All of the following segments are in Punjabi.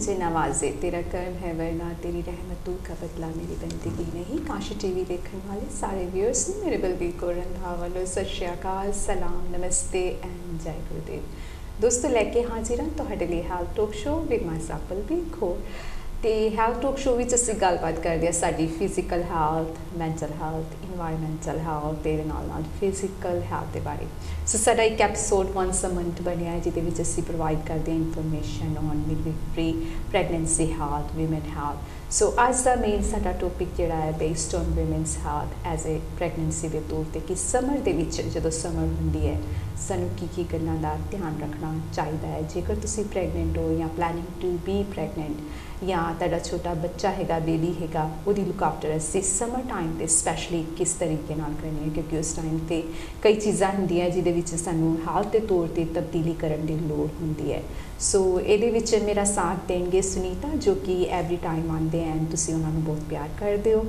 मुझे नवाजे तेरा कर्म है वरना तेरी रहमतों का बदला मेरी बंदगी नहीं काशी टीवी देखने वाले सारे व्यूअर्स ਨੂੰ ਮੇਰੇ ਬਲਬੀਰ ਕੌਰ ਰੰਧਾਵਾ ਵੱਲੋਂ ਸਤਿ ਸ਼੍ਰੀ ਅਕਾਲ ਸਲਾਮ ਨਮਸਤੇ ਐਂਡ ਜੈ ਗੁਰਦੇਵ ਦੋਸਤੋ ਲੈ ਕੇ ਹਾਜ਼ਰ ਹਾਂ ਤੁਹਾਡੇ ਲਈ health talk show with myself Balbir Kaur ਤੇ ਹੈਲਥ ਟਾਕ ਸ਼ੋ ਵਿੱਚ ਅਸੀਂ ਗੱਲਬਾਤ ਕਰਦੇ ਹਾਂ ਸਾਡੀ physical health mental health environmental health ਤੇ ਨਾਲ ਨਾਲ ਫਿਜ਼ੀਕਲ ਹੈਲਥ ਦੇ ਬਾਰੇ। ਸੋ ਸਾਡਾ ਇੱਕ ਐਪੀਸੋਡ ਵਾਂਸ ਅ ਮੰਥ ਬਣਿਆ ਹੈ, ਜਿਹਦੇ ਵਿੱਚ ਅਸੀਂ ਪ੍ਰੋਵਾਈਡ ਕਰਦੇ ਹਾਂ information on midwifery pregnancy health women health so ਅੱਜ ਦਾ ਮੇਨ ਸਾਡਾ ਟੌਪਿਕ ਜਿਹੜਾ ਹੈ based on women's health as a pregnancy ਦੇ ਤੌਰ ਤੇ ਕਿ ਸਮਰ ਦੇ ਵਿੱਚ, ਜਦੋਂ ਸਮਰ ਹੁੰਦੀ ਹੈ, ਸਾਨੂੰ ਕੀ ਕੀ ਗੱਲਾਂ ਦਾ ਧਿਆਨ ਰੱਖਣਾ ਚਾਹੀਦਾ ਹੈ। ਜੇਕਰ ਤੁਸੀਂ ਪ੍ਰੈਗਨੈਂਟ ਹੋ ਜਾਂ ਪਲੈਨਿੰਗ ਟੂ ਬੀ ਪ੍ਰੈਗਨੈਂਟ ਜਾਂ ਤੁਹਾਡਾ ਛੋਟਾ ਬੱਚਾ ਹੈਗਾ ਬੇਬੀ ਹੈਗਾ, ਉਹਦੀ ਲੁੱਕ ਆਫਟਰ ਅਸੀਂ ਸਮਰ ਟਾਈਮ ਤੇ ਸਪੈਸ਼ਲੀ ਕਿਸ ਤਰੀਕੇ ਨਾਲ ਕਰਨੀ ਹੈ? ਕਿਉਂਕਿ ਉਸ ਟਾਈਮ ਤੇ ਕਈ ਚੀਜ਼ਾਂ ਹੁੰਦੀਆਂ ਜਿਹਦੇ ਵਿੱਚ ਸਾਨੂੰ ਹਾਲਤ ਦੇ ਤੌਰ ਤੇ ਤਬਦੀਲੀ ਕਰਨ ਦੀ ਲੋੜ ਹੁੰਦੀ ਹੈ। ਸੋ ਇਹਦੇ ਵਿੱਚ ਮੇਰਾ ਸਾਥ ਦੇਣਗੇ ਸੁਨੀਤਾ, ਜੋ ਕਿ ਐਵਰੀ ਟਾਈਮ ਆਉਂਦੇ ਐਂਡ ਤੁਸੀਂ ਉਹਨਾਂ ਨੂੰ ਬਹੁਤ ਪਿਆਰ ਕਰਦੇ ਹੋ।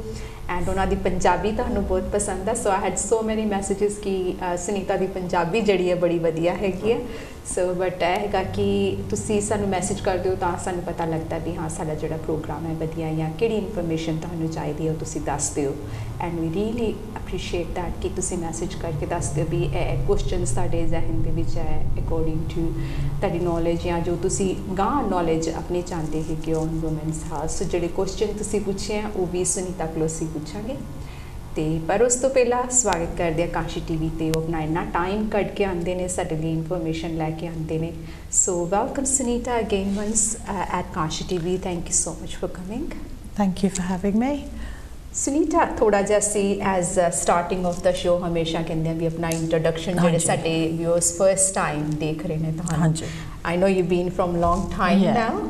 ਐਂਡ ਉਹਨਾਂ ਦੀ ਪੰਜਾਬੀ ਤੁਹਾਨੂੰ ਬਹੁਤ ਪਸੰਦ ਹੈ ਸੋ ਆਈ ਹੈਡ ਸੋ ਮੈਨੀ ਮੈਸੇजेस ਕਿ ਸੁਨੀਤਾ ਦੀ ਪੰਜਾਬੀ ਜਿਹੜੀ ਹੈ ਬੜੀ ਵਧੀਆ ਹੈਗੀ ਹੈ ਸੋ ਬਟ ਇਹ ਹੈਗਾ ਕਿ ਤੁਸੀਂ ਸਾਨੂੰ ਮੈਸੇਜ ਕਰਦੇ ਹੋ ਤਾਂ ਸਾਨੂੰ ਪਤਾ ਲੱਗਦਾ ਵੀ ਹਾਂ, ਸਾਡਾ ਜਿਹੜਾ ਪ੍ਰੋਗਰਾਮ ਹੈ ਵਧੀਆ ਜਾਂ ਕਿਹੜੀ ਇਨਫੋਰਮੇਸ਼ਨ ਤੁਹਾਨੂੰ ਚਾਹੀਦੀ ਹੈ ਉਹ ਤੁਸੀਂ ਦੱਸਦੇ ਹੋ। And we really appreciate that ਕਿ ਤੁਸੀਂ ਮੈਸੇਜ ਕਰਕੇ ਦੱਸਦੇ ਹੋ ਵੀ ਇਹ ਕੁਐਸਚਨਸ ਤੁਹਾਡੇ ਜ਼ਿਹਨ ਦੇ ਵਿੱਚ ਹੈ ਅਕੋਰਡਿੰਗ ਟੂ ਤੁਹਾਡੀ ਨੌਲੇਜ ਜਾਂ ਜੋ ਤੁਸੀਂ ਗਾਂ ਨੌਲੇਜ ਆਪਣੇ ਚਾਹੁੰਦੇ ਹੋ ਕਿ ਔਨ ਔਮਨਸ ਹਾਊਸ ਸੋ ਜਿਹੜੇ ਕੁਐਸਚਨ ਤੁਸੀਂ ਪੁੱਛੇ ਆ, ਉਹ ਵੀ ਸੁਨੀਤਾ ਕੋਲੋਂ ਅਸੀਂ ਪੁੱਛਾਂਗੇ। ਤੇ ਪਰ ਉਸ ਤੋਂ ਪਹਿਲਾਂ ਸਵਾਗਤ ਕਰਦੇ ਆ ਕਾਸ਼ੀ ਟੀਵੀ ਤੇ ਉਹ ਆਪਣਾ ਇੰਨਾ ਟਾਈਮ ਕੱਢ ਕੇ ਆਉਂਦੇ ਨੇ, ਸਾਡੇ ਲਈ ਇਨਫੋਰਮੇਸ਼ਨ ਲੈ ਕੇ ਆਉਂਦੇ ਨੇ। So welcome Sunita again once at Kashi TV thank you so much for coming thank you for having me. Sunita ਥੋੜਾ ਜਿਹਾ ਸੀ as starting of the show ਹਮੇਸ਼ਾ ਕਹਿੰਦੇ ਆ ਵੀ ਆਪਣਾ ਇੰਟਰੋਡਕਸ਼ਨ ਜਿਹੜੇ ਹਾਂਜੀ। ਸਾਡੇ ਵਿਊਅਰਸ ਫਰਸਟ ਟਾਈਮ ਦੇਖ ਰਹੇ ਨੇ ਤੁਹਾਨੂੰ ਹਾਂਜੀ। I know you been from long time Yeah. Now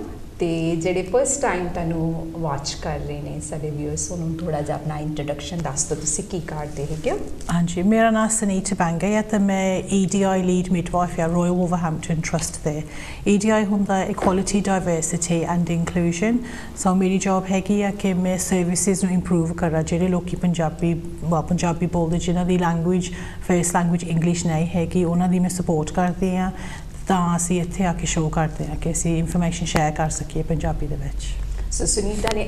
ਤੇ ਜਿਹੜੇ ਫਸਟ ਟਾਈਮ ਤੁਹਾਨੂੰ ਵਾਚ ਕਰ ਰਹੇ ਨੇ ਸਾਡੇ ਵਿਊਅਰਸ ਉਹਨੂੰ ਥੋੜਾ ਜਿਹਾ ਆਪਣਾ ਇੰਟਰੋਡਕਸ਼ਨ ਦੱਸ ਦਿਓ। ਤੁਸੀਂ ਕੀ ਕਰਦੇ ਹੈਗੇ ਹੋ? ਹਾਂਜੀ, ਮੇਰਾ ਨਾਮ ਸੁਨੀਤਾ ਬੰਗਾ ਹੈ ਤੇ ਮੈਂ EDI ਲੀਡ ਮਿਡਵਾਈਫ ਹੈ ਰਾਇਲ ਵੁਲਵਰਹੈਂਪਟਨ ਟਰਸਟ ਦੇ EDI ਹੁੰਦਾ ਹੈ equality diversity and inclusion so ਮੇਰੀ ਜੌਬ ਹੈਗੀ ਆ ਕਿ ਮੈਂ ਸਰਵਿਸਿਜ਼ ਨੂੰ ਇੰਪਰੂਵ ਕਰਾਂ, ਜਿਹੜੇ ਲੋਕੀ ਪੰਜਾਬੀ ਪੰਜਾਬੀ ਬੋਲਦੇ, ਜਿਨ੍ਹਾਂ ਦੀ ਲੈਂਗੁਏਜ ਫਰਸਟ ਲੈਂਗੁਏਜ ਇੰਗਲਿਸ਼ ਨਹੀਂ ਹੈਗੀ, ਉਹਨਾਂ ਦੀ ਮੈਂ ਸਪੋਰਟ ਕਰਦੀ ਹਾਂ ਤਾਂ ਅਸੀਂ ਇੱਥੇ ਆ ਕੇ ਸ਼ੋਅ ਕਰਦੇ ਹਾਂ ਕਿ ਅਸੀਂ ਇਨਫੋਰਮੇਸ਼ਨ ਸ਼ੇਅਰ ਕਰ ਸਕੀਏ ਪੰਜਾਬੀ ਦੇ ਵਿੱਚ। ਸੋ ਸੁਨੀਤਾ ਨੇ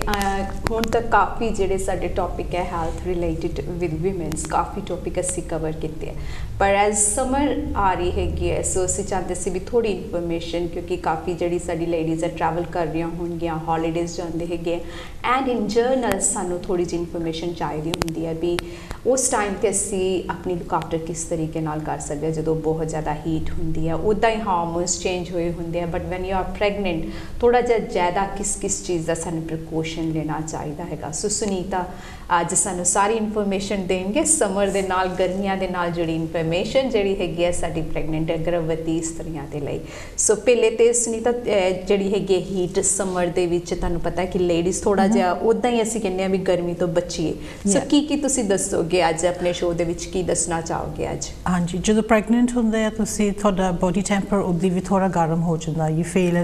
ਹੁਣ ਤੱਕ ਕਾਫੀ ਜਿਹੜੇ ਸਾਡੇ ਟੌਪਿਕ ਹੈ ਹੈਲਥ ਰਿਲੇਟਡ ਵਿਦ ਔਮਨਸ ਕਾਫੀ ਟੌਪਿਕ ਅਸੀਂ ਕਵਰ ਕੀਤੇ ਹੈ। ਪਰ ਐਜ਼ ਸਮਰ ਆ ਰਹੀ ਹੈਗੀ ਹੈ ਸੋ ਅਸੀਂ ਚਾਹੁੰਦੇ ਸੀ ਵੀ ਥੋੜੀ ਇਨਫੋਰਮੇਸ਼ਨ ਕਿਉਂਕਿ ਕਾਫੀ ਜਿਹੜੀ ਸਾਡੀ ਲੇਡੀਜ਼ ਹੈ ਟਰੈਵਲ ਕਰ ਰਹੀਆਂ ਹੋਣਗੀਆਂ ਹੌਲੀਡੇਜ਼ ਜਾਂਦੇ ਹੈਗੇ ਐਂਡ ਇਨ ਜਰਨਲ ਸਾਨੂੰ ਥੋੜੀ ਜਿਹੀ ਇਨਫੋਰਮੇਸ਼ਨ ਚਾਹੀਦੀ ਹੁੰਦੀ ਹੈ ਵੀ ਉਸ ਟਾਈਮ ਤੇ ਅਸੀਂ ਆਪਣੀ ਲੁੱਕ ਆਫਟਰ ਕਿਸ ਤਰੀਕੇ ਨਾਲ ਕਰ ਸਕਦੇ ਹਾਂ, ਜਦੋਂ ਬਹੁਤ ਜ਼ਿਆਦਾ ਹੀਟ ਹੁੰਦੀ ਹੈ ਉਦਾਂ ਹੀ ਹਾਰਮੋਨਸ ਚੇਂਜ ਹੋਏ ਹੁੰਦੇ ਆ but when you are pregnant ਥੋੜਾ ਜਿਹਾ ਜ਼ਿਆਦਾ ਕਿਸ ਕਿਸ ਚੀਜ਼ ਦਾ ਸਾਨੂੰ ਪ੍ਰੀਕਾਸ਼ਨ ਲੈਣਾ ਚਾਹੀਦਾ ਹੈਗਾ। ਸੋ ਸੁਨੀਤਾ ਅੱਜ ਸਾਨੂੰ ਸਾਰੀ ਇਨਫੋਰਮੇਸ਼ਨ ਦੇਣਗੇ। ਸਮਰ ਦੇ ਨਾਲ ਗਰਮੀਆਂ ਦੇ ਨਾਲ ਜਿਹੜੀ ਇਨਫੋਰਮੇਸ਼ਨ ਜਿਹੜੀ ਹੈਗੀ ਹੈ ਸਾਡੀ ਪ੍ਰੈਗਨੈਂਟ ਗਰਭਵਤੀ ਇਸਤਰੀਆਂ ਦੇ ਲਈ। ਸੋ ਪਹਿਲੇ ਤੇ ਸੁਨੀਤਾ ਜਿਹੜੀ ਹੈਗੀ ਹੀਟ ਸਮਰ ਦੇ ਵਿੱਚ ਤੁਹਾਨੂੰ ਪਤਾ ਕਿ ਲੇਡੀਜ਼ ਥੋੜਾ ਜਿਹਾ ਉਦਾਂ ਹੀ ਅਸੀਂ ਕਹਿੰਦੇ ਆ ਵੀ ਗਰਮੀ ਤੋਂ ਬਚੀਏ। ਸੋ. ਕੀ ਕੀ ਤੁਸੀਂ ਦੱਸੋਗੇ ਅੱਜ ਆਪਣੇ ਸ਼ੋਅ ਦੇ ਵਿੱਚ? ਕੀ ਦੱਸਣਾ ਚਾਹੋਗੇ ਅੱਜ? ਹਾਂਜੀ ਜਦੋਂ ਪ੍ਰੈਗਨੈਂਟ ਹੁੰਦੇ ਆ ਤੁਸੀਂ ਤੁਹਾਡਾ ਬੋਡੀ ਟੈਂਪਰ ਉਹਦੀ ਵੀ ਥੋੜਾ ਗਰਮ ਹੋ ਜਾਂਦਾ। ਯੂ ਫੀਲ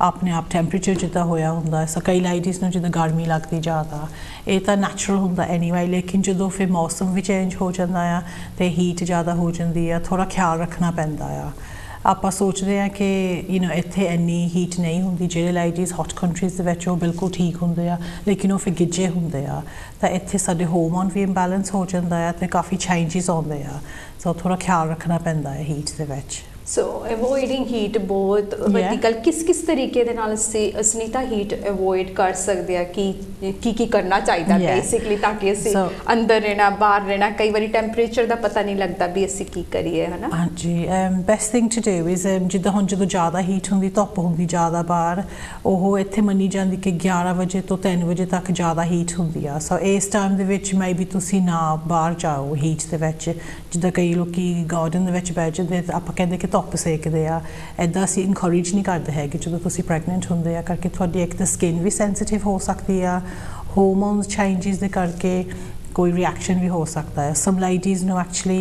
ਆਪਣੇ ਆਪ ਟੈਂਪਰੇਚਰ ਜਿੱਦਾਂ ਹੋਇਆ ਹੁੰਦਾ। ਹੈ ਸੋ ਕਈ ਲੇਡੀਜ਼ ਨੂੰ ਜਿੱਦਾਂ ਗਰਮੀ ਲੱਗਦੀ ਜ਼ਿਆਦਾ। ਇਹ ਤਾਂ ਨੈਚੁਰਲ ਹੁੰਦਾ ਐਨੀਵੇ ਲੇਕਿਨ ਜਦੋਂ ਫਿਰ ਮੌਸਮ ਵੀ ਚੇਂਜ ਹੋ ਜਾਂਦਾ ਆ ਤੇ ਹੀਟ ਜ਼ਿਆਦਾ ਹੋ ਜਾਂਦੀ ਆ ਥੋੜਾ ਖਿਆਲ ਰੱਖਣਾ ਪੈਂਦਾ ਆ। ਆਪਾਂ ਸੋਚਦੇ ਆ ਕਿ ਯੂ نو ਇੱਥੇ ਇੰਨੀ ਹੀਟ ਨਹੀਂ ਹੁੰਦੀ, ਜਿਹੜੇ ਲੇਡੀਜ਼ ਹੌਟ ਕੰਟਰੀਜ਼ ਦੇ ਵਿੱਚ ਉਹ ਬਿਲਕੁਲ ਠੀਕ ਹੁੰਦੇ ਆ, ਲੇਕਿਨ ਉਹ ਫਿਰ ਗਿੱਜੇ ਹੁੰਦੇ ਆ। ਤਾਂ ਇੱਥੇ ਸਾਡੇ ਹਾਰਮੋਨ ਵੀ ਇੰਬੈਲੈਂਸ ਹੋ ਜਾਂਦਾ ਆ ਤੇ ਕਾਫੀ ਚੇਂਜਸ ਆਉਂਦੇ ਆ। ਸੋ ਥੋੜਾ ਖਿਆਲ ਰੱਖਣਾ ਪੈਂਦਾ ਹੈ ਹੀਟ ਦੇ ਵਿੱਚ। ਸੋ ਅਵੋਇਡਿੰਗ ਹੀਟ ਬਹੁਤ ਵੱਡੀ ਗੱਲ ਕਿਸ ਕਿਸ ਤਰੀਕੇ ਦੇ ਨਾਲ ਅਸੀਂ ਸੁਨੀਤਾ ਹੀਟ ਅਵੋਇਡ ਕਰ ਸਕਦੇ ਆ ਕਿ ਕੀ ਕੀ ਕਰਨਾ ਚਾਹੀਦਾ. ਬੇਸਿਕਲੀ ਤਾਂ ਕਿ ਅਸੀਂ ਅੰਦਰ ਰਹਿਣਾ ਬਾਹਰ ਰਹਿਣਾ। ਕਈ ਵਾਰੀ ਟੈਂਪਰੇਚਰ ਦਾ ਪਤਾ ਨਹੀਂ ਲੱਗਦਾ ਵੀ ਅਸੀਂ ਕੀ ਕਰੀਏ ਹਨਾ? ਹਾਂਜੀ best thing to do is ਜਿੱਦਾਂ ਹੁਣ ਜਦੋਂ ਜ਼ਿਆਦਾ ਹੀਟ ਹੁੰਦੀ ਧੁੱਪ ਹੁੰਦੀ ਜ਼ਿਆਦਾ ਬਾਹਰ ਉਹ ਇੱਥੇ ਮੰਨੀ ਜਾਂਦੀ ਕਿ 11 ਵਜੇ ਤੋਂ 3 ਵਜੇ ਤੱਕ ਜ਼ਿਆਦਾ ਹੀਟ ਹੁੰਦੀ ਆ। ਸੋ ਇਸ ਟਾਈਮ ਦੇ ਵਿੱਚ ਮੇਬੀ ਤੁਸੀਂ ਨਾ ਬਾਹਰ ਜਾਓ ਹੀਟ ਦੇ ਵਿੱਚ। ਜਿੱਦਾਂ ਕਈ ਲੋਕੀ ਗਾਰਡਨ ਦੇ ਵਿੱਚ ਬਹਿ ਜਾਂਦੇ ਆਪਾਂ ਕਹਿੰਦੇ ਕਿ ਧੁੱਪ ਸੇਕਦੇ ਆ ਐਦਾਂ ਅਸੀਂ ਇਨਕਰੇਜ ਨਹੀਂ ਕਰਦੇ ਹੈਗੇ ਜਦੋਂ ਤੁਸੀਂ ਪ੍ਰੈਗਨੈਂਟ ਹੁੰਦੇ ਆ ਕਰਕੇ ਤੁਹਾਡੀ ਇੱਕ ਤਾਂ ਸਕਿਨ ਵੀ ਸੈਂਸਿਟਿਵ ਹੋ ਸਕਦੀ ਆ ਹਾਰਮੋਨਸ ਚੇਂਜਸ ਦੇ ਕਰਕੇ ਕੋਈ ਰਿਐਕਸ਼ਨ ਵੀ ਹੋ ਸਕਦਾ ਹੈ ਸਮ ਲੇਡੀਜ਼ ਨੂੰ ਐਕਚੁਅਲੀ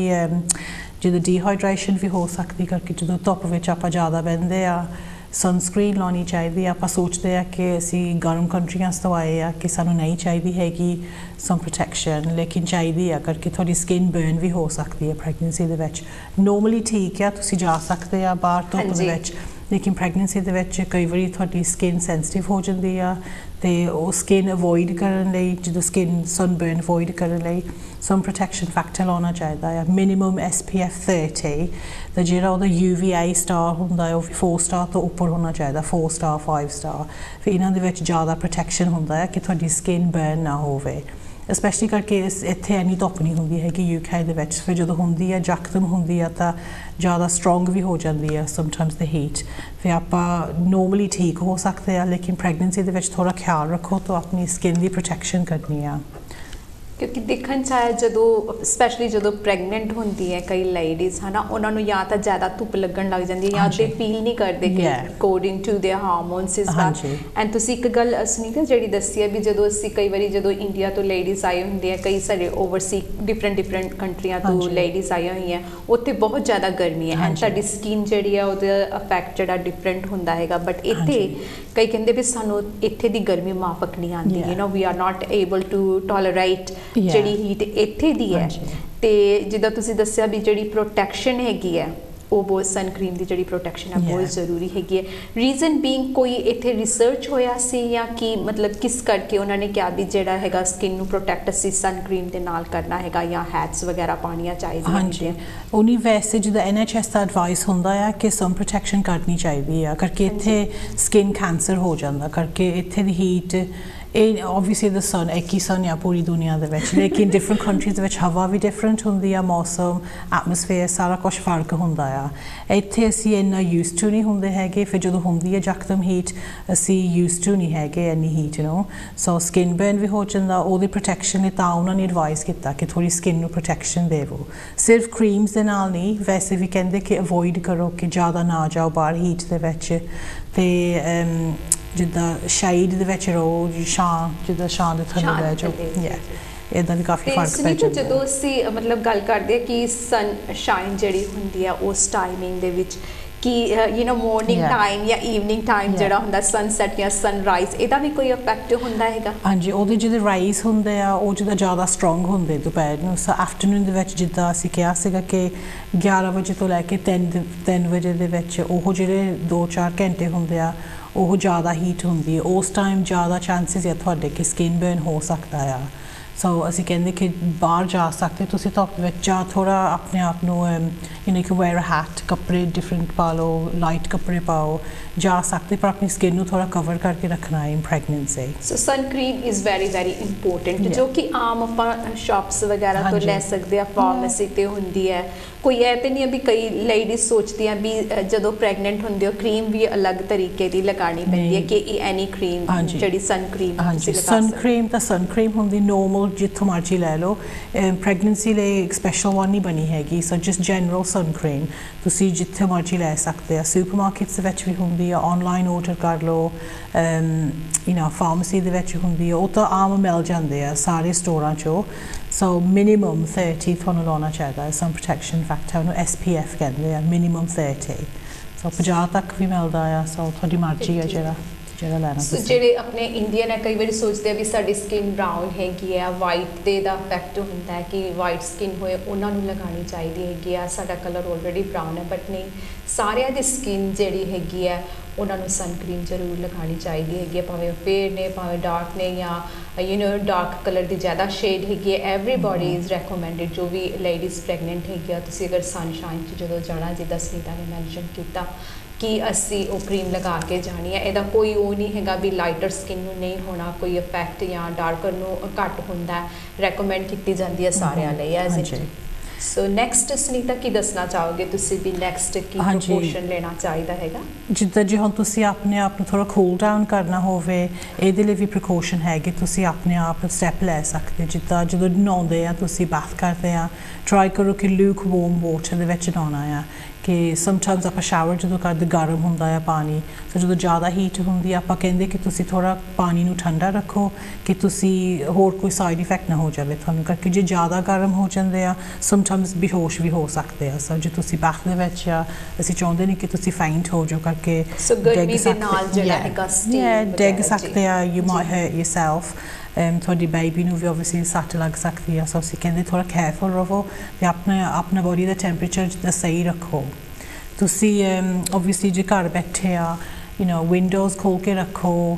ਜਦੋਂ ਡੀਹਾਈਡਰੇਸ਼ਨ ਵੀ ਹੋ ਸਕਦੀ ਕਰਕੇ ਜਦੋਂ ਧੁੱਪ ਵਿੱਚ ਆਪਾਂ ਜ਼ਿਆਦਾ ਬਹਿੰਦੇ ਆ ਸਨਸਕ੍ਰੀਨ ਲਾਉਣੀ ਚਾਹੀਦੀ ਆਪਾਂ ਸੋਚਦੇ ਆ ਕਿ ਅਸੀਂ ਗਰਮ ਕੰਟਰੀਆਂ ਤੋਂ ਆਏ ਆ ਕਿ ਸਾਨੂੰ ਨਹੀਂ ਚਾਹੀਦੀ ਹੈਗੀ ਸਮ ਪ੍ਰੋਟੈਕਸ਼ਨ ਲੇਕਿਨ ਚਾਹੀਦੀ ਆ ਕਰਕੇ ਤੁਹਾਡੀ ਸਕਿਨ ਬਰਨ ਵੀ ਹੋ ਸਕਦੀ ਹੈ ਪ੍ਰੈਗਨੈਂਸੀ ਦੇ ਵਿੱਚ। ਨੋਰਮਲੀ ਠੀਕ ਆ ਤੁਸੀਂ ਜਾ ਸਕਦੇ ਆ ਬਾਹਰ ਧੁੱਪ ਹਾਂਜੀ। ਦੇ ਵਿੱਚ। ਲੇਕਿਨ ਪ੍ਰੈਗਨੈਂਸੀ ਦੇ ਵਿੱਚ ਕਈ ਵਾਰੀ ਤੁਹਾਡੀ ਸਕਿਨ ਸੈਂਸਿਟਿਵ ਹੋ ਜਾਂਦੀ ਆ ਤੇ ਉਹ ਸਕਿਨ ਅਵੋਇਡ ਕਰਨ ਲਈ, ਜਦੋਂ ਸਕਿਨ ਸਨਬਰਨ ਅਵੋਇਡ ਕਰਨ ਲਈ ਸਮ ਪ੍ਰੋਟੈਕਸ਼ਨ ਫੈਕਟਰ ਲਾਉਣਾ ਚਾਹੀਦਾ ਆ। ਮਿਨੀਮਮ SPF 30 ਤੇ ਜਿਹੜਾ ਉਹਦਾ UVA ਸਟਾਰ ਹੁੰਦਾ ਹੈ ਉਹ ਵੀ 4 ਸਟਾਰ ਤੋਂ ਉੱਪਰ ਹੋਣਾ ਚਾਹੀਦਾ 4 ਸਟਾਰ 5 ਸਟਾਰ ਫਿਰ ਇਹਨਾਂ ਦੇ ਵਿੱਚ ਜ਼ਿਆਦਾ ਪ੍ਰੋਟੈਕਸ਼ਨ ਹੁੰਦਾ ਹੈ ਕਿ ਤੁਹਾਡੀ ਸਕਿਨ ਬਰਨ ਨਾ ਹੋਵੇ। ਸਪੈਸ਼ਲੀ ਕਰਕੇ ਇਸ ਇੱਥੇ ਐਨੀ ਧੁੱਪ ਨਹੀਂ ਹੁੰਦੀ ਹੈਗੀ ਯੂਕੇ ਦੇ ਵਿੱਚ। ਫਿਰ ਜਦੋਂ ਹੁੰਦੀ ਹੈ ਜ਼ਖਦਮ ਹੁੰਦੀ ਆ ਤਾਂ ਜ਼ਿਆਦਾ ਸਟਰੋਂਗ ਵੀ ਹੋ ਜਾਂਦੀ ਹੈ ਸਮਟਾਈਮਸ ਦ ਹੀਟ ਫਿਰ ਆਪਾਂ ਨੋਰਮਲੀ ਠੀਕ ਹੋ ਸਕਦੇ ਆ ਲੇਕਿਨ ਪ੍ਰੈਗਨੈਂਸੀ ਦੇ ਵਿੱਚ ਥੋੜਾ ਖਿਆਲ ਰੱਖੋ ਤਾਂ ਆਪਣੀ ਸਕਿਨ ਦੀ ਪ੍ਰੋਟੈਕਸ਼ਨ ਕਰਨੀ ਆ। ਕਿਉਂਕਿ ਦੇਖਣ ਚ ਆਇਆ ਜਦੋਂ ਸਪੈਸ਼ਲੀ ਜਦੋਂ ਪ੍ਰੈਗਨੈਂਟ ਹੁੰਦੀ ਹੈ ਕਈ ਲੇਡੀਜ਼ ਹਨਾ ਉਹਨਾਂ ਨੂੰ ਜਾਂ ਤਾਂ ਜ਼ਿਆਦਾ ਧੁੱਪ ਲੱਗਣ ਲੱਗ ਜਾਂਦੀ ਹੈ ਜਾਂ ਹਾਂਜੀ। ਤੇ ਫੀਲ ਨਹੀਂ ਕਰਦੇ ਕਿ Yeah. According to their hormones ਇਸ ਦਾ ਹਾਂਜੀ। ਐਂਡ ਤੁਸੀਂ ਇੱਕ ਗੱਲ ਸੁਨੀਤਾ ਜਿਹੜੀ ਦੱਸੀ ਹੈ ਵੀ ਜਦੋਂ ਅਸੀਂ ਕਈ ਵਾਰੀ ਜਦੋਂ ਇੰਡੀਆ ਤੋਂ ਲੇਡੀਜ਼ ਆਏ ਹੁੰਦੇ ਆ ਕਈ ਸਾਰੇ ਓਵਰਸੀ ਡਿਫਰੈਂਟ ਡਿਫਰੈਂਟ ਕੰਟਰੀਆਂ ਤੋਂ ਹਾਂਜੀ। ਲੇਡੀਜ਼ ਆਈਆਂ ਹੋਈਆਂ ਉੱਥੇ ਬਹੁਤ ਜ਼ਿਆਦਾ ਗਰਮੀ ਹੈ ਐਂਡ ਹਾਂਜੀ। ਸਾਡੀ ਸਕਿਨ ਜਿਹੜੀ ਆ ਉਹਦਾ ਇਫੈਕਟ ਜਿਹੜਾ ਡਿਫਰੈਂਟ ਹੁੰਦਾ ਹੈਗਾ ਬਟ ਇੱਥੇ ਹਾਂਜੀ। ਕਈ ਕਹਿੰਦੇ ਵੀ ਸਾਨੂੰ ਇੱਥੇ ਦੀ ਗਰਮੀ ਮਾਫਕ ਨਹੀਂ ਆਉਂਦੀ Yeah. You know we are not able to tolerate Yeah. ਜਿਹੜੀ ਹੀਟ ਇੱਥੇ ਦੀ ਹੈ। ਤੇ ਜਿੱਦਾਂ ਤੁਸੀਂ ਦੱਸਿਆ ਵੀ ਜਿਹੜੀ ਪ੍ਰੋਟੈਕਸ਼ਨ ਹੈਗੀ ਹੈ ਉਹ ਬਹੁਤ ਸਨ ਕਰੀਮ ਦੀ ਜਿਹੜੀ ਪ੍ਰੋਟੈਕਸ਼ਨ ਹੈ ਬਹੁਤ. ਜ਼ਰੂਰੀ ਹੈਗੀ ਹੈ ਰੀਜ਼ਨ ਬੀਇੰਗ ਕੋਈ ਇੱਥੇ ਰਿਸਰਚ ਹੋਇਆ ਸੀ ਜਾਂ ਕੀ ਮਤਲਬ ਕਿਸ ਕਰਕੇ ਉਹਨਾਂ ਨੇ ਕਿਹਾ ਵੀ ਜਿਹੜਾ ਹੈਗਾ ਸਕਿਨ ਨੂੰ ਪ੍ਰੋਟੈਕਟ ਅਸੀਂ ਸਨ ਕਰੀਮ ਦੇ ਨਾਲ ਕਰਨਾ ਹੈਗਾ ਜਾਂ ਹੈਟਸ ਵਗੈਰਾ ਪਾਣੀਆਂ ਚਾਹੀਦੀਆਂ ਹਾਂਜੀ। ਉਨੀ ਵੈਸੇ ਜਿਹਦਾ NHS ਦਾ ਐਡਵਾਈਸ ਹੁੰਦਾ ਆ ਕਿ ਸਮ ਪ੍ਰੋਟੈਕਸ਼ਨ ਕਰਨੀ ਚਾਹੀਦੀ ਆ ਕਰਕੇ ਇੱਥੇ ਸਕਿਨ ਕੈਂਸਰ ਹੋ ਜਾਂਦਾ ਕਰਕੇ ਇੱਥੇ ਦੀ ਹੀਟ ਇਹ ਆਬਵੀਅਸਲੀ ਦ ਸਨ ਇੱਕ ਹੀ ਸਨ ਆ ਪੂਰੀ ਦੁਨੀਆ ਦੇ ਵਿੱਚ। ਲੇਕਿਨ ਡਿਫਰੈਂਟ ਕੰਟਰੀਜ਼ ਦੇ ਵਿੱਚ ਹਵਾ ਵੀ ਡਿਫਰੈਂਟ ਹੁੰਦੀ ਆ, ਮੌਸਮ ਐਟਮੋਸਫੇਅਰ ਸਾਰਾ ਕੁਝ ਫ਼ਰਕ ਹੁੰਦਾ ਆ। ਇੱਥੇ ਅਸੀਂ ਇੰਨਾ ਯੂਜ਼ਡ ਟੂ ਨਹੀਂ ਹੁੰਦੇ ਹੈਗੇ, ਫਿਰ ਜਦੋਂ ਹੁੰਦੀ ਹੈ ਜਕਦਮ ਹੀਟ ਅਸੀਂ ਯੂਜ਼ਡ ਟੂ ਨਹੀਂ ਹੈਗੇ ਇੰਨੀ ਹੀਟ ਨੂੰ। ਸੋ ਸਕਿਨ ਬਰਨ ਵੀ ਹੋ ਜਾਂਦਾ, ਉਹਦੇ ਪ੍ਰੋਟੈਕਸ਼ਨ ਲਈ ਤਾਂ ਉਹਨਾਂ ਨੇ ਐਡਵਾਈਸ ਕੀਤਾ ਕਿ ਥੋੜੀ ਸਕਿਨ ਨੂੰ ਪ੍ਰੋਟੈਕਸ਼ਨ ਦੇਵੋ। ਸਿਰਫ ਕਰੀਮਸ ਦੇ ਨਾਲ ਨਹੀਂ, ਵੈਸੇ ਵੀ ਕਹਿੰਦੇ ਕਿ ਅਵੋਇਡ ਕਰੋ ਕਿ ਜ਼ਿਆਦਾ ਨਾ ਜਾਓ ਬਾਹਰ ਹੀਟ ਦੇ ਵਿੱਚ। ਤੇ ਜਿੱਦਾਂ ਸ਼ਾਈਡ ਦੇ ਵਿੱਚ ਜੀ ਛਾਂ ਜਿੱਦਾਂ ਛਾਂ ਦੇ ਥੱਲੇ ਬਹਿ ਜਾਓ। ਯਾ ਇਦਾਂ ਦੀ ਕਾਫੀ ਫ਼ਰਕ ਪੈ ਜਾਂਦਾ। ਜਦੋਂ ਅਸੀਂ ਮਤਲਬ ਗੱਲ ਕਰਦੇ ਆ ਕਿ ਸਨ ਸ਼ਾਈਨ ਜਿਹੜੀ ਹੁੰਦੀ ਆ ਉਸ ਟਾਈਮਿੰਗ ਦੇ ਵਿੱਚ ਕਿ ਯੂ نو ਮਾਰਨਿੰਗ. ਟਾਈਮ ਜਾਂ ਈਵਨਿੰਗ ਟਾਈਮ. ਜਿਹੜਾ ਹੁੰਦਾ ਸਨਸੈਟ ਜਾਂ ਸਨਰਾਈਜ਼ ਇਹਦਾ ਵੀ ਕੋਈ ਇਫੈਕਟ ਹੁੰਦਾ ਹੈਗਾ? ਹਾਂਜੀ ਉਹਦੇ ਜਿਹਦੇ ਰਾਈਜ਼ ਹੁੰਦੇ ਆ ਉਹ ਜਿਹਦਾ ਜ਼ਿਆਦਾ ਸਟਰੋਂਗ ਹੁੰਦੇ ਦੁਪਹਿਰ ਨੂੰ। ਸੋ ਆਫਟਰਨੂਨ ਦੇ ਵਿੱਚ ਜਿੱਦਾਂ ਅਸੀਂ ਕਿਹਾ ਸੀਗਾ ਕਿ 11 ਵਜੇ ਤੋਂ ਲੈ ਕੇ 3 3 ਵਜੇ ਦੇ ਵਿੱਚ ਉਹ ਜਿਹੜੇ 2-4 ਘੰਟੇ ਹੁੰਦੇ ਆ ਉਹ ਜ਼ਿਆਦਾ ਹੀਟ ਹੁੰਦੀ ਹੈ। ਉਸ ਟਾਈਮ ਜ਼ਿਆਦਾ ਚਾਂਸਸ ਹੈ ਤੁਹਾਡੇ ਕਿ ਸਕਿਨ ਬਰਨ ਹੋ ਸਕਦਾ ਆ। ਸੋ ਅਸੀਂ ਕਹਿੰਦੇ ਕਿ ਬਾਹਰ ਜਾ ਸਕਦੇ ਤੁਸੀਂ ਧੁੱਪ ਵਿੱਚ ਜਾਂ ਥੋੜਾ ਆਪਣੇ ਆਪ ਨੂੰ ਯੂ نو ਕਿ ਵੇਅਰ ਅ ਹੈਟ ਕੱਪੜੇ ਡਿਫਰੈਂਟ ਪਾ ਲਓ ਲਾਈਟ ਕੱਪੜੇ ਪਾਓ ਜਾ ਸਕਦੇ ਪਰ ਆਪਣੀ ਸਕਿਨ ਨੂੰ ਥੋੜਾ ਕਵਰ ਕਰਕੇ ਰੱਖਣਾ ਹੈ in pregnancy so sun cream is very very important. ਜੋ ਕਿ ਆਮ ਆਪਾਂ ਸ਼ਾਪਸ ਵਗੈਰਾ ਤੋਂ। ਲੈ ਸਕਦੇ ਆ ਫਾਰਮੇਸੀ ਤੇ ਹੁੰਦੀ ਹੈ ਕੋਈ ਇਹ ਤੇ ਨਹੀਂ ਵੀ ਕਈ ਲੇਡੀਜ਼ ਸੋਚਦੀਆਂ ਵੀ ਜਦੋਂ ਪ੍ਰੈਗਨੈਂਟ ਹੁੰਦੇ ਹੋ ਕਰੀਮ ਵੀ ਅਲੱਗ ਤਰੀਕੇ ਦੀ ਲਗਾਣੀ ਪੈਂਦੀ ਹੈ। ਕਿ ਇਹ ਐਨੀ ਕਰੀਮ। ਜਿਹੜੀ ਸਨ ਕਰੀਮ ਤੁਸੀਂ ਲਗਾ ਸਨ ਸਕਦੇ ਕਰੀਮ ਤਾਂ ਸਨ ਕਰੀਮ ਹੁੰਦੀ ਨੋਰਮਲ ਜਿੱਥੋਂ ਮਰਜ਼ੀ ਲੈ ਲਓ ਪ੍ਰੈਗਨੈਂਸੀ ਲਈ ਇੱਕ ਸਪੈਸ਼ਲ ਵਨ ਨਹੀਂ ਬਣੀ ਹੈਗੀ so just general sun cream ਤੁਸੀਂ ਜਿੱਥੇ ਮਰਜ਼ੀ ਲੈ ਸਕਦੇ ਆ ਸੁਪਰਮਾਰਕਟਸ ਵਿੱਚ ਵੀ ਹੁੰਦੀ ਆ ਆਨਲਾਈਨ ਆਰਡਰ ਕਰ ਲਓ ਯੂ نو ਫਾਰਮੇਸੀ ਦੇ ਵਿੱਚ ਹੁੰਦੀ ਆ ਉਹ ਤਾਂ ਆਮ ਮਿਲ ਜਾਂਦੇ ਆ ਸਾਰੇ ਸਟੋਰਾਂ 'ਚੋਂ ਸੋ ਮਿਨੀਮਮ 30 ਤੁਹਾਨੂੰ ਲਾਉਣਾ ਚਾਹੀਦਾ ਹੈ ਸਨ ਪ੍ਰੋਟੈਕਸ਼ਨ ਫੈਕਟਰ ਉਹਨੂੰ SPF ਕਹਿੰਦੇ ਆ ਮਿਨੀਮਮ 30 ਸੋ 50 ਤੱਕ ਵੀ ਮਿਲਦਾ ਆ ਸੋ ਤੁਹਾਡੀ ਮਰਜ਼ੀ ਆ ਜਿਹੜਾ ਜਿਹੜਾ ਲੈਣਾ ਸੋ ਜਿਹੜੇ ਆਪਣੇ ਇੰਡੀਅਨ ਹੈ ਕਈ ਵਾਰੀ ਸੋਚਦੇ ਆ ਵੀ ਸਾਡੀ ਸਕਿਨ ਬ੍ਰਾਊਨ ਹੈਗੀ ਆ ਵਾਈਟ ਦੇ ਦਾ ਇਫੈਕਟ ਹੁੰਦਾ ਹੈ ਕਿ ਵਾਈਟ ਸਕਿਨ ਹੋਏ ਉਹਨਾਂ ਨੂੰ ਲਗਾਉਣੀ ਚਾਹੀਦੀ ਹੈਗੀ ਆ ਸਾਡਾ ਕਲਰ ਆਲਰੇਡੀ ਬ੍ਰਾਊਨ ਹੈ ਬਟ ਨਹੀਂ ਸਾਰਿਆਂ ਦੀ ਸਕਿਨ ਜਿਹੜੀ ਹੈਗੀ ਆ ਉਹਨਾਂ ਨੂੰ ਸਨ ਕਰੀਮ ਜ਼ਰੂਰ ਲਗਾਉਣੀ ਚਾਹੀਦੀ ਹੈਗੀ ਆ ਭਾਵੇਂ ਫੇਰ ਨੇ ਭਾਵੇਂ ਡਾਰਕ ਨੇ ਜਾਂ ਯੂ نو ਡਾਰਕ ਕਲਰ ਦੀ ਜ਼ਿਆਦਾ ਸ਼ੇਡ ਹੈਗੀ ਹੈ एवरीबॉडी ਇਜ਼ ਰეკਮੈਂਡਡ ਜੋ ਵੀ ਲੇਡੀਜ਼ ਪ੍ਰੈਗਨੈਂਟ ਹੈਗੀ ਆ ਤੁਸੀਂ ਅਗਰ ਸਨਸ਼ਾਈਨ 'ਚ ਜਦੋਂ ਜਾਣਾ ਜਿੱਦਾਂ ਸਨੀਤਾ ਨੇ ਮੈਂਸ਼ਨ ਕੀਤਾ ਕਿ ਅਸੀਂ ਉਹ ਕਰੀਮ ਲਗਾ ਕੇ ਜਾਣੀ ਹੈ। ਇਹਦਾ ਕੋਈ ਉਹ ਨਹੀਂ ਹੈਗਾ ਵੀ ਲਾਈਟਰ ਸਕਿਨ ਨੂੰ ਨਹੀਂ ਹੋਣਾ ਕੋਈ ਇਫੈਕਟ ਜਾਂ ਡਾਰਕਰ ਨੂੰ ਘੱਟ ਹੁੰਦਾ ਰეკਮੈਂਡ ਕੀਤੀ ਜਾਂਦੀ ਹੈ ਸਾਰਿਆਂ ਲਈ as it. So next Sunita ਕੀ ਦੱਸਣਾ ਚਾਹੋਗੇ ਤੁਸੀਂ ਵੀ ਨੈਕਸਟ ਕੀ। ਪ੍ਰੋਪੋਰਸ਼ਨ ਲੈਣਾ ਚਾਹੀਦਾ ਹੈਗਾ? ਜਿੱਦਾਂ ਜੇ ਹੁਣ ਤੁਸੀਂ ਆਪਣੇ ਆਪ ਨੂੰ ਥੋੜਾ ਕੂਲ ਡਾਊਨ ਕਰਨਾ ਹੋਵੇ ਇਹਦੇ ਲਈ ਵੀ ਪ੍ਰੀਕਾਸ਼ਨ ਹੈਗੇ। ਤੁਸੀਂ ਆਪਣੇ ਆਪ ਸਟੈਪ ਲੈ ਸਕਦੇ ਜਿੱਦਾਂ ਜਦੋਂ ਨਹਾਉਂਦੇ ਆ ਤੁਸੀਂ ਬਾਥ ਕਰਦੇ ਆ ਟਰਾਈ ਕਰੋ ਕਿ ਲੂਕ ਵਾਰਮ ਵਾਟਰ ਦੇ ਵਿੱਚ ਨਹਾਉਣਾ ਆ। ਕਿ ਸਮਟਾਈਮਸ ਆਪਾਂ ਸ਼ਾਵਰ ਜਦੋਂ ਕਰਦੇ ਗਰਮ ਹੁੰਦਾ ਆ ਪਾਣੀ ਸੋ ਜਦੋਂ ਜ਼ਿਆਦਾ ਹੀਟ ਹੁੰਦੀ ਆ ਆਪਾਂ ਕਹਿੰਦੇ ਕਿ ਤੁਸੀਂ ਥੋੜਾ ਪਾਣੀ ਨੂੰ ਠੰਡਾ ਰੱਖੋ ਕਿ ਤੁਸੀਂ ਹੋਰ ਕੋਈ ਸਾਈਡ ਇਫੈਕਟ ਨਾ ਹੋ ਜਾਵੇ ਤੁਹਾਨੂੰ ਕਰਕੇ ਜੇ ਜ਼ਿਆਦਾ ਗਰਮ ਹੋ ਜਾਂਦੇ ਆ ਸਮਟਾਈਮਸ ਬੇਹੋਸ਼ ਵੀ ਹੋ ਸਕਦੇ ਆ ਸੋ ਜੇ ਤੁਸੀਂ ਬਾਥ ਦੇ ਵਿੱਚ ਆ ਅਸੀਂ ਚਾਹੁੰਦੇ ਨਹੀਂ ਕਿ ਤੁਸੀਂ ਫਾਈਂਟ ਹੋ ਜਾਓ ਕਰਕੇ So, ਗਰਮੀ ਦੇ ਨਾਲ ਜਿਹੜਾ. ਹੈਗਾ Yeah, ਡਿੱਗ ਸਕਦੇ ਆ ਯੂ। ਮਾਈਟ ਹਰਟ um, ਤੁਹਾਡੀ ਬੇਬੀ ਨੂੰ ਵੀ ਆਬਵੀਅਸਲੀ ਸੱਟ ਲੱਗ ਸਕਦੀ ਆ ਸੋ ਅਸੀਂ ਕਹਿੰਦੇ ਥੋੜਾ ਕੇਅਰਫੁਲ ਰਹੋ ਤੇ ਆਪਣਾ ਆਪਣਾ ਬੋਡੀ ਦਾ ਟੈਂਪਰੇਚਰ ਜਿੱਦਾਂ ਸਹੀ ਰੱਖੋ ਤੁਸੀਂ ਆਬਵੀਅਸਲੀ ਜੇ ਘਰ ਬੈਠੇ ਆ ਯੂ نو ਵਿੰਡੋਜ਼ ਖੋਲ ਕੇ ਰੱਖੋ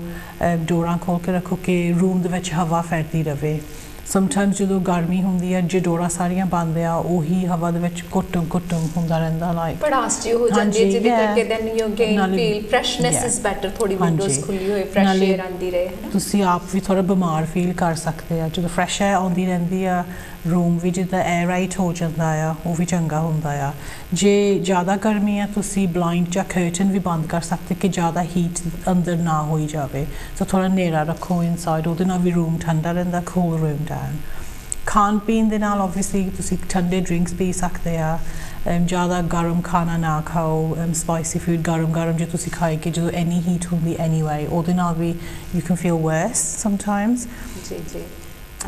ਡੋਰਾਂ ਖੋਲ ਕੇ ਰੱਖੋ ਕਿ ਰੂਮ ਦੇ ਵਿੱਚ ਹਵਾ ਫੈਲਦੀ ਰਵੇ ਸਮਟਾਈਮਸ ਜਦੋਂ ਗਰਮੀ ਹੁੰਦੀ ਹੈ ਜੇ ਡੋਰਾ ਸਾਰੀਆਂ ਬੰਦ ਆ ਉਹੀ ਹਵਾ ਦੇ ਵਿੱਚ ਘੁੱਟਮ ਘੁੱਟਮ ਹੁੰਦਾ ਰਹਿੰਦਾ ਲਾਈਕ ਪੜਾਸ ਜੀ ਹੋ ਜਾਂਦੀ ਹੈ ਜਿਹਦੇ. ਕਰਕੇ then you gain feel freshness. Is better ਥੋੜੀ। ਵਿੰਡੋਜ਼ ਖੁੱਲੀ ਹੋਏ ਫਰੈਸ਼ 에ਅਰ ਆਂਦੀ ਰਹੇ ਹੈ ਤੁਸੀਂ ਆਪ ਵੀ ਥੋੜਾ ਬਿਮਾਰ ਫੀਲ ਕਰ ਸਕਦੇ ਆ ਜਦੋਂ ਫਰੈਸ਼ 에ਅਰ ਆਉਂਦੀ ਰਹਿੰਦੀ ਆ ਰੂਮ ਵੀ ਜਿੱਦਾਂ 에ਅਰ ਰਾਈਟ ਹੋ ਜਾਂਦਾ ਆ, ਉਹ ਵੀ ਚੰਗਾ ਹੁੰਦਾ ਆ। ਜੇ ਜ਼ਿਆਦਾ ਗਰਮੀ ਆ, ਤੁਸੀਂ ਬਲਾਈਂਡ ਜਾਂ ਕਰਟਨ ਵੀ ਬੰਦ ਕਰ ਸਕਦੇ ਕਿ ਜ਼ਿਆਦਾ ਹੀਟ ਅੰਦਰ ਨਾ ਹੋਈ ਜਾਵੇ। ਸੋ ਥੋੜਾ ਹਨੇਰਾ ਰੱਖੋ ਇਨਸਾਈਡ ਉਹਦੇ ਨਾਲ ਵੀ ਰੂਮ ਠੰਡਾ ਰਹਿੰਦਾ ਕੂਲ ਰੂਮ ਡਾਊਨ ਖਾਣ ਪੀਣ ਦੇ ਨਾਲ ਆਬਵੀਅਸਲੀ ਤੁਸੀਂ ਠੰਡੇ ਡਰਿੰਕਸ ਪੀ ਸਕਦੇ ਆ। ਅਮ ਜ਼ਿਆਦਾ ਗਰਮ ਖਾਣਾ ਨਾ ਖਾਓ। ਸਪਾਈਸੀ ਫੂਡ ਗਰਮ ਗਰਮ ਜੇ ਤੁਸੀਂ ਖਾਏ ਕਿ ਜਦੋਂ ਐਨੀ ਹੀਟ ਹੁੰਦੀ ਐਨੀਵੇ ਉਹਦੇ ਨਾਲ ਵੀ you can feel worse sometimes ਜੀ ਜੀ।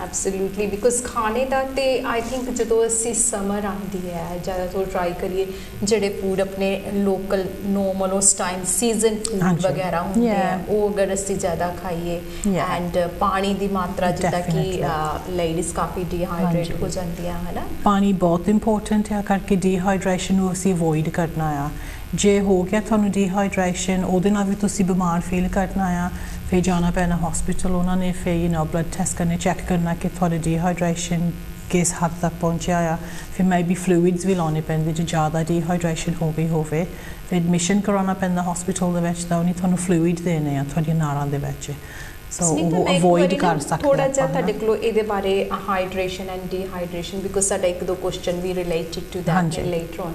ਐਬਸੋਲੂਟਲੀ ਬਿਕੋਜ਼ ਖਾਣੇ ਦਾ ਤੇ ਆਈ ਥਿੰਕ ਜਦੋਂ ਅਸੀਂ ਸਮਰ ਆਉਂਦੀ ਹੈ ਜ਼ਿਆਦਾਤਰ ਟਰਾਈ ਕਰੀਏ ਜਿਹੜੇ ਫੂਡ ਆਪਣੇ ਲੋਕਲ ਨੋਰਮਲ ਉਸ ਟਾਈਮ ਸੀਜ਼ਨ ਫੂਡ। ਵਗੈਰਾ ਹੁੰਦੇ ਆ. ਉਹ ਅਗਰ ਅਸੀਂ ਜ਼ਿਆਦਾ ਖਾਈਏ. ਐਂਡ ਪਾਣੀ ਦੀ ਮਾਤਰਾ ਜਿੱਦਾਂ ਕਿ. ਲੇਡੀਜ਼ ਕਾਫੀ ਡੀਹਾਈਡਰੇਟ। ਹੋ ਜਾਂਦੀਆਂ ਹੈ ਨਾ ਪਾਣੀ ਬਹੁਤ ਇੰਪੋਰਟੈਂਟ ਹੈ ਕਰਕੇ ਡੀਹਾਈਡਰੇਸ਼ਨ ਨੂੰ ਅਸੀਂ ਅਵੋਇਡ ਕਰਨਾ ਆ ਜੇ ਹੋ ਗਿਆ ਤੁਹਾਨੂੰ ਡੀਹਾਈਡਰੇਸ਼ਨ ਉਹਦੇ ਨਾਲ ਵੀ ਤੁਸੀਂ ਬਿਮਾਰ ਫੀਲ ਕਰਨਾ ਆ ਫਿਰ ਜਾਣਾ ਪੈਣਾ ਹਸਪੀਟਲ ਉਹਨਾਂ ਨੇ ਫਿਰ ਯੂ نو ਬਲੱਡ ਟੈਸਟ ਕਰਨੇ ਚੈੱਕ ਕਰਨਾ ਕਿ ਤੁਹਾਡੀ ਡੀਹਾਈਡਰੇਸ਼ਨ ਕਿਸ ਹੱਦ ਤੱਕ ਪਹੁੰਚਿਆ ਆ ਫਿਰ ਮੇਬੀ ਫਲੂਇਡਸ ਵੀ ਲਾਉਣੇ ਪੈਂਦੇ ਜੇ ਜ਼ਿਆਦਾ ਡੀਹਾਈਡਰੇਸ਼ਨ ਹੋ ਗਈ ਹੋਵੇ ਫਿਰ ਐਡਮਿਸ਼ਨ ਕਰਾਉਣਾ ਪੈਂਦਾ ਹਸਪੀਟਲ ਦੇ ਵਿੱਚ ਤਾਂ ਉਹਨੇ ਤੁਹਾਨੂੰ ਫਲੂਇਡ ਦੇਣੇ ਆ ਤੁਹਾਡੀਆਂ ਨਾੜਾਂ ਦੇ ਵਿੱਚ ਸੋ ਸੁਨੀਤਾ, ਉਹ ਮੈਂ ਇੱਕ ਅਵੋਇਡ ਵਾਰੀ ਨਾ ਕਰ ਸਕਦੇ ਥੋੜਾ ਜਿਹਾ ਆਪਾਂ, ਤੁਹਾਡੇ ਹਨਾ। ਕੋਲੋਂ ਇਹਦੇ ਬਾਰੇ ਹਾਈਡਰੇਸ਼ਨ ਐਂਡ ਡੀਹਾਈਡਰੇਸ਼ਨ ਬਿਕੋਜ਼ ਸਾਡਾ ਇੱਕ ਦੋ ਕੁਐਸਚਨ ਵੀ ਰਿਲੇਟਡ ਟੂ ਦੈਟ ਹਾਂਜੀ। ਲੇਟਰ ਔਨ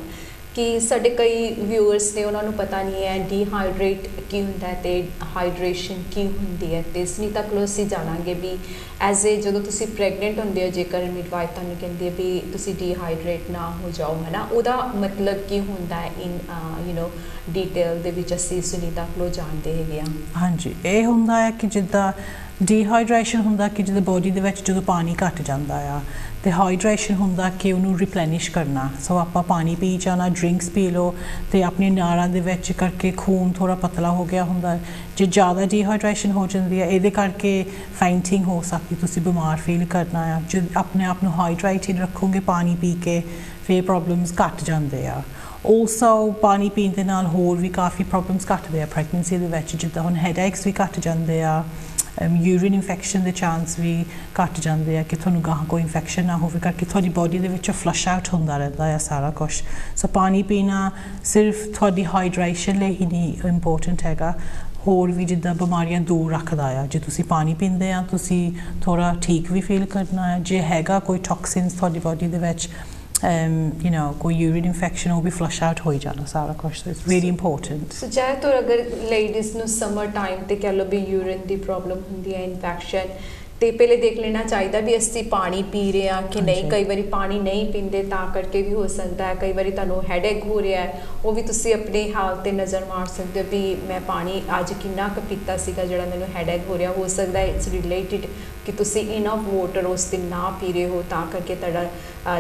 ਕਿ ਸਾਡੇ ਕਈ ਵਿਊਅਰਸ ਨੇ ਉਹਨਾਂ ਨੂੰ ਪਤਾ ਨਹੀਂ ਹੈ ਡੀਹਾਈਡਰੇਟ ਕੀ ਹੁੰਦਾ ਹੈ ਤੇ ਹਾਈਡਰੇਸ਼ਨ ਕੀ ਹੁੰਦੀ ਹੈ ਤੇ ਸੁਨੀਤਾ ਕੋਲੋਂ ਅਸੀਂ ਜਾਣਾਂਗੇ ਵੀ ਐਜ਼ ਏ ਜਦੋਂ ਤੁਸੀਂ ਪ੍ਰੈਗਨੈਂਟ ਹੁੰਦੇ ਹੋ, ਜੇਕਰ ਮਿਡਵਾਈਫ ਤੁਹਾਨੂੰ ਕਹਿੰਦੀ ਹੈ ਵੀ ਤੁਸੀਂ ਡੀਹਾਈਡਰੇਟ ਨਾ ਹੋ ਜਾਓ ਹੈ ਨਾ ਉਹਦਾ ਮਤਲਬ ਕੀ ਹੁੰਦਾ ਹੈ ਇਨ ਯੂ نو ਡੀਟੇਲ ਦੇ ਵਿੱਚ ਅਸੀਂ ਸੁਨੀਤਾ ਕੋਲੋਂ ਜਾਣਦੇ ਹੈਗੇ ਆ ਹਾਂਜੀ, ਇਹ ਹੁੰਦਾ ਹੈ ਕਿ ਜਿੱਦਾਂ ਡੀਹਾਈਡਰੇਸ਼ਨ ਹੁੰਦਾ ਕਿ ਜਦੋਂ ਬੋਡੀ ਦੇ ਵਿੱਚ ਜਦੋਂ ਪਾਣੀ ਘਟ ਜਾਂਦਾ ਆ, ਤੇ ਹਾਈਡਰੇਸ਼ਨ ਹੁੰਦਾ ਕਿ ਉਹਨੂੰ ਰਿਪਲੇਨਿਸ਼ ਕਰਨਾ। ਸੋ ਆਪਾਂ ਪਾਣੀ ਪੀ ਜਾਣਾ ਡਰਿੰਕਸ ਪੀ ਲਓ, ਤੇ ਆਪਣੇ ਨਾੜਾਂ ਦੇ ਵਿੱਚ ਕਰਕੇ ਖੂਨ ਥੋੜਾ ਪਤਲਾ ਹੋ ਗਿਆ ਹੁੰਦਾ। ਜੇ ਜ਼ਿਆਦਾ ਡੀਹਾਈਡਰੇਸ਼ਨ ਹੋ ਜਾਂਦੀ ਹੈ ਇਹਦੇ ਕਰਕੇ ਫੈਂਟਿੰਗ ਹੋ ਸਕਦੀ, ਤੁਸੀਂ ਬਿਮਾਰ ਫੀਲ ਕਰਨਾ ਆ। ਜੇ ਆਪਣੇ ਆਪ ਨੂੰ ਹਾਈਡਰੇਟਡ ਰੱਖੋਗੇ ਪਾਣੀ ਪੀ ਕੇ, ਫਿਰ ਪ੍ਰੋਬਲਮਸ ਘਟ ਜਾਂਦੇ ਆ। ਆਲਸੋ ਪਾਣੀ ਪੀਣ ਦੇ ਨਾਲ ਹੋਰ ਵੀ ਕਾਫੀ ਪ੍ਰੋਬਲਮਸ ਘਟਦੇ ਆ। ਪ੍ਰੈਗਨੈਂਸੀ ਦੇ ਵਿੱਚ ਜਿੱਦਾਂ ਹੁਣ ਹੈਡੇਕਸ ਵੀ ਘਟ ਜਾਂਦੇ ਆ। ਯੂਰਿਨ ਇਨਫੈਕਸ਼ਨ ਦੇ ਚਾਂਸ ਵੀ ਘਟ ਜਾਂਦੇ ਆ ਕਿ ਤੁਹਾਨੂੰ ਗਾਹ ਕੋਈ ਇਨਫੈਕਸ਼ਨ ਨਾ ਹੋਵੇ ਕਰਕੇ ਤੁਹਾਡੀ ਬਾਡੀ ਦੇ ਵਿੱਚੋਂ ਫਲਸ਼ ਆਊਟ ਹੁੰਦਾ ਰਹਿੰਦਾ ਆ ਸਾਰਾ ਕੁਝ ਸੋ ਪਾਣੀ ਪੀਣਾ ਸਿਰਫ ਤੁਹਾਡੀ ਹਾਈਡਰੇਸ਼ਨ ਲਈ ਹੀ ਨਹੀਂ ਇੰਪੋਰਟੈਂਟ ਹੈਗਾ। ਹੋਰ ਵੀ ਜਿੱਦਾਂ ਬਿਮਾਰੀਆਂ ਦੂਰ ਰੱਖਦਾ ਆ। ਜੇ ਤੁਸੀਂ ਪਾਣੀ ਪੀਂਦੇ ਆ, ਤੁਸੀਂ ਥੋੜਾ ਠੀਕ ਵੀ ਫੀਲ ਕਰਨਾ ਹੈ ਜੇ ਹੈਗਾ ਕੋਈ ਟੌਕਸਿਨਸ ਤੁਹਾਡੀ ਬਾਡੀ ਦੇ ਵਿੱਚ um, you know, ਕੋਈ ਯੂਰਿਨ ਇਨਫੈਕਸ਼ਨ ਉਹ ਵੀ ਫਲਸ਼ ਆਊਟ ਹੋ ਹੀ ਜਾਣਾ ਸਾਰਾ ਕੁਝ so it's very important so ਜ਼ਿਆਦਾਤਰ ਅਗਰ ਲੇਡੀਜ਼ ਨੂੰ ਸਮਰ ਟਾਈਮ ਤੇ ਕਹਿ ਲਓ ਵੀ ਯੂਰਿਨ ਦੀ ਪ੍ਰੋਬਲਮ ਹੁੰਦੀ ਹੈ ਇਨਫੈਕਸ਼ਨ ਤੇ ਪਹਿਲੇ ਦੇਖ ਲੈਣਾ ਚਾਹੀਦਾ ਵੀ ਅਸੀਂ ਪਾਣੀ ਪੀ ਰਹੇ ਹਾਂ ਕਿ ਨਹੀਂ। ਕਈ ਵਾਰੀ ਪਾਣੀ ਨਹੀਂ ਪੀਂਦੇ ਤਾਂ ਕਰਕੇ ਵੀ ਹੋ ਸਕਦਾ ਹੈ ਕਈ ਵਾਰੀ ਤੁਹਾਨੂੰ ਹੈਡੇਕ ਹੋ ਰਿਹਾ ਹੈ ਉਹ ਵੀ ਤੁਸੀਂ ਆਪਣੇ ਹਾਲ ਤੇ ਨਜ਼ਰ ਮਾਰ ਸਕਦੇ ਹੋ ਵੀ ਮੈਂ ਪਾਣੀ ਅੱਜ ਕਿੰਨਾ ਕੁ ਪੀਤਾ ਸੀਗਾ ਜਿਹੜਾ ਮੈਨੂੰ ਹੈਡੇਕ ਹੋ ਰਿਹਾ ਹੋ ਸਕਦਾ ਹੈ ਇਟਸ ਰਿਲੇਟਡ ਕਿ ਤੁਸੀਂ ਇਨਫ ਵਾਟਰ ਉਸ ਦਿਨ ਨਾ ਪੀ ਰਹੇ ਹੋ ਤਾਂ ਕਰਕੇ ਤੁਹਾਡਾ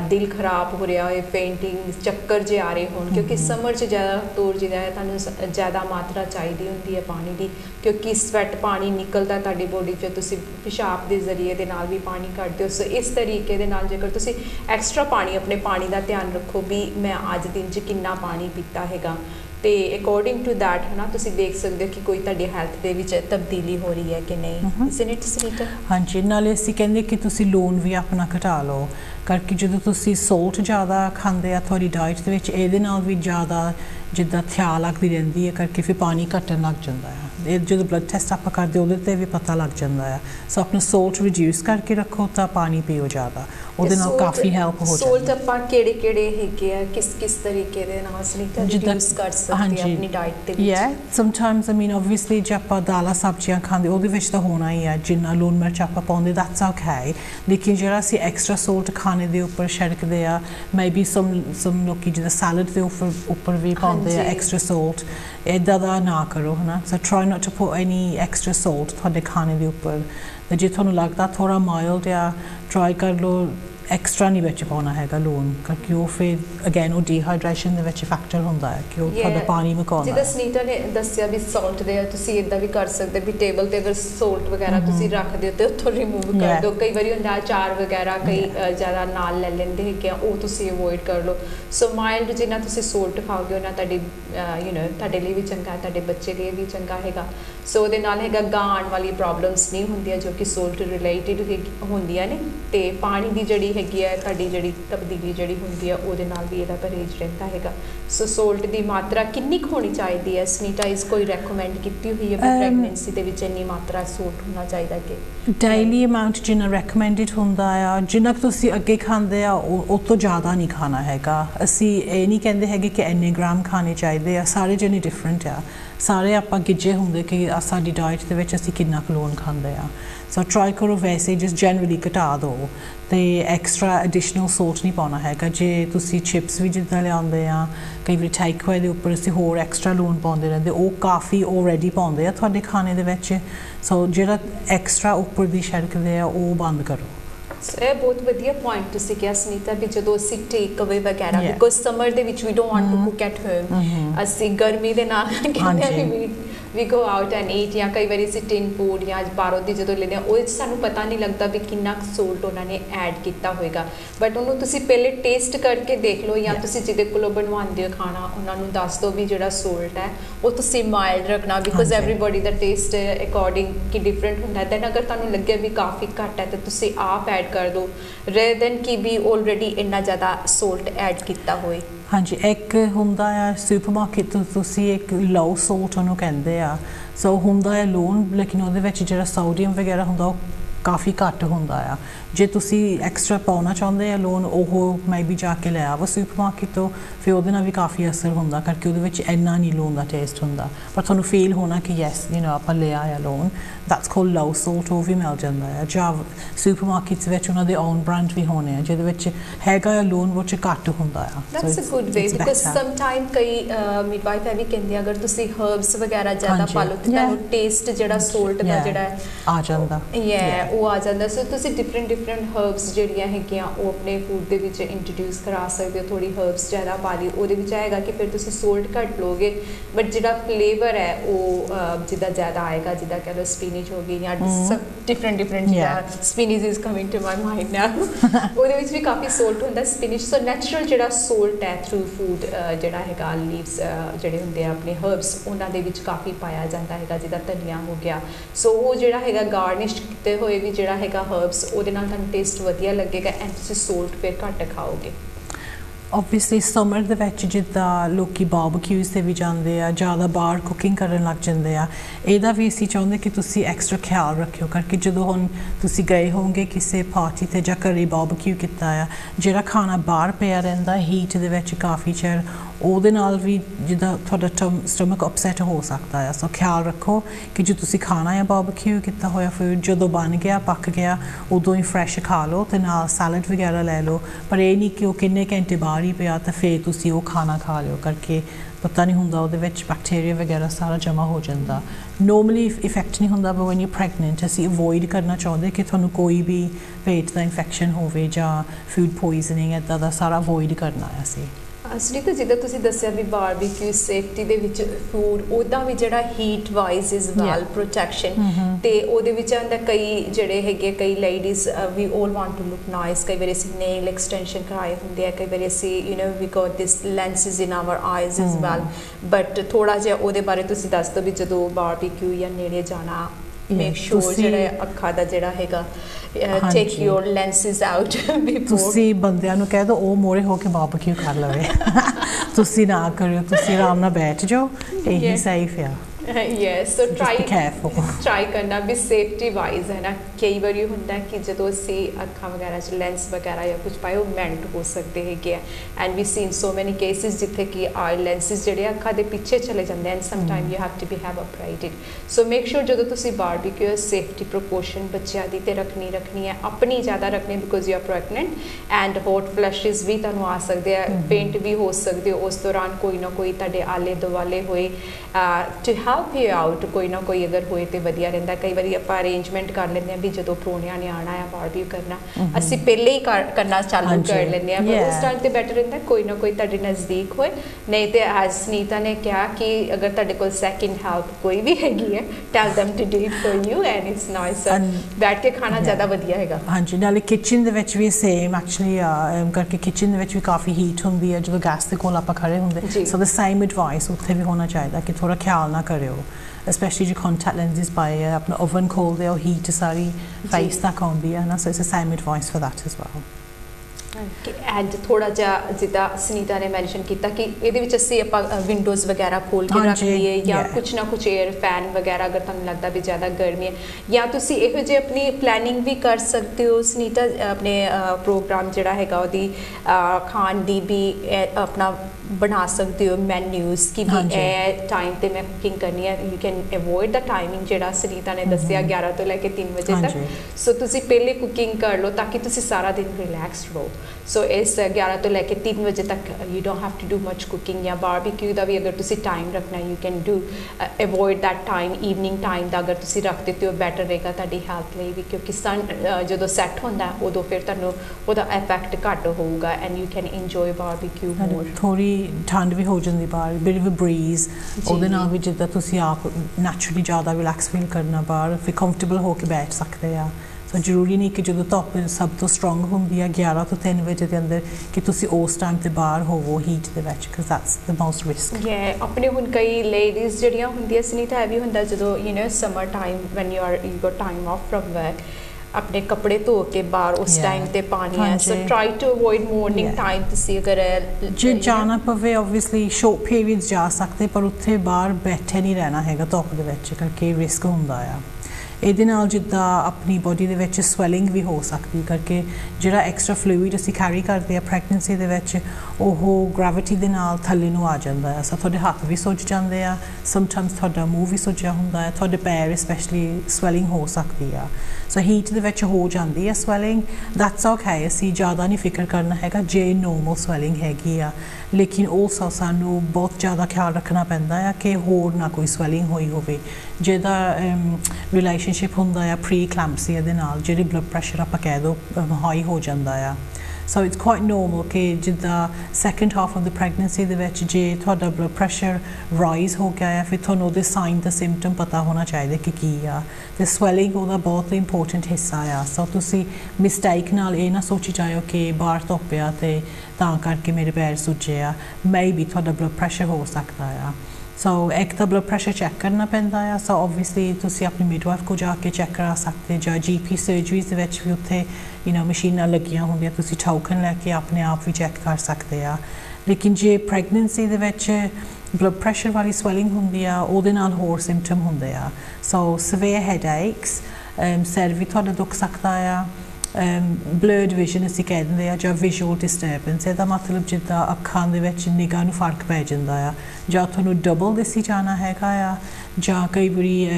ਦਿਲ ਖਰਾਬ ਹੋ ਰਿਹਾ ਹੋਏ ਫੇਂਟਿੰਗ ਚੱਕਰ ਜੇ ਆ ਰਹੇ ਹੋਣ ਕਿਉਂਕਿ ਸਮਰ 'ਚ ਜ਼ਿਆਦਾ ਤੌਰ ਜਿਹੜਾ ਹੈ ਤੁਹਾਨੂੰ ਜ਼ਿਆਦਾ ਮਾਤਰਾ ਚਾਹੀਦੀ ਹੁੰਦੀ ਹੈ ਪਾਣੀ ਦੀ ਕਿਉਂਕਿ ਸਵੈਟ ਪਾਣੀ ਨਿਕਲਦਾ ਤੁਹਾਡੀ ਬੋਡੀ 'ਚ ਤੁਸੀਂ ਪਿਸ਼ਾਬ ਦੇ ਜ਼ਰੀਏ ਦੇ ਨਾਲ ਵੀ ਪਾਣੀ ਕੱਢਦੇ ਹੋ। ਸੋ ਇਸ ਤਰੀਕੇ ਦੇ ਨਾਲ ਜੇਕਰ ਤੁਸੀਂ ਐਕਸਟਰਾ ਪਾਣੀ ਆਪਣੇ ਪਾਣੀ ਦਾ ਧਿਆਨ ਰੱਖੋ ਵੀ ਮੈਂ ਅੱਜ ਦਿਨ 'ਚ ਕਿੰਨਾ ਪਾਣੀ ਪੀਤਾ ਹੈਗਾ। ਤੇ ਅਕੋਰਡਿੰਗ ਟੂ ਥੈਟ ਹਨਾ ਤੁਸੀਂ ਦੇਖ ਸਕਦੇ ਹੋ ਕਿ ਕੋਈ ਤੁਹਾਡੀ ਹੈਲਥ ਦੇ ਵਿੱਚ ਤਬਦੀਲੀ ਹੋ ਰਹੀ ਹੈ ਕਿ ਨਹੀਂ. ਇਸਨ ਇਟ ਸੁਨੀਤਾ ਹਾਂਜੀ ਨਾਲੇ ਅਸੀਂ ਕਹਿੰਦੇ ਕਿ ਤੁਸੀਂ ਲੋਨ ਵੀ ਆਪਣਾ ਘਟਾ ਲਓ ਕਰਕੇ ਜਦੋਂ ਤੁਸੀਂ ਸੋਲਟ ਜ਼ਿਆਦਾ ਖਾਂਦੇ ਆ ਤੁਹਾਡੀ ਡਾਈਟ ਦੇ ਵਿੱਚ ਇਹਦੇ ਨਾਲ ਵੀ ਜ਼ਿਆਦਾ ਜਿੱਦਾਂ ਥਿਆ ਲੱਗਦੀ ਰਹਿੰਦੀ ਹੈ ਕਰਕੇ ਫਿਰ ਪਾਣੀ ਘਟਣ ਲੱਗ ਜਾਂਦਾ ਆ ਇਹ ਜਦੋਂ ਬਲੱਡ ਟੈਸਟ ਆਪਾਂ ਕਰਦੇ ਉਹਦੇ ਤੇ ਵੀ ਪਤਾ ਲੱਗ ਜਾਂਦਾ ਆ ਸੋ ਆਪਣਾ ਸੋਲਟ ਰਿਡਿਊਸ ਕਰਕੇ ਰੱਖੋ ਤਾਂ ਪਾਣੀ ਪੀਓ ਜ਼ਿਆਦਾ। ਉਹਦੇ ਨਾਲ ਕਾਫੀ ਹੈਲਪ ਹੋ ਸੋਲਟ ਜਾਂਦੀ ਆਪਾਂ ਕਿਹੜੇ ਕਿਹੜੇ ਹੈਗੇ ਆ ਕਿਸ ਕਿਸ ਤਰੀਕੇ ਦੇ ਨਾਲ ਜਿੱਦਾਂ- ਰਿਡਿਊਸ ਕਰ ਸਕਦੇ ਆ। ਆਪਣੀ ਡਾਈਟ ਦੇ ਵਿੱਚ? Yeah, sometimes I mean obviously ਜੇ ਆਪਾਂ ਦਾਲਾਂ ਸਬਜ਼ੀਆਂ ਖਾਂਦੇ ਉਹਦੇ ਵਿੱਚ ਤਾਂ ਹੋਣਾ ਹੀ ਆ ਜਿੰਨਾ ਲੂਣ ਮਿਰਚ ਆਪਾਂ ਪਾਉਂਦੇ that's okay ਲੇਕਿਨ ਜਿਹੜਾ ਅਸੀਂ ਐਕਸਟਰਾ ਸੋਲਟ ਖਾਣੇ ਦੇ ਉੱਪਰ ਛਿੜਕਦੇ ਆ ਮੇਬੀ ਸਮ ਸਮ ਲੋਕੀ ਜਿਹਦਾ ਸੈਲਡ ਦੇ ਉੱਪਰ ਉੱਪਰ ਵੀ ਪਾਉਂਦੇ ਆ। ਐਕਸਟਰਾ ਸੋਲਟ ਇਦਾਂ ਦਾ ਨਾ ਕਰੋ ਹਨਾ? So try not to put any extra salt ਤੁਹਾਡੇ ਖਾਣੇ ਦੇ ਉੱਪਰ। ਜੇ ਤੁਹਾਨੂੰ ਲੱਗਦਾ ਥੋੜਾ ਮਾਈਲਡ ਆ ਟਰਾਈ ਕਰ ਲਓ ਐਕਸਟਰਾ ਨਹੀਂ ਵਿੱਚ ਪਾਉਣਾ ਹੈਗਾ ਲੂਣ ਕਿਉਂਕਿ ਉਹ ਫਿਰ ਅਗੇਨ ਉਹ ਡੀਹਾਈਡਰੇਸ਼ਨ ਦੇ ਵਿੱਚ ਫੈਕਟਰ ਹੁੰਦਾ ਹੈ ਕਿ ਉਹ ਤੁਹਾਡਾ. ਪਾਣੀ ਮੁਕਾਉਂਦਾ ਜਿੱਦਾਂ ਹੈ ਸੁਨੀਤਾ ਨੇ ਦੱਸਿਆ ਵੀ ਸਾਲਟ ਦੇ ਆ, ਤੁਸੀਂ ਇਦਾਂ ਵੀ ਕਰ ਸਕਦੇ ਵੀ ਟੇਬਲ ਤੇ ਅਗਰ ਸਾਲਟ ਵਗੈਰਾ ਤੁਸੀਂ ਰੱਖਦੇ ਹੋ ਤੇ ਉੱਥੋਂ ਰਿਮੂਵ ਕਰ. ਦਿਓ ਕਈ ਵਾਰੀ ਹੁੰਦਾ ਚਾਰ ਵਗੈਰਾ ਕਈ ਜ਼ਿਆਦਾ ਨਾਲ ਲੈ ਲੈਂਦੇ ਹੈਗੇ ਆ ਉਹ ਤੁਸੀਂ ਅਵੋਇਡ ਕਰ ਲਓ ਸੋ ਮਾਈਲਡ ਜਿੰਨਾ ਤੁਸੀਂ ਸਾਲਟ ਖਾਓਗੇ ਉਹਨਾਂ ਤੁਹਾਡੀ ਯੂ نو ਤੁਹਾਡੇ ਲਈ ਵੀ ਚੰਗਾ ਹੈ ਤੁਹਾਡੇ ਬੱਚੇ ਲਈ ਵੀ ਚੰਗਾ ਹੈਗਾ ਸੋ ਉਹਦੇ ਨਾਲ ਹੈਗਾ ਗਾਂ ਆਉਣ ਵਾਲੀ ਪ੍ਰੋਬਲਮਸ ਨਹੀਂ ਹੁੰਦੀਆਂ ਜੋ ਕਿ ਸਾਲਟ ਰਿਲੇਟਡ ਹੁੰਦੀਆਂ ਨੇ ਤੇ ਪਾਣੀ ਦੀ ਜਿਹੜੀ ਹੈਗੀ ਹੈ ਤੁਹਾਡੀ ਜਿਹੜੀ ਤਬਦੀਲੀ ਜਿਹੜੀ ਹੁੰਦੀ ਹੈ ਉਹਦੇ ਨਾਲ ਵੀ ਇਹਦਾ ਪਰਹੇਜ਼ ਰਹਿੰਦਾ ਹੈਗਾ। ਸੋ ਸੋਲਟ ਦੀ ਮਾਤਰਾ ਕਿੰਨੀ ਕੁ ਹੋਣੀ ਚਾਹੀਦੀ ਹੈ? ਸਨੀਟਾਈਜ਼ ਕੋਈ ਰეკਮੈਂਡ ਕੀਤੀ ਹੋਈ ਹੈ ਵੀ ਪ੍ਰੈਗਨੈਂਸੀ ਦੇ ਵਿੱਚ ਇੰਨੀ ਮਾਤਰਾ ਸੋਲਟ ਹੋਣਾ ਚਾਹੀਦਾ ਕਿ ਡੇਲੀ ਅਮਾਉਂਟ ਜਿੰਨਾ ਰეკਮੈਂਡਡ ਹੁੰਦਾ ਆ ਜਿੰਨਾ ਤੁਸੀਂ ਅੱਗੇ ਖਾਂਦੇ ਆ ਉਹ ਤੋਂ ਜ਼ਿਆਦਾ ਨਹੀਂ ਖਾਣਾ ਹੈਗਾ। ਅਸੀਂ ਇਹ ਨਹੀਂ ਕਹਿੰਦੇ ਹੈਗੇ ਕਿ ਐਨੇ ਗ੍ਰਾਮ ਖਾਣੇ ਚਾਹੀਦੇ ਆ। ਸਾਰੇ ਜਣੇ ਡਿਫਰੈਂਟ ਆ। ਸਾਰੇ ਆਪਾਂ ਗਿੱਜੇ ਹੁੰਦੇ ਕਿ ਸਾਡੀ ਡਾਈਟ ਦੇ ਵਿੱਚ ਅਸੀਂ ਕਿੰਨਾ ਕਲੋਨ ਖਾਂਦੇ ਆ। ਸੋ ਟਰਾਈ ਕਰੋ ਵੈਸੇ ਜਸਟ ਜਨਰਲੀ ਘਟਾ ਦਿਓ ਤੇ ਐਕਸਟਰਾ ਐਡੀਸ਼ਨਲ ਸੋਲਟ ਨਹੀਂ ਪਾਉਣਾ ਹੈਗਾ ਜੇ ਤੁਸੀਂ ਚਿਪਸ ਵੀ ਜਿੱਦਾਂ ਲਿਆਉਂਦੇ ਆ ਕਈ ਵਾਰੀ ਟਾਈਕਵੇ ਦੇ ਉੱਪਰ ਅਸੀਂ ਹੋਰ ਐਕਸਟਰਾ ਲੂਣ ਪਾਉਂਦੇ ਰਹਿੰਦੇ ਉਹ ਕਾਫੀ ਆਲਰੇਡੀ ਪਾਉਂਦੇ ਆ ਤੁਹਾਡੇ ਖਾਣੇ ਦੇ ਵਿੱਚ ਸੋ ਜਿਹੜਾ ਐਕਸਟਰਾ ਉੱਪਰ ਦੀ ਛਿੜਕਦੇ ਆ ਉਹ ਬੰਦ ਕਰੋ ਇਹ ਬਹੁਤ ਵਧੀਆ ਪੁਆਇੰਟ ਤੁਸੀਂ ਕਿਹਾ ਸੁਨੀਤਾ ਵੀ ਜਦੋਂ ਅਸੀਂ ਟੇਕ ਅਵੇ ਵਗੈਰਾ. ਬਿਕੋਜ਼ ਸਮਰ ਦੇ ਵਿੱਚ we don't want to cook at home. ਅਸੀਂ ਗਰਮੀ ਦੇ ਨਾਲ ਕਹਿੰਦੇ ਆ। We we go out and eat ਜਾਂ ਕਈ ਵਾਰੀ ਅਸੀਂ ਟਿਨ ਫੂਡ ਜਾਂ ਬਾਹਰੋਂ ਦੀ ਜਦੋਂ ਲੈਂਦੇ ਆ ਉਹ 'ਚ ਸਾਨੂੰ ਪਤਾ ਨਹੀਂ ਲੱਗਦਾ ਵੀ ਕਿੰਨਾ ਸੋਲਟ ਉਹਨਾਂ ਨੇ ਐਡ ਕੀਤਾ ਹੋਵੇਗਾ ਬਟ ਉਹਨੂੰ ਤੁਸੀਂ ਪਹਿਲੇ ਟੇਸਟ ਕਰਕੇ ਦੇਖ ਲਓ ਜਾਂ. ਤੁਸੀਂ ਜਿਹਦੇ ਕੋਲੋਂ ਬਣਵਾਉਂਦੇ ਹੋ ਖਾਣਾ ਉਹਨਾਂ ਨੂੰ ਦੱਸ ਦਿਓ ਵੀ ਜਿਹੜਾ ਸੋਲਟ ਹੈ ਉਹ ਤੁਸੀਂ ਮਾਈਲਡ ਰੱਖਣਾ ਬਿਕੋਜ਼। ਐਵਰੀਬਾਡੀ ਦਾ ਟੇਸਟ ਅਕੋਰਡਿੰਗ ਕਿ ਡਿਫਰੈਂਟ ਹੁੰਦਾ ਦੈਨ ਅਗਰ ਤੁਹਾਨੂੰ ਲੱਗੇ ਵੀ ਕਾਫੀ ਘੱਟ ਹੈ ਤਾਂ ਤੁਸੀਂ ਆਪ ਐਡ ਕਰ ਦਿਓ ਰੇਦਰ ਦੈਨ ਕਿ ਵੀ ਆਲਰੇਡੀ ਇੰਨਾ ਜ਼ਿਆਦਾ ਸੋਲਟ ਐਡ ਕੀਤਾ ਹੋਏ ਹਾਂਜੀ, ਇੱਕ ਹੁੰਦਾ ਆ ਸੁਪਰਮਾਰਕਟ ਤੋਂ ਤੁਸੀਂ ਇੱਕ ਲੋ ਸੋਲਟ ਉਹਨੂੰ ਕਹਿੰਦੇ ਆ। ਸੋ ਹੁੰਦਾ ਹੈ ਲੋਨ ਲੇਕਿਨ ਉਹਦੇ ਵਿੱਚ ਜਿਹੜਾ ਸੋਡੀਅਮ ਵਗੈਰਾ ਹੁੰਦਾ, ਉਹ ਕਾਫੀ ਘੱਟ ਹੁੰਦਾ ਆ। ਜੇ ਤੁਸੀਂ ਐਕਸਟਰਾ ਪਾਉਣਾ ਚਾਹੁੰਦੇ ਆ ਲੂਣ ਉਹ ਮੈਂ ਵੀ ਜਾ ਕੇ ਲੈ ਆਵਾ ਸੁਪਰਮਾਰਕਟ ਤੋਂ ਫਿਰ ਉਹਦੇ ਨਾਲ ਵੀ ਕਾਫੀ ਅਸਰ ਹੁੰਦਾ ਕਰਕੇ ਉਹਦੇ ਵਿੱਚ ਇੰਨਾ ਨਹੀਂ ਲੂਣ ਦਾ ਟੇਸਟ ਹੁੰਦਾ। ਪਰ ਤੁਹਾਨੂੰ ਫੀਲ ਹੋਣਾ ਕਿ ਯੈਸ ਯੂ نو ਆਪਾਂ ਲਿਆ ਆ ਲੂਣ ਦੈਟਸ ਕਾਲਡ ਲੋ ਸੋਲਟ ਉਹ ਵੀ ਮਿਲ ਜਾਂਦਾ ਹੈ ਜਾਂ ਸੁਪਰਮਾਰਕਟਸ ਵਿੱਚ ਉਹਨਾਂ ਦੇ ਓਨ ਬ੍ਰਾਂਡ ਵੀ ਹੋਣੇ ਆ ਜਿਹਦੇ ਵਿੱਚ ਹੈਗਾ ਲੂਣ ਉਹ 'ਚ ਘੱਟ ਹੁੰਦਾ ਆ। It's- good way it's because better. sometime ਕਈ ਮਿਡਵਾਈਫ ਇਹ ਵੀ ਕਹਿੰਦੇ ਅਗਰ ਤੁਸੀਂ ਹਰਬਸ ਵਗੈਰਾ ਜ਼ਿਆਦਾ। ਪਾ ਲਓ ਤਾਂ ਟੇਸਟ ਜਿਹੜਾ ਸੋਲਟ ਦਾ. ਜਿਹੜਾ ਆ ਜਾਂਦਾ। ਯਾ ਉਹ ਆ ਜਾਂਦਾ। ਸੋ ਤੁਸੀਂ ਡਿਫਰੈਂਟ ਡਿਫਰੈਂਟ ਹਰਬਸ ਜਿਹੜੀਆਂ ਹੈਗੀਆਂ ਉਹ ਆਪਣੇ ਫੂਡ ਦੇ ਵਿੱਚ ਇੰਟਰੋਡਿਊਸ ਕਰਾ ਸਕਦੇ ਹੋ ਥੋੜੀ ਹਰਬਸ ਜ਼ਿਆਦਾ ਪਾ ਲਈ ਉਹਦੇ ਵਿੱਚ ਆਏਗਾ ਕਿ ਫਿਰ ਤੁਸੀਂ ਸੋਲਟ ਘੱਟ ਲੋਗੇ ਬਟ ਜਿਹੜਾ ਫਲੇਵਰ ਹੈ ਉਹ ਜਿੱਦਾਂ ਜ਼ਿਆਦਾ ਆਏਗਾ ਜਿੱਦਾਂ ਕਹ ਲਓ ਸਪੀਨਿਚ ਹੋ ਗਈ ਜਾਂ ਸਭ different different Yeah. Spinach is coming to my mind now ਉਹਦੇ ਵਿੱਚ ਵੀ ਕਾਫੀ ਸੋਲਟ ਹੁੰਦਾ ਸਪਿਨਿਚ ਸੋ ਨੈਚੁਰਲ ਜਿਹੜਾ ਸੋਲਟ ਹੈ ਥਰੂ ਫੂਡ ਜਿਹੜਾ ਹੈਗਾ ਲੀਵਸ ਜਿਹੜੇ ਹੁੰਦੇ ਆ ਆਪਣੇ ਹਰਬਸ ਉਹਨਾਂ ਦੇ ਵਿੱਚ ਕਾਫੀ ਪਾਇਆ ਜਾਂਦਾ ਹੈਗਾ ਜਿੱਦਾਂ ਧਨੀਆ ਹੋ ਗਿਆ। ਸੋ ਉਹ ਜਿਹੜਾ ਹੈਗਾ ਗਾਰਨਿਸ਼ ਕੀਤੇ ਹੋਏ ਵੀ ਜਿਹੜਾ ਹੈਗਾ ਹਰਬਸ ਉਹਦੇ ਨਾਲ ਤੁਹਾਨੂੰ ਟੇਸਟ ਵਧੀਆ ਲੱਗੇਗਾ ਐਂਡ ਤੁਸੀਂ ਸੋਲਟ ਫਿਰ ਘੱਟ ਖਾਓਗੇ। ਆਬਵੀਅਸਲੀ ਸਮਰ ਦੇ ਵਿੱਚ ਜਿੱਦਾਂ ਲੋਕੀ ਬਾਰਬੀਕਿਊਜ਼ ਤੇ ਵੀ ਜਾਂਦੇ ਆ, ਜ਼ਿਆਦਾ ਬਾਹਰ ਕੁਕਿੰਗ ਕਰਨ ਲੱਗ ਜਾਂਦੇ ਆ, ਇਹਦਾ ਵੀ ਅਸੀਂ ਚਾਹੁੰਦੇ ਕਿ ਤੁਸੀਂ ਐਕਸਟਰਾ ਖਿਆਲ ਰੱਖਿਓ ਕਰਕੇ ਜਦੋਂ ਹੁਣ ਤੁਸੀਂ ਗਏ ਹੋਵੋਗੇ ਕਿਸੇ ਪਾਰਟੀ ਤੇ ਜਾਂ ਘਰੇ ਬਾਰਬੀਕਿਊ ਕੀਤਾ ਆ, ਜਿਹੜਾ ਖਾਣਾ ਬਾਹਰ ਪਿਆ ਰਹਿੰਦਾ ਹੀਟ ਦੇ ਵਿੱਚ ਕਾਫੀ ਚਿਰ, ਉਹਦੇ ਨਾਲ ਵੀ ਜਿੱਦਾਂ ਤੁਹਾਡਾ ਸਟਮਕ ਅਪਸੈਟ ਹੋ ਸਕਦਾ ਆ। ਸੋ ਖਿਆਲ ਰੱਖੋ ਕਿ ਜੇ ਤੁਸੀਂ ਖਾਣਾ ਹੈ ਬਾਰਬੀਕਿਊ ਕੀਤਾ ਹੋਇਆ ਫਿਰ ਜਦੋਂ ਬਣ ਗਿਆ, ਪੱਕ ਗਿਆ, ਉਦੋਂ ਹੀ ਫਰੈਸ਼ ਖਾ ਲਓ ਤੇ ਨਾਲ ਸੈਲਡ ਵਗੈਰਾ ਲੈ ਲਓ। ਪਰ ਇਹ ਨਹੀਂ ਕਿ ਉਹ ਕਿੰਨੇ ਘੰਟੇ ਬਾਅਦ ਬਾਹਰ ਹੀ ਪਿਆ ਤਾਂ ਫਿਰ ਤੁਸੀਂ ਉਹ ਖਾਣਾ ਖਾ ਲਿਓ ਕਰਕੇ ਪਤਾ ਨਹੀਂ ਹੁੰਦਾ ਉਹਦੇ ਵਿੱਚ ਬੈਕਟੀਰੀਆ ਵਗੈਰਾ ਸਾਰਾ ਜਮਾ ਹੋ ਜਾਂਦਾ। ਨੋਰਮਲੀ ਇਫੈਕਟ ਨਹੀਂ ਹੁੰਦਾ ਬਟ ਵੈਨ ਯੂ ਪ੍ਰੈਗਨੈਂਟ ਅਸੀਂ ਅਵੋਇਡ ਕਰਨਾ ਚਾਹੁੰਦੇ ਕਿ ਤੁਹਾਨੂੰ ਕੋਈ ਵੀ ਪੇਟ ਦਾ ਇਨਫੈਕਸ਼ਨ ਹੋਵੇ ਜਾਂ ਫੂਡ ਪੋਇਜ਼ਨਿੰਗ ਇਦਾਂ ਦਾ ਸਾਰਾ ਅਵੋਇਡ ਕਰਨਾ ਹੈ ਅਸੀਂ। ਅਸਲੀ ਤਾਂ ਜਿੱਦਾਂ ਤੁਸੀਂ ਦੱਸਿਆ ਵੀ ਬਾਰਬੀਕਿਊ ਸੇਫਟੀ ਦੇ ਵਿੱਚ ਫੂਡ ਉਹਦਾ ਵੀ ਜਿਹੜਾ heat wise is well Yeah. Protection Mhm. ਤੇ ਉਹਦੇ ਵਿੱਚ ਆਂਦਾ ਕਈ ਜਿਹੜੇ ਹੈਗੇ ਕਈ ladies we 올 want to look nice ਕਈ ਵਾਰੀ ਅਸੀਂ ਨੇਲ ਐਕਸਟੈਂਸ਼ਨ ਕਰਾਏ ਹੁੰਦੇ ਆ ਕਈ ਵਾਰੀ ਅਸੀਂ you know we got this lenses in our eyes is Hmm. Well but ਥੋੜਾ ਜਿਹਾ ਉਹਦੇ ਬਾਰੇ ਤੁਸੀਂ ਦੱਸ ਦਿਓ ਵੀ ਜਦੋਂ ਬਾਰਬੀਕਿਊ ਜਾਂ ਨੇੜੇ ਜਾਣਾ ਮੇਕ Yes, ਸ਼ੋਰ ਤੁਸੀਂ- ਜਿਹੜਾ ਅੱਖਾਂ ਦਾ ਜਿਹੜਾ ਹੈਗਾ take. Your lenses out before ਤੁਸੀਂ ਬੰਦਿਆਂ ਨੂੰ ਕਹਿ ਦਿਓ ਉਹ ਮੋਰੇ ਹੋ ਕੇ ਬਾਰਬੀਕਿਊ ਕਰ ਲਵੇ ਤੁਸੀਂ ਨਾ ਕਰਿਓ ਤੁਸੀਂ ਆਰਾਮ ਨਾਲ ਬੈਠ ਜਾਓ ਇਹੀ. ਸੇਫ ਆ ਯੈਸ ਸੋ ਟਰਾਈ. ਟਰਾਈ ਕਰਨਾ ਵੀ ਸੇਫਟੀ ਵਾਈਜ਼ ਹੈ ਨਾ ਕਈ ਵਾਰੀ ਹੁੰਦਾ ਕਿ ਜਦੋਂ ਅਸੀਂ ਅੱਖਾਂ ਵਗੈਰਾ 'ਚ ਲੈਂਸ ਵਗੈਰਾ ਜਾਂ ਕੁਝ ਉਹ ਮੈਂਟ ਹੋ ਸਕਦੇ ਹੈਗੇ ਆ and we seen so many cases ਜਿੱਥੇ ਕਿ ਆਈ ਲੈਂਸਿਸ ਜਿਹੜੇ ਅੱਖਾਂ ਦੇ ਪਿੱਛੇ ਚਲੇ ਜਾਂਦੇ and some time you have to be have uprighted so make sure ਜਦੋਂ ਤੁਸੀਂ ਬਾਰਬੀਕਿਊ ਸੇਫਟੀ ਪ੍ਰੋਪੋਰਸ਼ਨ ਬੱਚਿਆਂ ਦੀ ਤੇ ਰੱਖਣੀ ਰੱਖਣੀ ਹੈ ਆਪਣੀ ਜ਼ਿਆਦਾ ਰੱਖਣੀ because you are pregnant and hot flashes ਵੀ ਤੁਹਾਨੂੰ ਆ ਸਕਦੇ ਆ ਪੇਂਟ ਵੀ ਹੋ ਸਕਦੇ ਉਸ ਦੌਰਾਨ ਕੋਈ ਨਾ ਕੋਈ ਤੁਹਾਡੇ ਆਲੇ ਦੁਆਲੇ ਹੋਏ ਟੂ ਹੈਲਪ ਯੂ ਆਊਟ ਕੋਈ ਨਾ ਕੋਈ ਅਗਰ ਹੋਏ ਤੇ ਵਧੀਆ ਰਹਿੰਦਾ ਕਈ ਵਾਰੀ ਆਪਾਂ ਅਰੇਂਜਮੈਂਟ ਕਰ ਲੈਂਦੇ ਆ ਵੀ ਜਦੋਂ ਪ੍ਰੋਣਿਆਂ ਨੇ ਆਣਾ ਆ ਬਾਰਬੀਕਿਊ ਕਰਨਾ ਅਸੀਂ ਪਹਿਲੇ ਹੀ ਕਰ- ਕਰਨਾ ਚਾਲੂ। ਕਰ ਲੈਂਦੇ ਆ ਪਰ ਉਸ. ਟਾਈਮ ਤੇ ਬੈਟਰ ਰਹਿੰਦਾ ਕੋਈ ਨਾ ਕੋਈ ਤੁਹਾਡੇ ਨਜ਼ਦੀਕ ਹੋਏ ਨਹੀਂ ਤੇ ਐਸ ਨੀਤਾ ਨੇ ਕਿਹਾ ਕਿ ਅਗਰ ਤੁਹਾਡੇ ਕੋਲ ਸੈਕਿੰਡ ਹੈਲਪ ਕੋਈ ਵੀ ਹੈਗੀ ਹੈ tell them to do it for you and it's nice ਬੈਠ ਕੇ ਖਾਣਾ. ਜ਼ਿਆਦਾ ਵਧੀਆ ਹੈਗਾ ਹਾਂਜੀ ਨਾਲੇ ਕਿਚਨ ਦੇ ਵਿੱਚ ਵੀ ਸੇਮ ਐਕਚੁਅਲੀ ਕਰਕੇ ਕਿਚਨ ਦੇ ਵਿੱਚ ਵੀ ਕਾਫੀ ਹੀਟ ਹੁੰਦੀ ਹੈ ਜਦੋਂ ਗੈਸ ਦੇ ਕੋਲ ਆਪਾਂ ਖੜੇ ਹੁੰਦੇ। ਸੋ ਦ ਸੇਮ ਐਡਵਾਈਸ ਉੱਥੇ ਵੀ ਹੋਣਾ ਚਾਹੀਦਾ ਕਿ ਥੋੜਾ ਖਿਆਲ ਨਾ reo especially जो contact lenses buy अपना uh, oven खोल दे heat to सारी face that कॉम्बी है ना so it's a same advice for that as well. Well and ਥੋੜਾ ਜਿਹਾ ਜਿੱਦਾਂ ਸੁਨੀਤਾ ਨੇ ਮੈਂਸ਼ਨ ਕੀਤਾ ਕਿ ਇਹਦੇ ਵਿੱਚ ਅਸੀਂ ਆਪਾਂ ਵਿੰਡੋਜ਼ ਵਗੈਰਾ ਖੋਲ ਕੇ ਰੱਖ ਲਈਏ ਜਾਂ. ਕੁਝ ਨਾ ਕੁਝ 에ਅਰ ਫੈਨ ਵਗੈਰਾ ਅਗਰ ਤੁਹਾਨੂੰ ਲੱਗਦਾ ਵੀ ਜ਼ਿਆਦਾ ਗਰਮੀ ਹੈ ਜਾਂ ਤੁਸੀਂ ਇਹੋ ਜਿਹੀ ਆਪਣੀ ਪਲੈਨਿੰਗ ਵੀ ਕਰ ਸਕਦੇ ਹੋ ਸੁਨੀਤਾ ਆਪਣੇ ਪ੍ਰੋਗਰਾਮ ਜਿਹੜਾ ਹੈਗਾ ਉਹਦੀ ਖਾਣ ਦੀ ਵੀ ਆਪਣਾ ਬਣਾ ਸਕਦੇ ਹੋ ਮੈਨੂਜ਼ ਕਿ ਵੀ। ਇਹ ਟਾਈਮ ਤੇ ਮੈਂ ਕੁਕਿੰਗ ਕਰਨੀ ਹੈ you can avoid the timing ਜਿਹੜਾ ਸੁਨੀਤਾ ਨੇ ਦੱਸਿਆ 11 ਤੋਂ ਲੈ ਕੇ 3 ਵਜੇ ਤੱਕ। ਸੋ ਤੁਸੀਂ ਪਹਿਲੇ ਕੁਕਿੰਗ ਕਰ ਲਓ ਤਾਂ ਕਿ ਤੁਸੀਂ ਸਾਰਾ ਦਿਨ ਰਿਲੈਕਸਡ ਰਹੋ ਸੋ ਇਸ 11 ਤੋਂ ਲੈ ਕੇ 3 ਵਜੇ ਤੱਕ you don't have to do much cooking ਜਾਂ ਬਾਰਬੀਕਿਊ ਦਾ ਵੀ ਅਗਰ ਤੁਸੀਂ ਟਾਈਮ ਰੱਖਣਾ you can do avoid that time evening time ਦਾ ਅਗਰ ਤੁਸੀਂ ਰੱਖ ਦਿੱਤੇ ਹੋ ਬੈਟਰ ਰਹੇਗਾ ਤੁਹਾਡੀ ਹੈਲਥ ਲਈ ਵੀ ਕਿਉਂਕਿ ਸਨ ਜਦੋਂ ਸੈੱਟ ਹੁੰਦਾ ਉਦੋਂ ਫਿਰ ਤੁਹਾਨੂੰ ਉਹਦਾ ਇਫੈਕਟ ਘੱਟ ਹੋਊਗਾ and you can enjoy barbecue more ਥੋੜੀ ਠੰਡ ਵੀ ਹੋ ਜਾਂਦੀ ਬਾਹਰ ਬਿਟ ਆਫ ਬਰੀਜ਼ ਉਹਦੇ ਨਾਲ ਵੀ ਜਿੱਦਾਂ ਤੁਸੀਂ ਆਪ ਨੈਚੁਰਲੀ ਜ਼ਿਆਦਾ ਰਿਲੈਕਸ ਫੀਲ ਕਰਨਾ ਬਾਹਰ ਫਿਰ ਕੰਫਰਟੇਬਲ ਹੋ ਕੇ ਬੈਠ ਸਕਦੇ ਆ। ਜ਼ਰੂਰੀ ਨਹੀਂ ਕਿ ਜਦੋਂ ਧੁੱਪ ਸਭ ਤੋਂ ਸਟਰੋਂਗ ਹੁੰਦੀ ਆ 11 ਤੋਂ 3 ਵਜੇ ਦੇ ਅੰਦਰ ਕਿ ਤੁਸੀਂ ਉਸ ਟਾਈਮ ਤੇ ਬਾਹਰ ਹੋਵੋ ਹੀਟ ਦੇ ਵਿੱਚ ਕਿਉਂਕਿ ਦੈਟਸ ਦ ਮੋਸਟ ਰਿਸਕ ਯੇ ਆਪਣੇ ਹੁਣ ਕਈ ਲੇਡੀਜ਼ ਜਿਹੜੀਆਂ ਹੁੰਦੀਆਂ ਸੁਨੀਤਾ ਇਹ ਵੀ ਹੁੰਦਾ ਜਦੋਂ you know summer time when you are you got time off from work ਆਪਣੇ ਕੱਪੜੇ ਧੋ ਕੇ ਬਾਹਰ ਉਸ. ਟਾਈਮ ਤੇ ਪਾਣੀ ਹੈ so. Try to avoid morning. Time ਤੁਸੀਂ ਅਗਰ ਜੇ ਜਾਣਾ ਪਵੇ ਆਬਵੀਅਸਲੀ ਸ਼ੋਰਟ ਪੀਰੀਅਡਸ ਜਾ ਸਕਦੇ ਪਰ ਉੱਥੇ ਬਾਹਰ ਬੈਠੇ ਨਹੀਂ ਰਹਿਣਾ ਹੈਗਾ ਧੁੱਪ ਦੇ ਵਿੱਚ ਕਰਕੇ ਰਿਸਕ ਹੁੰਦਾ ਆ ਇਹਦੇ ਨਾਲ ਜਿੱਦਾਂ ਆਪਣੀ ਬੋਡੀ ਦੇ ਵਿੱਚ ਸਵੈਲਿੰਗ ਵੀ ਹੋ ਸਕਦੀ ਕਰਕੇ ਜਿਹੜਾ ਐਕਸਟਰਾ ਫਲੂਇਡ ਅਸੀਂ ਕੈਰੀ ਕਰਦੇ ਆ ਪ੍ਰੈਗਨੈਂਸੀ ਦੇ ਵਿੱਚ, ਉਹ ਗ੍ਰੈਵਿਟੀ ਦੇ ਨਾਲ ਥੱਲੇ ਨੂੰ ਆ ਜਾਂਦਾ ਆ ਸੋ ਤੁਹਾਡੇ ਹੱਥ ਵੀ ਸੁੱਜ ਜਾਂਦੇ ਆ ਸਮਟਾਈਮਸ ਤੁਹਾਡਾ ਮੂੰਹ ਵੀ ਸੁੱਜਿਆ ਹੁੰਦਾ ਹੈ, ਤੁਹਾਡੇ ਪੈਰ ਸਪੈਸ਼ਲੀ ਸਵੈਲਿੰਗ ਹੋ ਸਕਦੀ ਆ। ਸੋ ਹੀਟ ਦੇ ਵਿੱਚ ਹੋ ਜਾਂਦੀ ਹੈ ਸਵੈਲਿੰਗ ਦੈਟਸ ਓਕੇ ਅਸੀਂ ਜ਼ਿਆਦਾ ਨਹੀਂ ਫਿਕਰ ਕਰਨਾ ਹੈਗਾ ਜੇ ਨੋਰਮਲ ਸਵੈਲਿੰਗ ਹੈਗੀ ਆ। ਲੇਕਿਨ also ਸਾਨੂੰ ਬਹੁਤ ਜ਼ਿਆਦਾ ਖਿਆਲ ਰੱਖਣਾ ਪੈਂਦਾ ਆ ਕਿ ਹੋਰ ਨਾ ਕੋਈ ਸਵੈਲਿੰਗ ਹੋਈ ਹੋਵੇ। ਜਿਹਦਾ ਰਿਲੇਸ਼ਨਸ਼ਿਪ ਹੁੰਦਾ ਆ ਪ੍ਰੀ ਕਲੈਂਪਸੀਆ ਦੇ ਨਾਲ, ਜਿਹੜੀ ਬਲੱਡ ਪ੍ਰੈਸ਼ਰ ਆਪਾਂ ਕਹਿ ਦੋ ਹਾਈ ਹੋ ਜਾਂਦਾ ਆ। ਸੋ ਇਟਸ ਕੁਆਇਟ ਨੋਰਮਲ ਕਿ ਜਿੱਦਾਂ second half of the pregnancy ਦੇ ਵਿੱਚ ਜੇ ਤੁਹਾਡਾ ਬਲੱਡ ਪ੍ਰੈਸ਼ਰ ਰਾਈਜ਼ ਹੋ ਗਿਆ ਹੈ ਫਿਰ ਤੁਹਾਨੂੰ ਉਹਦੇ ਸਾਈਨ ਤੇ ਸਿੰਪਟਮ ਪਤਾ ਹੋਣਾ ਚਾਹੀਦਾ ਕਿ ਕੀ ਆ। ਤੇ ਸਵੈਲਿੰਗ ਉਹਦਾ ਬਹੁਤ ਇੰਪੋਰਟੈਂਟ ਹਿੱਸਾ ਆ। ਸੋ ਤੁਸੀਂ ਮਿਸਟੇਕ ਨਾਲ ਇਹ ਨਾ ਸੋਚੀ ਜਾਇਓ ਕਿ ਬਾਹਰ ਧੁੱਪ ਆ ਤੇ ਤਾਂ ਕਰਕੇ ਮੇਰੇ ਪੈਰ ਸੁੱਜੇ ਆ। ਮੇਬੀ ਤੁਹਾਡਾ ਬਲੱਡ ਪ੍ਰੈਸ਼ਰ ਹੋ ਸਕਦਾ ਆ। ਸੋ ਇੱਕ ਤਾਂ ਬਲੱਡ ਪ੍ਰੈਸ਼ਰ ਚੈੱਕ ਕਰਨਾ ਪੈਂਦਾ ਆ ਸੋ ਆਬਵੀਅਸਲੀ ਤੁਸੀਂ ਆਪਣੀ ਮਿਡਵਾਈਫ ਕੋ ਜਾ ਕੇ ਚੈੱਕ ਕਰਾ ਸਕਦੇ ਜਾਂ ਜੀਪੀ ਸਰਜਰੀਜ਼ ਦੇ ਵਿੱਚ ਵੀ ਉੱਥੇ ਯੂ نو ਮਸ਼ੀਨਾਂ ਲੱਗੀਆਂ ਹੁੰਦੀਆਂ ਤੁਸੀਂ ਠੌਕਨ ਲੈ ਕੇ ਆਪਣੇ ਆਪ ਵੀ ਚੈੱਕ ਕਰ ਸਕਦੇ ਆ ਲੇਕਿਨ ਜੇ ਪ੍ਰੈਗਨੈਂਸੀ ਦੇ ਵਿੱਚ ਬਲੱਡ ਪ੍ਰੈਸ਼ਰ ਵਾਲੀ ਸਵੈਲਿੰਗ ਹੁੰਦੀ ਆ ਉਹਦੇ ਨਾਲ ਹੋਰ ਸਿੰਪਟਮ ਹੁੰਦੇ ਆ ਸੋ ਸਵੇਅਰ ਹੈਡੇਕਸ ਸਿਰ ਵੀ ਤੁਹਾਡਾ ਦੁੱਖ ਸਕਦਾ ਆ ਬਲਰਡ ਵਿਜ਼ਨ ਅਸੀਂ ਕਹਿ ਦਿੰਦੇ ਆ ਜਾਂ ਵਿਜ਼ੂਅਲ ਡਿਸਟਰਬੈਂਸ ਇਹਦਾ ਮਤਲਬ ਜਿੱਦਾਂ ਅੱਖਾਂ ਦੇ ਵਿੱਚ ਨਿਗਾਹ ਨੂੰ ਫ਼ਰਕ ਪੈ ਜਾਂਦਾ ਆ ਜਾਂ ਤੁਹਾਨੂੰ ਡਬਲ ਦਿਸੀ ਜਾਣਾ ਹੈਗਾ ਆ ਜਾਂ ਕਈ ਵਾਰੀ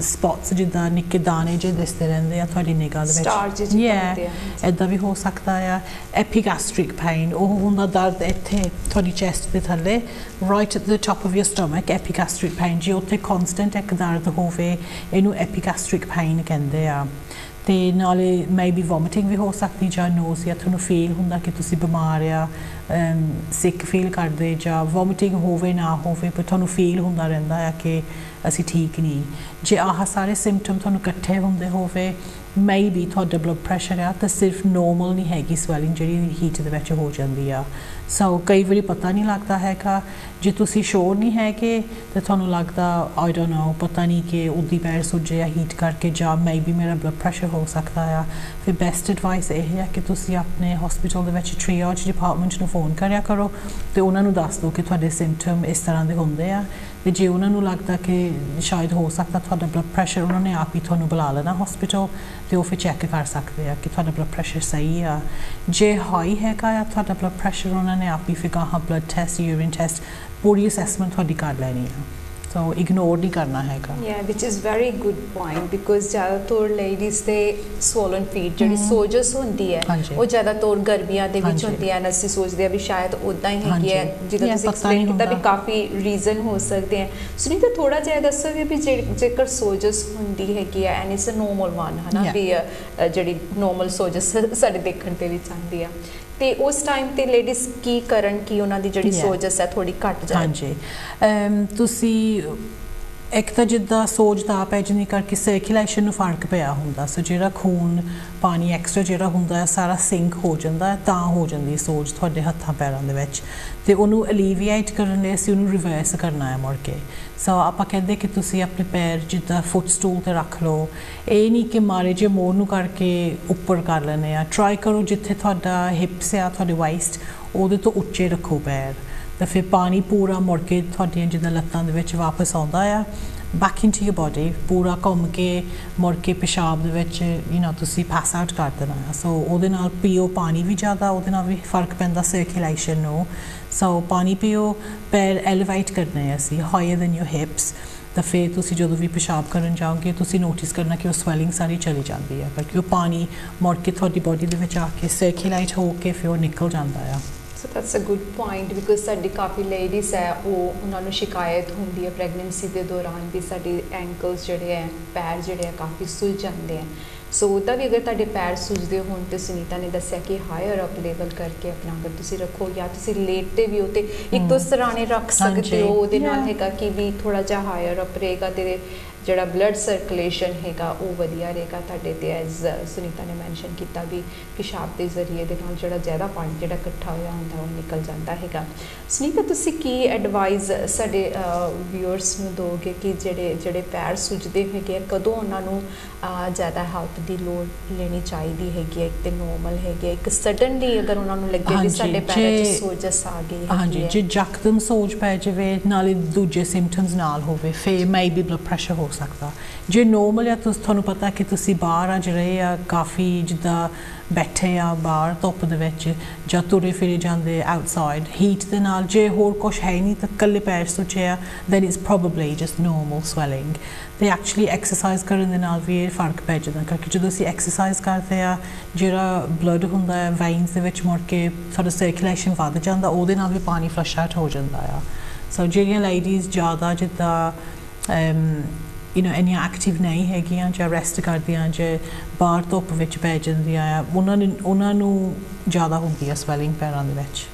ਸਪੌਟਸ ਜਿੱਦਾਂ ਨਿੱਕੇ ਦਾਣੇ ਜਿਹੇ ਦਿਸਦੇ ਰਹਿੰਦੇ ਆ ਤੁਹਾਡੀ ਨਿਗਾਹ ਦੇ ਵਿੱਚ Star ਜਿਹੇ ਬਣਦੇ ਆ। ਇਦਾਂ ਵੀ ਹੋ ਸਕਦਾ ਆ ਐਪੀਗੈਸਟ੍ਰਿਕ ਪੇਨ ਉਹ ਹੁੰਦਾ ਦਰਦ ਇੱਥੇ ਤੁਹਾਡੀ ਚੈਸਟ ਦੇ ਥੱਲੇ right at the top of your stomach epigastric pain ਜੇ ਉੱਥੇ ਕਨਸਟੈਂਟ ਇੱਕ ਦਰਦ ਹੋਵੇ ਇਹਨੂੰ ਐਪੀਗੈਸਟ੍ਰਿਕ ਪੇਨ ਕਹਿੰਦੇ ਆ ਤੇ ਨਾਲੇ ਮੇਬੀ ਵੋਮਿਟਿੰਗ ਵੀ ਹੋ ਸਕਦੀ ਜਾਂ ਨੋਸ ਜਾਂ ਤੁਹਾਨੂੰ ਫੀਲ ਹੁੰਦਾ ਕਿ ਤੁਸੀਂ ਬਿਮਾਰ ਆ ਸਿਕ ਫੀਲ ਕਰਦੇ ਜਾਂ ਵੋਮਿਟਿੰਗ ਹੋਵੇ ਨਾ ਹੋਵੇ ਪਰ ਤੁਹਾਨੂੰ ਫੀਲ ਹੁੰਦਾ ਰਹਿੰਦਾ ਆ ਕਿ ਅਸੀਂ ਠੀਕ ਨਹੀਂ। ਜੇ ਆਹ ਸਾਰੇ ਸਿੰਪਟਮ ਤੁਹਾਨੂੰ ਇਕੱਠੇ ਹੁੰਦੇ ਹੋਵੇ ਮੇਬੀ ਤੁਹਾਡਾ ਬਲੱਡ ਪ੍ਰੈਸ਼ਰ ਆ ਤਾਂ ਸਿਰਫ ਨੋਰਮਲ ਨਹੀਂ ਹੈਗੀ ਸਵੈਲਿੰਗ ਜਿਹੜੀ ਹੀਟ ਦੇ ਵਿੱਚ ਹੋ ਜਾਂਦੀ ਆ ਸੋ ਕਈ ਵਾਰੀ ਪਤਾ ਨਹੀਂ ਲੱਗਦਾ ਹੈਗਾ ਜੇ ਤੁਸੀਂ ਸ਼ੋਰ ਨਹੀਂ ਹੈਗੇ ਤੇ ਤੁਹਾਨੂੰ ਲੱਗਦਾ ਆਈ ਡੋਨਟ ਨੋ ਪਤਾ ਨਹੀਂ ਕਿ ਉਹਦੀ ਪੈਰ ਸੁੱਜੇ ਆ ਹੀਟ ਕਰਕੇ ਜਾਂ ਮੇਬੀ ਮੇਰਾ ਬਲੱਡ ਪ੍ਰੈਸ਼ਰ ਹੋ ਸਕਦਾ ਆ ਫਿਰ ਬੈਸਟ ਐਡਵਾਈਸ ਇਹ ਹੈ ਕਿ ਤੁਸੀਂ ਆਪਣੇ ਹਸਪੀਟਲ ਦੇ ਵਿੱਚ ਟ੍ਰੀਆਜ ਡਿਪਾਰਟਮੈਂਟ ਨੂੰ ਫੋਨ ਕਰਿਆ ਕਰੋ ਤੇ ਉਹਨਾਂ ਨੂੰ ਦੱਸ ਦਿਓ ਕਿ ਤੁਹਾਡੇ ਸਿੰਪਟਮ ਇਸ ਤਰ੍ਹਾਂ ਦੇ ਹੁੰਦੇ ਆ ਤੇ ਜੇ ਉਹਨਾਂ ਨੂੰ ਲੱਗਦਾ ਕਿ ਸ਼ਾਇਦ ਹੋ ਸਕਦਾ ਤੁਹਾਡਾ ਬਲੱਡ ਪ੍ਰੈਸ਼ਰ ਉਹਨਾਂ ਨੇ ਆਪ ਹੀ ਤੁਹਾਨੂੰ ਬੁਲਾ ਲੈਣਾ ਹਸਪੀਟਲ ਤੇ ਉਹ ਫਿਰ ਚੈੱਕ ਕਰ ਸਕਦੇ ਆ ਕਿ ਤੁਹਾਡਾ ਬਲੱਡ ਪ੍ਰੈਸ਼ਰ ਸਹੀ ਆ। ਜੇ ਹਾਈ ਹੈਗਾ ਆ, ਤੁਹਾਡਾ ਬਲੱਡ ਪ੍ਰੈਸ਼ਰ ਉਹਨਾਂ ਨੇ ਆਪ ਹੀ ਫਿਰ ਗਾਹਾਂ ਬਲੱਡ ਟੈਸਟ ਯੂਰਿਨ ਟੈਸਟ ਪੂਰੀ ਅਸੈਸਮੈਂਟ ਤੁਹਾਡੀ ਕਰ ਲੈਣੀ ਆ। ਸੋ ਇਗਨੋਰ ਨਹੀਂ ਕਰਨਾ ਹੈਗਾ Yeah, which is very good point because ਜ਼ਿਆਦਾਤਰ ladies ਦੇ swollen feet ਜਿਹੜੀ। ਸੋਜਸ ਹੁੰਦੀ ਹੈ। ਉਹ ਜ਼ਿਆਦਾਤਰ ਗਰਮੀਆਂ ਦੇ ਵਿੱਚ। ਹੁੰਦੀ ਹੈ ਅਸੀਂ ਸੋਚਦੇ ਆ ਵੀ ਸ਼ਾਇਦ ਉਦਾਂ ਹੀ ਹੈਗੀ ਹੈ। ਜਿੱਦਾਂ ਤੁਸੀਂ ਐਕਸਪਲੇਨ ਕੀਤਾ ਵੀ। ਕਾਫੀ ਰੀਜ਼ਨ ਹੋ ਸਕਦੇ ਹੈ ਸੁਨੀਤਾ ਥੋੜਾ ਜਿਹਾ ਦੱਸੋਗੇ ਵੀ ਜੇਕਰ ਸੋਜਸ ਹੁੰਦੀ ਹੈਗੀ ਹੈ and it's a normal one ਹਨਾ. ਵੀ ਜਿਹੜੀ ਨੋਰਮਲ ਸੋਜਸ ਸਾਡੇ ਦੇਖਣ ਤੇ ਵਿੱਚ ਆਉਂਦੀ ਆ ਤੇ ਉਸ ਟਾਈਮ ਤੇ ਲੇਡੀਜ਼ ਕੀ ਕਰਨ ਕਿ ਉਹਨਾਂ ਦੀ ਜਿਹੜੀ. ਸੋਜਸ ਹੈ ਥੋੜੀ ਘਟ ਜਾਏ? ਹਾਂਜੀ। ਤੁਸੀਂ ਇੱਕ ਤਾਂ ਜਿੱਦਾਂ ਸੋਜ ਦਾ ਪੈ ਜਿੰਨੀ ਕਰਕੇ ਸਰਕੂਲੇਸ਼ਨ ਨੂੰ ਫ਼ਰਕ ਪਿਆ ਹੁੰਦਾ। ਸੋ ਜਿਹੜਾ ਖੂਨ ਪਾਣੀ ਐਕਸਟਰਾ ਜਿਹੜਾ ਹੁੰਦਾ ਹੈ ਸਾਰਾ ਸਿੰਕ ਹੋ ਜਾਂਦਾ ਹੈ ਤਾਂ ਹੋ ਜਾਂਦੀ ਹੈ ਸੋਜ ਤੁਹਾਡੇ ਹੱਥਾਂ ਪੈਰਾਂ ਦੇ ਵਿੱਚ। ਤੇ ਉਹਨੂੰ ਅਲੀਵੀਏਟ ਕਰਨ ਲਈ ਅਸੀਂ ਉਹਨੂੰ ਰਿਵਰਸ ਕਰਨਾ ਹੈ ਮੁੜ ਕੇ। ਸੋ ਆਪਾਂ ਕਹਿੰਦੇ ਕਿ ਤੁਸੀਂ ਆਪਣੇ ਪੈਰ ਜਿੱਦਾਂ ਫੁੱਟ ਸਟੂਲ ਤੇ ਰੱਖ ਲਓ। ਇਹ ਨਹੀਂ ਕਿ ਮਾਰੇ ਜੇ ਮੋਰ ਨੂੰ ਕਰਕੇ ਉੱਪਰ ਕਰ ਲੈਣੇ ਆ। ਟਰਾਈ ਕਰੋ ਜਿੱਥੇ ਤੁਹਾਡਾ ਹਿਪਸ ਆ, ਤੁਹਾਡੇ ਵਾਈਸਟ ਉਹਦੇ ਤੋਂ ਉੱਚੇ ਰੱਖੋ ਪੈਰ। ਤਾਂ ਫਿਰ ਪਾਣੀ ਪੂਰਾ ਮੁੜ ਕੇ ਤੁਹਾਡੀਆਂ ਜਿੱਦਾਂ ਲੱਤਾਂ ਦੇ ਵਿੱਚ ਵਾਪਸ ਆਉਂਦਾ ਆ। ਬੈਕ ਇਨਟੂ ਯਰ ਬਾਡੀ ਪੂਰਾ ਘੁੰਮ ਕੇ ਮੁੜ ਕੇ ਪਿਸ਼ਾਬ ਦੇ ਵਿੱਚ ਯੂ نو ਤੁਸੀਂ ਪਾਸ ਆਊਟ ਕਰ ਦੇਣਾ। ਆ ਸੋ ਉਹਦੇ ਨਾਲ ਪੀਓ ਪਾਣੀ ਵੀ ਜ਼ਿਆਦਾ, ਉਹਦੇ ਨਾਲ ਵੀ ਫ਼ਰਕ ਪੈਂਦਾ ਸਰਕੂਲੇਸ਼ਨ ਨੂੰ। ਸੋ ਪਾਣੀ ਪੀਓ, ਪੈਰ ਐਲੀਵੇਟ ਕਰਨੇ ਆ ਅਸੀਂ ਹਾਇਰ ਦੈਨ ਯੂਰ ਹਿਪਸ ਤਾਂ ਫਿਰ ਤੁਸੀਂ ਜਦੋਂ ਵੀ ਪਿਸ਼ਾਬ ਕਰਨ ਜਾਓਗੇ, ਤੁਸੀਂ ਨੋਟਿਸ ਕਰਨਾ ਕਿ ਉਹ ਸਵੈਲਿੰਗ ਸਾਰੀ ਚਲੀ ਜਾਂਦੀ ਹੈ ਕਿਉਂਕਿ ਉਹ ਪਾਣੀ ਮੁੜ ਕੇ ਤੁਹਾਡੀ ਬਾਡੀ ਦੇ ਵਿੱਚ ਆ ਕੇ ਸਰਕੂਲੇਟ ਹੋ ਕੇ ਫਿਰ ਉਹ ਨਿਕਲ ਜਾਂਦਾ ਆ। So that's a good point because ਸਾਡੀ ਕਾਫੀ ਲੇਡੀਜ਼ ਹੈ ਉਹ ਉਹਨਾਂ ਨੂੰ ਸ਼ਿਕਾਇਤ ਹੁੰਦੀ ਹੈ ਪ੍ਰੈਗਨੈਂਸੀ ਦੇ ਦੌਰਾਨ ਵੀ ਸਾਡੀ ਐਂਕਲਸ ਜਿਹੜੇ ਹੈ ਪੈਰ ਜਿਹੜੇ ਆ ਕਾਫੀ ਸੁੱਜ ਜਾਂਦੇ ਆ ਸੋ ਉਹਦਾ ਵੀ ਅਗਰ ਤੁਹਾਡੇ ਪੈਰ ਸੁੱਜਦੇ ਹੋਣ ਤੇ ਸੁਨੀਤਾ ਨੇ ਦੱਸਿਆ ਕਿ ਹਾਇਰ ਅਪ ਲੈਵਲ ਕਰਕੇ ਆਪਣਾ ਅਗਰ ਤੁਸੀਂ ਰੱਖੋ ਜਾਂ ਤੁਸੀਂ ਲੇਟਦੇ ਵੀ ਹੋ ਤੇ ਇੱਕ। ਦੋ ਸਰਾਣੇ ਰੱਖ ਸਕਦੇ। ਹੋ ਉਹਦੇ ਨਾਲ. ਹੈਗਾ ਕਿ ਵੀ ਥੋੜਾ ਜਿਹਾ ਹਾਇਰ ਅਪ ਰਹੇਗਾ ਤੇ ਜਿਹੜਾ ਬਲੱਡ ਸਰਕੂਲੇਸ਼ਨ ਹੈਗਾ ਉਹ ਵਧੀਆ ਰਹੇਗਾ। ਤੁਹਾਡੇ ਤੇ ਐਜ਼ ਸੁਨੀਤਾ ਨੇ ਮੈਂਸ਼ਨ ਕੀਤਾ ਵੀ ਪਿਸ਼ਾਬ ਦੇ ਜ਼ਰੀਏ ਦੇ ਨਾਲ ਜਿਹੜਾ ਜ਼ਿਆਦਾ ਪਾਣੀ ਜਿਹੜਾ ਇਕੱਠਾ ਹੋਇਆ ਹੁੰਦਾ ਉਹ ਨਿਕਲ ਜਾਂਦਾ ਹੈਗਾ। ਸੁਨੀਤਾ ਤੁਸੀਂ ਕੀ ਐਡਵਾਈਸ ਸਾਡੇ ਵਿਊਅਰਸ ਨੂੰ ਦੋਗੇ ਕਿ ਜਿਹੜੇ ਜਿਹੜੇ ਪੈਰ ਸੁੱਜਦੇ ਹੈਗੇ ਕਦੋਂ ਉਹਨਾਂ ਨੂੰ ਜ਼ਿਆਦਾ ਹੈਲਪ ਦੀ ਲੋੜ ਲੈਣੀ ਚਾਹੀਦੀ ਹੈਗੀ ਹੈ? ਇੱਕ ਤੇ ਨੋਰਮਲ ਹੈਗੇ ਇੱਕ ਸਡਨਲੀ ਅਗਰ ਉਹਨਾਂ ਨੂੰ ਲੱਗੇ ਵੀ ਸਾਡੇ ਪੈਰਾਂ 'ਚ ਸੋਜਸ ਆ ਗਈ ਹੈਗੀ ਹਾਂਜੀ ਹੈ। ਜੇ ਜਕਦਮ ਸੋਜ ਪੈ ਜਾਵੇ ਨਾਲੇ ਦੂਜੇ ਸਿੰਪਟਮਸ ਨਾਲ ਹੋਵੇ ਫੇ ਮੇਬੀ ਬਲੱਡ ਪ੍ਰੈਸ਼ਰ ਹੋ ਸਕਦਾ। ਜੇ ਨੋਰਮਲ ਆ ਤੁਸੀਂ ਤੁਹਾਨੂੰ ਪਤਾ ਕਿ ਤੁਸੀਂ ਬਾਹਰ ਅੱਜ ਰਹੇ ਆ, ਕਾਫੀ ਜਿੱਦਾਂ ਬੈਠੇ ਆ ਬਾਹਰ ਧੁੱਪ ਦੇ ਵਿੱਚ, ਜਾਂ ਤੁਰੇ ਫਿਰੇ ਜਾਂਦੇ ਆਊਟਸਾਈਡ ਹੀਟ ਦੇ ਨਾਲ, ਜੇ ਹੋਰ ਕੁਝ ਹੈ ਨਹੀਂ, ਤਾਂ ਕੱਲੇ ਪੈਰ ਸੁੱਚੇ ਆ then is probably just normal swelling ਤੇ ਐਕਚੁਅਲੀ ਐਕਸਰਸਾਈਜ਼ ਕਰਨ ਦੇ ਨਾਲ ਵੀ ਇਹ ਫ਼ਰਕ ਪੈ ਜਾਂਦਾ, ਕਿਉਂਕਿ ਜਦੋਂ ਅਸੀਂ ਐਕਸਰਸਾਈਜ਼ ਕਰਦੇ ਆ, ਜਿਹੜਾ ਬਲੱਡ ਹੁੰਦਾ ਹੈ ਵੈਨਸ ਦੇ ਵਿੱਚ ਮੁੜ ਕੇ ਸਾਡਾ ਸਰਕੂਲੇਸ਼ਨ ਵੱਧ ਜਾਂਦਾ, ਉਹਦੇ ਨਾਲ ਵੀ ਪਾਣੀ ਫਲਸ਼ ਆਊਟ ਹੋ ਜਾਂਦਾ ਆ। ਸੋ ਜਿਹੜੀਆਂ ਲੇਡੀਜ਼ ਜ਼ਿਆਦਾ ਜਿੱਦਾਂ ਯੂ نو ਇੰਨੀਆਂ ਐਕਟਿਵ ਨਹੀਂ ਹੈਗੀਆਂ ਜਾਂ ਰੈਸਟ ਕਰਦੀਆਂ ਜਾਂ ਬਾਹਰ ਧੁੱਪ ਵਿੱਚ ਪੈ ਜਾਂਦੀਆਂ ਆ ਉਹਨਾਂ ਨੂੰ ਉਹਨਾਂ ਨੂੰ ਜ਼ਿਆਦਾ ਹੁੰਦੀ ਆ ਸਵੈਲਿੰਗ ਪੈਰਾਂ ਦੇ ਵਿੱਚ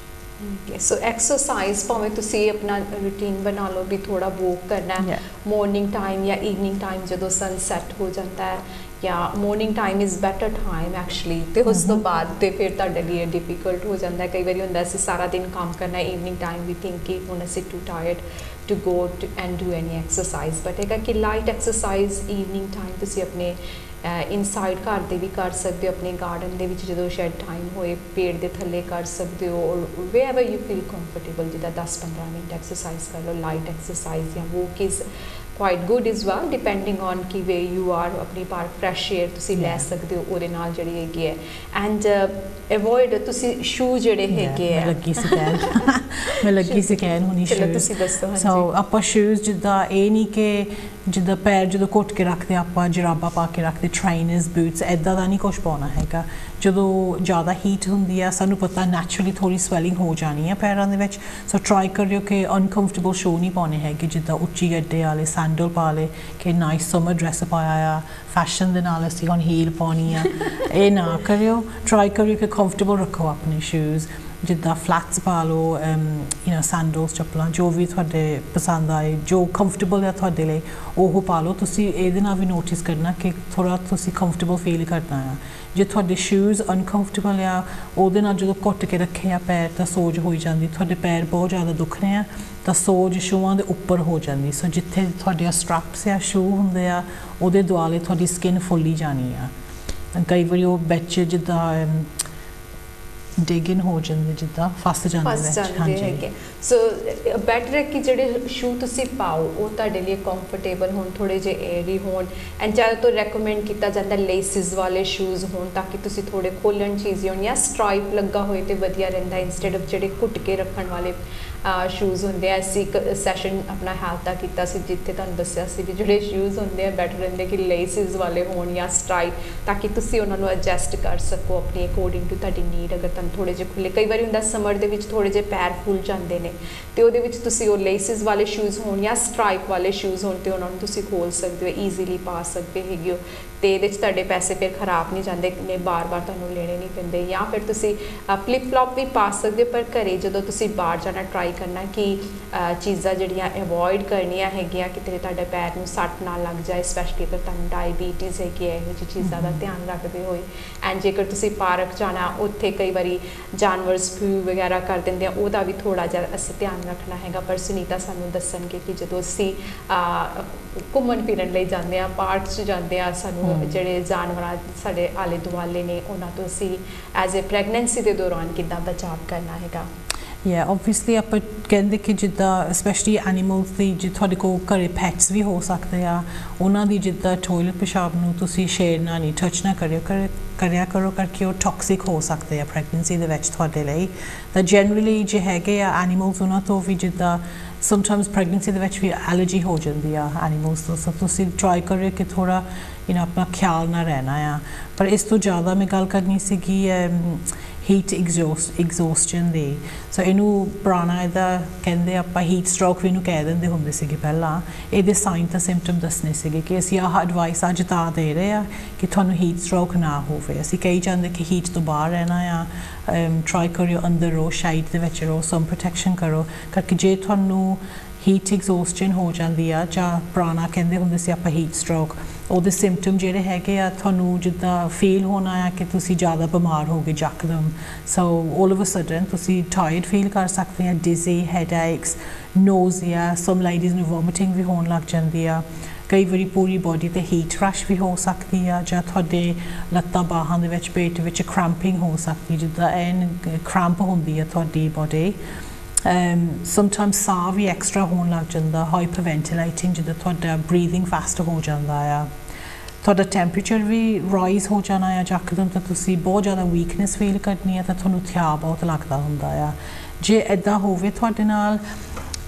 ਓਕੇ ਸੋ ਐਕਸਰਸਾਈਜ਼ ਭਾਵੇਂ ਤੁਸੀਂ ਆਪਣਾ ਰੂਟੀਨ ਬਣਾ ਲਓ ਵੀ ਥੋੜਾ ਵਾਕ ਕਰਨਾ ਹੈ. ਮਾਰਨਿੰਗ ਟਾਈਮ ਜਾਂ ਈਵਨਿੰਗ ਟਾਈਮ ਜਦੋਂ ਸਨ ਸੈੱਟ ਹੋ ਜਾਂਦਾ ਹੈ ਜਾਂ morning time is better time actually ਤੇ ਉਸ ਤੋਂ Mhm. ਬਾਅਦ ਤੇ ਫਿਰ ਤੁਹਾਡੇ ਲਈ ਡਿਫਿਕਲਟ ਹੋ ਜਾਂਦਾ ਕਈ ਵਾਰੀ ਹੁੰਦਾ ਅਸੀਂ ਸਾਰਾ ਦਿਨ ਕੰਮ ਕਰਨਾ ਈਵਨਿੰਗ ਟਾਈਮ ਵੀ ਥਿੰਕ ਕਿ ਹੁਣ ਅਸੀਂ too tired to go and do any exercise but ਹੈਗਾ ਕਿ ਲਾਈਟ ਐਕਸਰਸਾਈਜ਼ ਈਵਨਿੰਗ ਟਾਈਮ ਤੁਸੀਂ ਆਪਣੇ ਇਨਸਾਈਡ ਘਰ ਦੇ ਵੀ ਕਰ ਸਕਦੇ ਹੋ ਆਪਣੇ ਗਾਰਡਨ ਦੇ ਵਿੱਚ ਜਦੋਂ ਸ਼ੈਡ ਟਾਈਮ ਹੋਏ ਪੇੜ ਦੇ ਥੱਲੇ ਕਰ ਸਕਦੇ ਹੋ ਔਰ ਵੇਅਰ ਯੂ ਫੀਲ ਕੰਫਰਟੇਬਲ ਜਿੱਦਾਂ 10-15 ਮਿੰਟ ਐਕਸਰਸਾਈਜ਼ ਕਰ ਲਓ ਲਾਈਟ ਐਕਸਰਸਾਈਜ਼ ਜਾਂ walk is quite good is well depending on ਕਿ ਵੇ ਯੂ ਆਰ ਆਪਣੀ ਪਾਰਕ ਫਰੈਸ਼ 에ਅਰ ਤੁਸੀਂ ਲੈ. ਸਕਦੇ ਹੋ ਉਹਦੇ ਨਾਲ ਜਿਹੜੀ ਹੈਗੀ ਹੈ ਐਂਡ ਅਵੋਇਡ ਤੁਸੀਂ ਸ਼ੂ ਜਿਹੜੇ ਹੈਗੇ ਮੈਂ ਆ ਲੱਗੀ ਸੀ ਕਹਿਣ ਮੈਂ ਲੱਗੀ ਸੀ ਕਹਿਣ ਹੁਣੀ shoes. ਤੁਸੀਂ ਦੱਸੋ ਹਾਂਜੀ ਸੋ ਆਪਾਂ ਸ਼ੂਜ਼ ਜਿੱਦਾਂ ਇਹ ਨਹੀਂ ਕਿ ਜਿੱਦਾਂ ਪੈਰ ਜਦੋਂ ਘੁੱਟ ਕੇ ਰੱਖਦੇ ਆਪਾਂ ਜਰਾਬਾਂ ਪਾ ਕੇ ਰੱਖਦੇ ਟ੍ਰੇਨਰਸ ਬੂਟਸ ਐਦਾਂ ਦਾ ਨਹੀਂ ਕੁਝ ਪਾਉਣਾ ਹੈਗਾ ਜਦੋਂ ਜ਼ਿਆਦਾ ਹੀਟ ਹੁੰਦੀ ਆ ਸਾਨੂੰ ਪਤਾ ਨੈਚੁਰਲੀ ਥੋੜੀ ਸਵੈਲਿੰਗ ਹੋ ਜਾਣੀ ਆ ਪੈਰਾਂ ਦੇ ਵਿੱਚ। ਸੋ ਟਰਾਈ ਕਰਿਓ ਕਿ ਅਨਕੰਫਰਟੇਬਲ ਸ਼ੂ ਨਹੀਂ ਪਾਉਣੇ ਹੈਗੇ ਜਿੱਦਾਂ ਉੱਚੀ ਗੱਡੇ ਵਾਲੇ ਸੈਂਡਲ ਪਾ ਲੇ ਕਿ ਨਾਈਸ ਸਮਰ ਡਰੈਸ ਪਾਇਆ ਆ। ਫੈਸ਼ਨ ਦੇ ਨਾਲ ਅਸੀਂ ਹੁਣ ਹੀਲ ਪਾਉਣੀ ਆ। ਇਹ ਨਾ ਕਰਿਓ। ਟਰਾਈ ਕਰਿਓ ਕਿ ਕੰਫਰਟੇਬਲ ਰੱਖੋ ਆਪਣੇ ਸ਼ੂਜ਼ ਜਿੱਦਾਂ ਫਲੈਟਸ ਪਾ ਲਓ ਯੂ نو ਸੈਂਡਲਸ ਚੱਪਲਾਂ, ਜੋ ਵੀ ਤੁਹਾਡੇ ਪਸੰਦ ਆਏ, ਜੋ ਕੰਫਰਟੇਬਲ ਹੈ ਤੁਹਾਡੇ ਲਈ, ਉਹ ਪਾ ਲਓ। ਤੁਸੀਂ ਇਹਦੇ ਨਾਲ ਵੀ ਨੋਟਿਸ ਕਰਨਾ ਕਿ ਥੋੜਾ ਤੁਸੀਂ ਕੰਫਰਟੇਬਲ ਫੀਲ ਕਰਨਾ ਆ। ਜੇ ਤੁਹਾਡੇ ਸ਼ੂਜ਼ ਅਨਕੰਫਰਟੇਬਲ ਆ, ਉਹਦੇ ਨਾਲ ਜਦੋਂ ਘੁੱਟ ਕੇ ਰੱਖੇ ਆ ਪੈਰ, ਤਾਂ ਸੋਜ ਹੋਈ ਜਾਂਦੀ। ਤੁਹਾਡੇ ਪੈਰ ਬਹੁਤ ਜ਼ਿਆਦਾ ਦੁਖ ਰਹੇ ਆ, ਤਾਂ ਸੋਜ ਸ਼ੂਆਂ ਦੇ ਉੱਪਰ ਹੋ ਜਾਂਦੀ। ਸੋ ਜਿੱਥੇ ਤੁਹਾਡੇ ਸਟ੍ਰੈਪਸ ਆ ਸ਼ੂ ਹੁੰਦੇ ਆ, ਉਹਦੇ ਦੁਆਲੇ ਤੁਹਾਡੀ ਸਕਿਨ ਫੁੱਲੀ ਜਾਣੀ ਆ। ਕਈ ਵਾਰੀ ਉਹ ਵਿੱਚ ਜਿੱਦਾਂ ਡਿਗਨ ਹੋ ਜਾਂਦੇ ਜਿੱਦਾਂ ਫਸ ਜਾਂਦੇ ਫਸ ਜਾਂਦੇ ਹੈਗੇ। ਸੋ ਬੈਟਰ ਹੈ ਕਿ ਜਿਹੜੇ ਸ਼ੂ ਤੁਸੀਂ ਪਾਓ ਉਹ ਤੁਹਾਡੇ ਲਈ ਕੰਫਰਟੇਬਲ ਹੋਣ ਥੋੜੇ ਜਿਹੇ ਏਅਰੀ ਹੋਣ। ਐਂਡ ਜ਼ਿਆਦਾਤਰ ਰეკਮੈਂਡ ਕੀਤਾ ਜਾਂਦਾ ਲੇਸਿਸ ਵਾਲੇ ਸ਼ੂਜ਼ ਹੋਣ ਤਾਂ ਕਿ ਤੁਸੀਂ ਥੋੜੇ ਖੋਲਣ ਚੀਜ਼ੀ ਹੋਣ ਜਾਂ ਸਟ੍ਰਾਈਪ ਲੱਗਾ ਹੋਏ ਤੇ ਵਧੀਆ ਰਹਿੰਦਾ ਇਨਸਟੈਡ ਆਫ ਜਿਹੜੇ ਘੁੱਟ ਕੇ ਰੱਖਣ ਵਾਲੇ। ਸ਼ੂਜ਼ ਹੁੰਦੇ ਆ। ਅਸੀਂ ਇੱਕ ਸੈਸ਼ਨ ਆਪਣਾ ਹੈਲਥ ਦਾ ਕੀਤਾ ਸੀ, ਜਿੱਥੇ ਤੁਹਾਨੂੰ ਦੱਸਿਆ ਸੀ ਵੀ ਜਿਹੜੇ ਸ਼ੂਜ਼ ਹੁੰਦੇ ਆ ਬੈਟਰ ਰਹਿੰਦੇ ਕਿ ਲੇਸਿਸ ਵਾਲੇ ਹੋਣ ਜਾਂ ਸਟ੍ਰਾਈਪ ਤਾਂ ਕਿ ਤੁਸੀਂ ਉਹਨਾਂ ਨੂੰ ਐਡਜਸਟ ਕਰ ਸਕੋ ਆਪਣੀ ਅਕੋਰਡਿੰਗ ਟੂ ਤੁਹਾਡੀ ਨੀਡ ਅਗਰ ਤੁਹਾਨੂੰ ਥੋੜੇ ਜਿਹੇ ਖੁੱਲੇ ਕਈ ਵਾਰੀ ਹੁੰਦਾ ਸਮਰ ਦੇ ਵਿੱਚ ਥੋੜੇ ਜਿਹੇ ਪੈਰ ਫੁੱਲ ਜਾਂਦੇ ਨੇ, ਤੇ ਉਹਦੇ ਵਿੱਚ ਤੁਸੀਂ ਉਹ ਲੇਸਿਸ ਵਾਲੇ ਸ਼ੂਜ਼ ਹੋਣ ਜਾਂ ਸਟ੍ਰਾਈਪ ਵਾਲੇ ਸ਼ੂਜ਼ ਹੋਣ ਤੇ ਉਹਨਾਂ ਨੂੰ ਤੁਸੀਂ ਖੋਲ ਸਕਦੇ ਹੋ ਈਜ਼ੀਲੀ ਪਾ ਸਕਦੇ ਹੈਗੇ ਹੋ। ਤੇ ਇਹਦੇ ਵਿੱਚ ਤੁਹਾਡੇ ਪੈਸੇ ਫਿਰ ਖਰਾਬ ਨਹੀਂ ਜਾਂਦੇ ਨੇ ਬਾਰ-ਬਾਰ ਤੁਹਾਨੂੰ ਲੈਣੇ ਨਹੀਂ ਪੈਂਦੇ ਜਾਂ ਫਿਰ ਤੁਸੀਂ ਫਲਿਪ ਫਲॉप ਵੀ ਪਾ ਸਕਦੇ ਪਰ ਘਰੇ ਜਦੋਂ ਤੁਸੀਂ ਬਾਹਰ ਜਾਣਾ ਟਰਾਈ ਕਰਨਾ ਕਿ ਚੀਜ਼ਾਂ ਜਿਹੜੀਆਂ ਅਵੋਇਡ ਕਰਨੀਆਂ ਹੈਗੀਆਂ ਕਿ ਤੇਰੇ ਤੁਹਾਡੇ ਪੈਰ ਨੂੰ ਸੱਟ ਨਾ ਲੱਗ ਜਾਏ ਸਪੈਸ਼ਲੀ ਅਗਰ ਤੁਹਾਨੂੰ ਡਾਇਬੀਟੀਜ਼ ਹੈ ਕਿ ਇਹੋ ਚੀਜ਼ਾਂ ਦਾ ਧਿਆਨ ਰੱਖਦੇ ਹੋਏ ਐਂਡ ਜੇਕਰ ਤੁਸੀਂ ਪਾਰਕ ਜਾਣਾ ਉੱਥੇ ਕਈ ਵਾਰੀ ਜਾਨਵਰ ਸਪੂ ਵਗੈਰਾ ਕਰ ਦਿੰਦੇ ਆ ਉਹਦਾ ਵੀ ਥੋੜਾ ਜਿਹਾ ਅਸੀਂ ਧਿਆਨ ਰੱਖਣਾ ਹੈਗਾ ਪਰ ਸੁਨੀਤਾ ਸਾਨੂੰ ਦੱਸਣਗੇ ਕਿ ਜਦੋਂ ਅਸੀਂ ਘੁੰਮਣ ਫਿਰਨ ਲਈ ਜਾਂਦੇ ਆ ਪਾਰਕਸ 'ਚ ਜਾਂਦੇ ਆ ਸਾਨੂੰ ਜਿਹੜੇ ਜਾਨਵਰਾਂ ਸਾਡੇ ਆਲੇ ਦੁਆਲੇ ਨੇ, ਉਹਨਾਂ ਤੋਂ ਅਸੀਂ ਐਜ਼ ਅ ਪ੍ਰੈਗਨੈਂਸੀ ਦੇ ਦੌਰਾਨ ਕਿੱਦਾਂ ਬਚਾਅ ਕਰਨਾ ਹੈਗਾ। ਯਾ ਆਬਵੀਅਸਲੀ ਆਪਾਂ ਕਹਿੰਦੇ ਕਿ ਜਿੱਦਾਂ ਸਪੈਸ਼ਲੀ ਐਨੀਮਲਸ ਦੀ ਜੇ ਤੁਹਾਡੇ ਕੋਲ ਘਰੇ ਪੈਟਸ ਵੀ ਹੋ ਸਕਦੇ ਆ, ਉਹਨਾਂ ਦੀ ਜਿੱਦਾਂ ਟਾਇਲਟ ਪਿਸ਼ਾਬ ਨੂੰ ਤੁਸੀਂ ਸ਼ੇਅਰ ਨਾ ਨਹੀਂ ਟੱਚ ਨਾ ਕਰਿਓ ਕਰਿਆ ਕਰੋ ਕਰਕੇ ਉਹ ਟਾਕਸਿਕ ਹੋ ਸਕਦੇ ਆ ਪ੍ਰੈਗਨੈਂਸੀ ਦੇ ਵਿੱਚ ਤੁਹਾਡੇ ਲਈ। ਤਾਂ ਜਨਰਲੀ ਜੇ ਹੈਗੇ ਆ ਐਨੀਮਲਸ ਉਹਨਾਂ ਤੋਂ ਵੀ ਜਿੱਦਾਂ ਸਮਟਾਈਮਸ ਪ੍ਰੈਗਨੈਂਸੀ ਦੇ ਵਿੱਚ ਵੀ ਐਲਰਜੀ ਹੋ ਜਾਂਦੀ ਆ ਐਨੀਮਲਸ ਤੋਂ ਸਭ ਤੁਸੀਂ ਟਰਾਈ ਕਰਿਓ ਕਿ ਥੋੜਾ ਯੂ نو ਆਪਣਾ ਖਿਆਲ ਨਾਲ ਰਹਿਣਾ ਆ ਪਰ ਇਸ ਤੋਂ ਜ਼ਿਆਦਾ ਮੈਂ ਗੱਲ ਕਰਨੀ ਸੀਗੀ ਹੀਟ ਐਗਜ਼ੌਸਟ ਐਗਜ਼ੌਸਸ਼ਨ ਦੇ ਸੋ ਇਹਨੂੰ ਪੁਰਾਣਾ ਇਹਦਾ ਕਹਿੰਦੇ ਆਪਾਂ ਹੀਟ ਸਟ੍ਰੋਕ ਵੀ ਇਹਨੂੰ ਕਹਿ ਦਿੰਦੇ ਹੁੰਦੇ ਸੀਗੇ ਪਹਿਲਾਂ ਇਹਦੇ ਸਾਈਨ ਤਾਂ ਸਿੰਪਟਮ ਦੱਸਨੇ ਸੀਗੇ ਕਿ ਅਸੀਂ ਆਹ ਐਡਵਾਈਸ ਅੱਜ ਤਾਂ ਦੇ ਰਹੇ ਆ ਕਿ ਤੁਹਾਨੂੰ ਹੀਟ ਸਟ੍ਰੋਕ ਨਾ ਹੋਵੇ ਅਸੀਂ ਕਹੀ ਜਾਂਦੇ ਕਿ ਹੀਟ ਤੋਂ ਬਾਹਰ ਰਹਿਣਾ ਆ ਟਰਾਈ ਕਰਿਓ ਅੰਦਰ ਰਹੋ ਸ਼ਾਈਡ ਦੇ ਵਿੱਚ ਰਹੋ ਸਮ ਪ੍ਰੋਟੈਕਸ਼ਨ ਕਰੋ, ਕਰਕੇ ਜੇ ਤੁਹਾਨੂੰ ਹੀਟ ਐਗਜ਼ੌਸਸ਼ਨ ਹੋ ਜਾਂਦੀ ਆ, ਜਾਂ ਪੁਰਾਣਾ ਕਹਿੰਦੇ ਹੁੰਦੇ ਸੀ ਆਪਾਂ ਹੀਟ ਸਟ੍ਰੋਕ ਉਹਦੇ ਸਿੰਪਟਮ ਜਿਹੜੇ ਹੈਗੇ ਆ, ਤੁਹਾਨੂੰ ਜਿੱਦਾਂ ਫੀਲ ਹੋਣਾ ਆ ਕਿ ਤੁਸੀਂ ਜ਼ਿਆਦਾ ਬਿਮਾਰ ਹੋ ਗਏ ਜੱਕਦਮ ਸੋ 올 ਆਫ ਅ ਸਡਨ ਤੁਸੀਂ ਟਾਇਰਡ ਫੀਲ ਕਰ ਸਕਦੇ ਆ dizzy headaches nausea some ladies ਨੂੰ ਵੋਮਿਟਿੰਗ ਵੀ ਹੋਣ ਲੱਗ ਜਾਂਦੀ ਆ। ਕਈ ਵਾਰੀ ਪੂਰੀ ਬਾਡੀ ਤੇ ਹੀਟ ਰਸ਼ ਵੀ ਹੋ ਸਕਦੀ ਆ ਜਾਂ ਤੁਹਾਡੇ ਲੱਤਾਂ ਬਾਹਾਂ ਦੇ ਵਿੱਚ ਪੇਟ ਵਿੱਚ ਕ੍ਰੈਂਪਿੰਗ ਹੋ ਸਕਦੀ ਜਿੱਦਾਂ ਐਨ ਕ੍ਰੈਂਪ ਹੁੰਦੀ ਆ ਤੁਹਾਡੀ ਬਾਡੀ um, sometimes ਸਾਹ ਵੀ ਐਕਸਟਰਾ ਹੋਣ ਲੱਗ ਜਾਂਦਾ ਹਾਈਪਰਵੈਂਟੀਲੇਟਿੰਗ ਜਦੋਂ ਤੁਹਾਡਾ ਬਰੀਥਿੰਗ ਫਾਸਟ ਹੋ ਜਾਂਦਾ ਆ ਤੁਹਾਡਾ ਟੈਂਪਰੇਚਰ ਵੀ ਰਾਈਜ਼ ਹੋ ਜਾਣਾ ਆ ਜੱਕਦਮ ਤਾਂ ਤੁਸੀਂ ਬਹੁਤ ਜ਼ਿਆਦਾ ਵੀਕਨੈਸ ਫੀਲ ਕਰਨੀ ਆ ਤਾਂ ਤੁਹਾਨੂੰ ਥਿਆ ਬਹੁਤ ਲੱਗਦਾ ਹੁੰਦਾ ਆ ਜੇ ਐਦਾਂ ਹੋਵੇ ਤੁਹਾਡੇ ਨਾਲ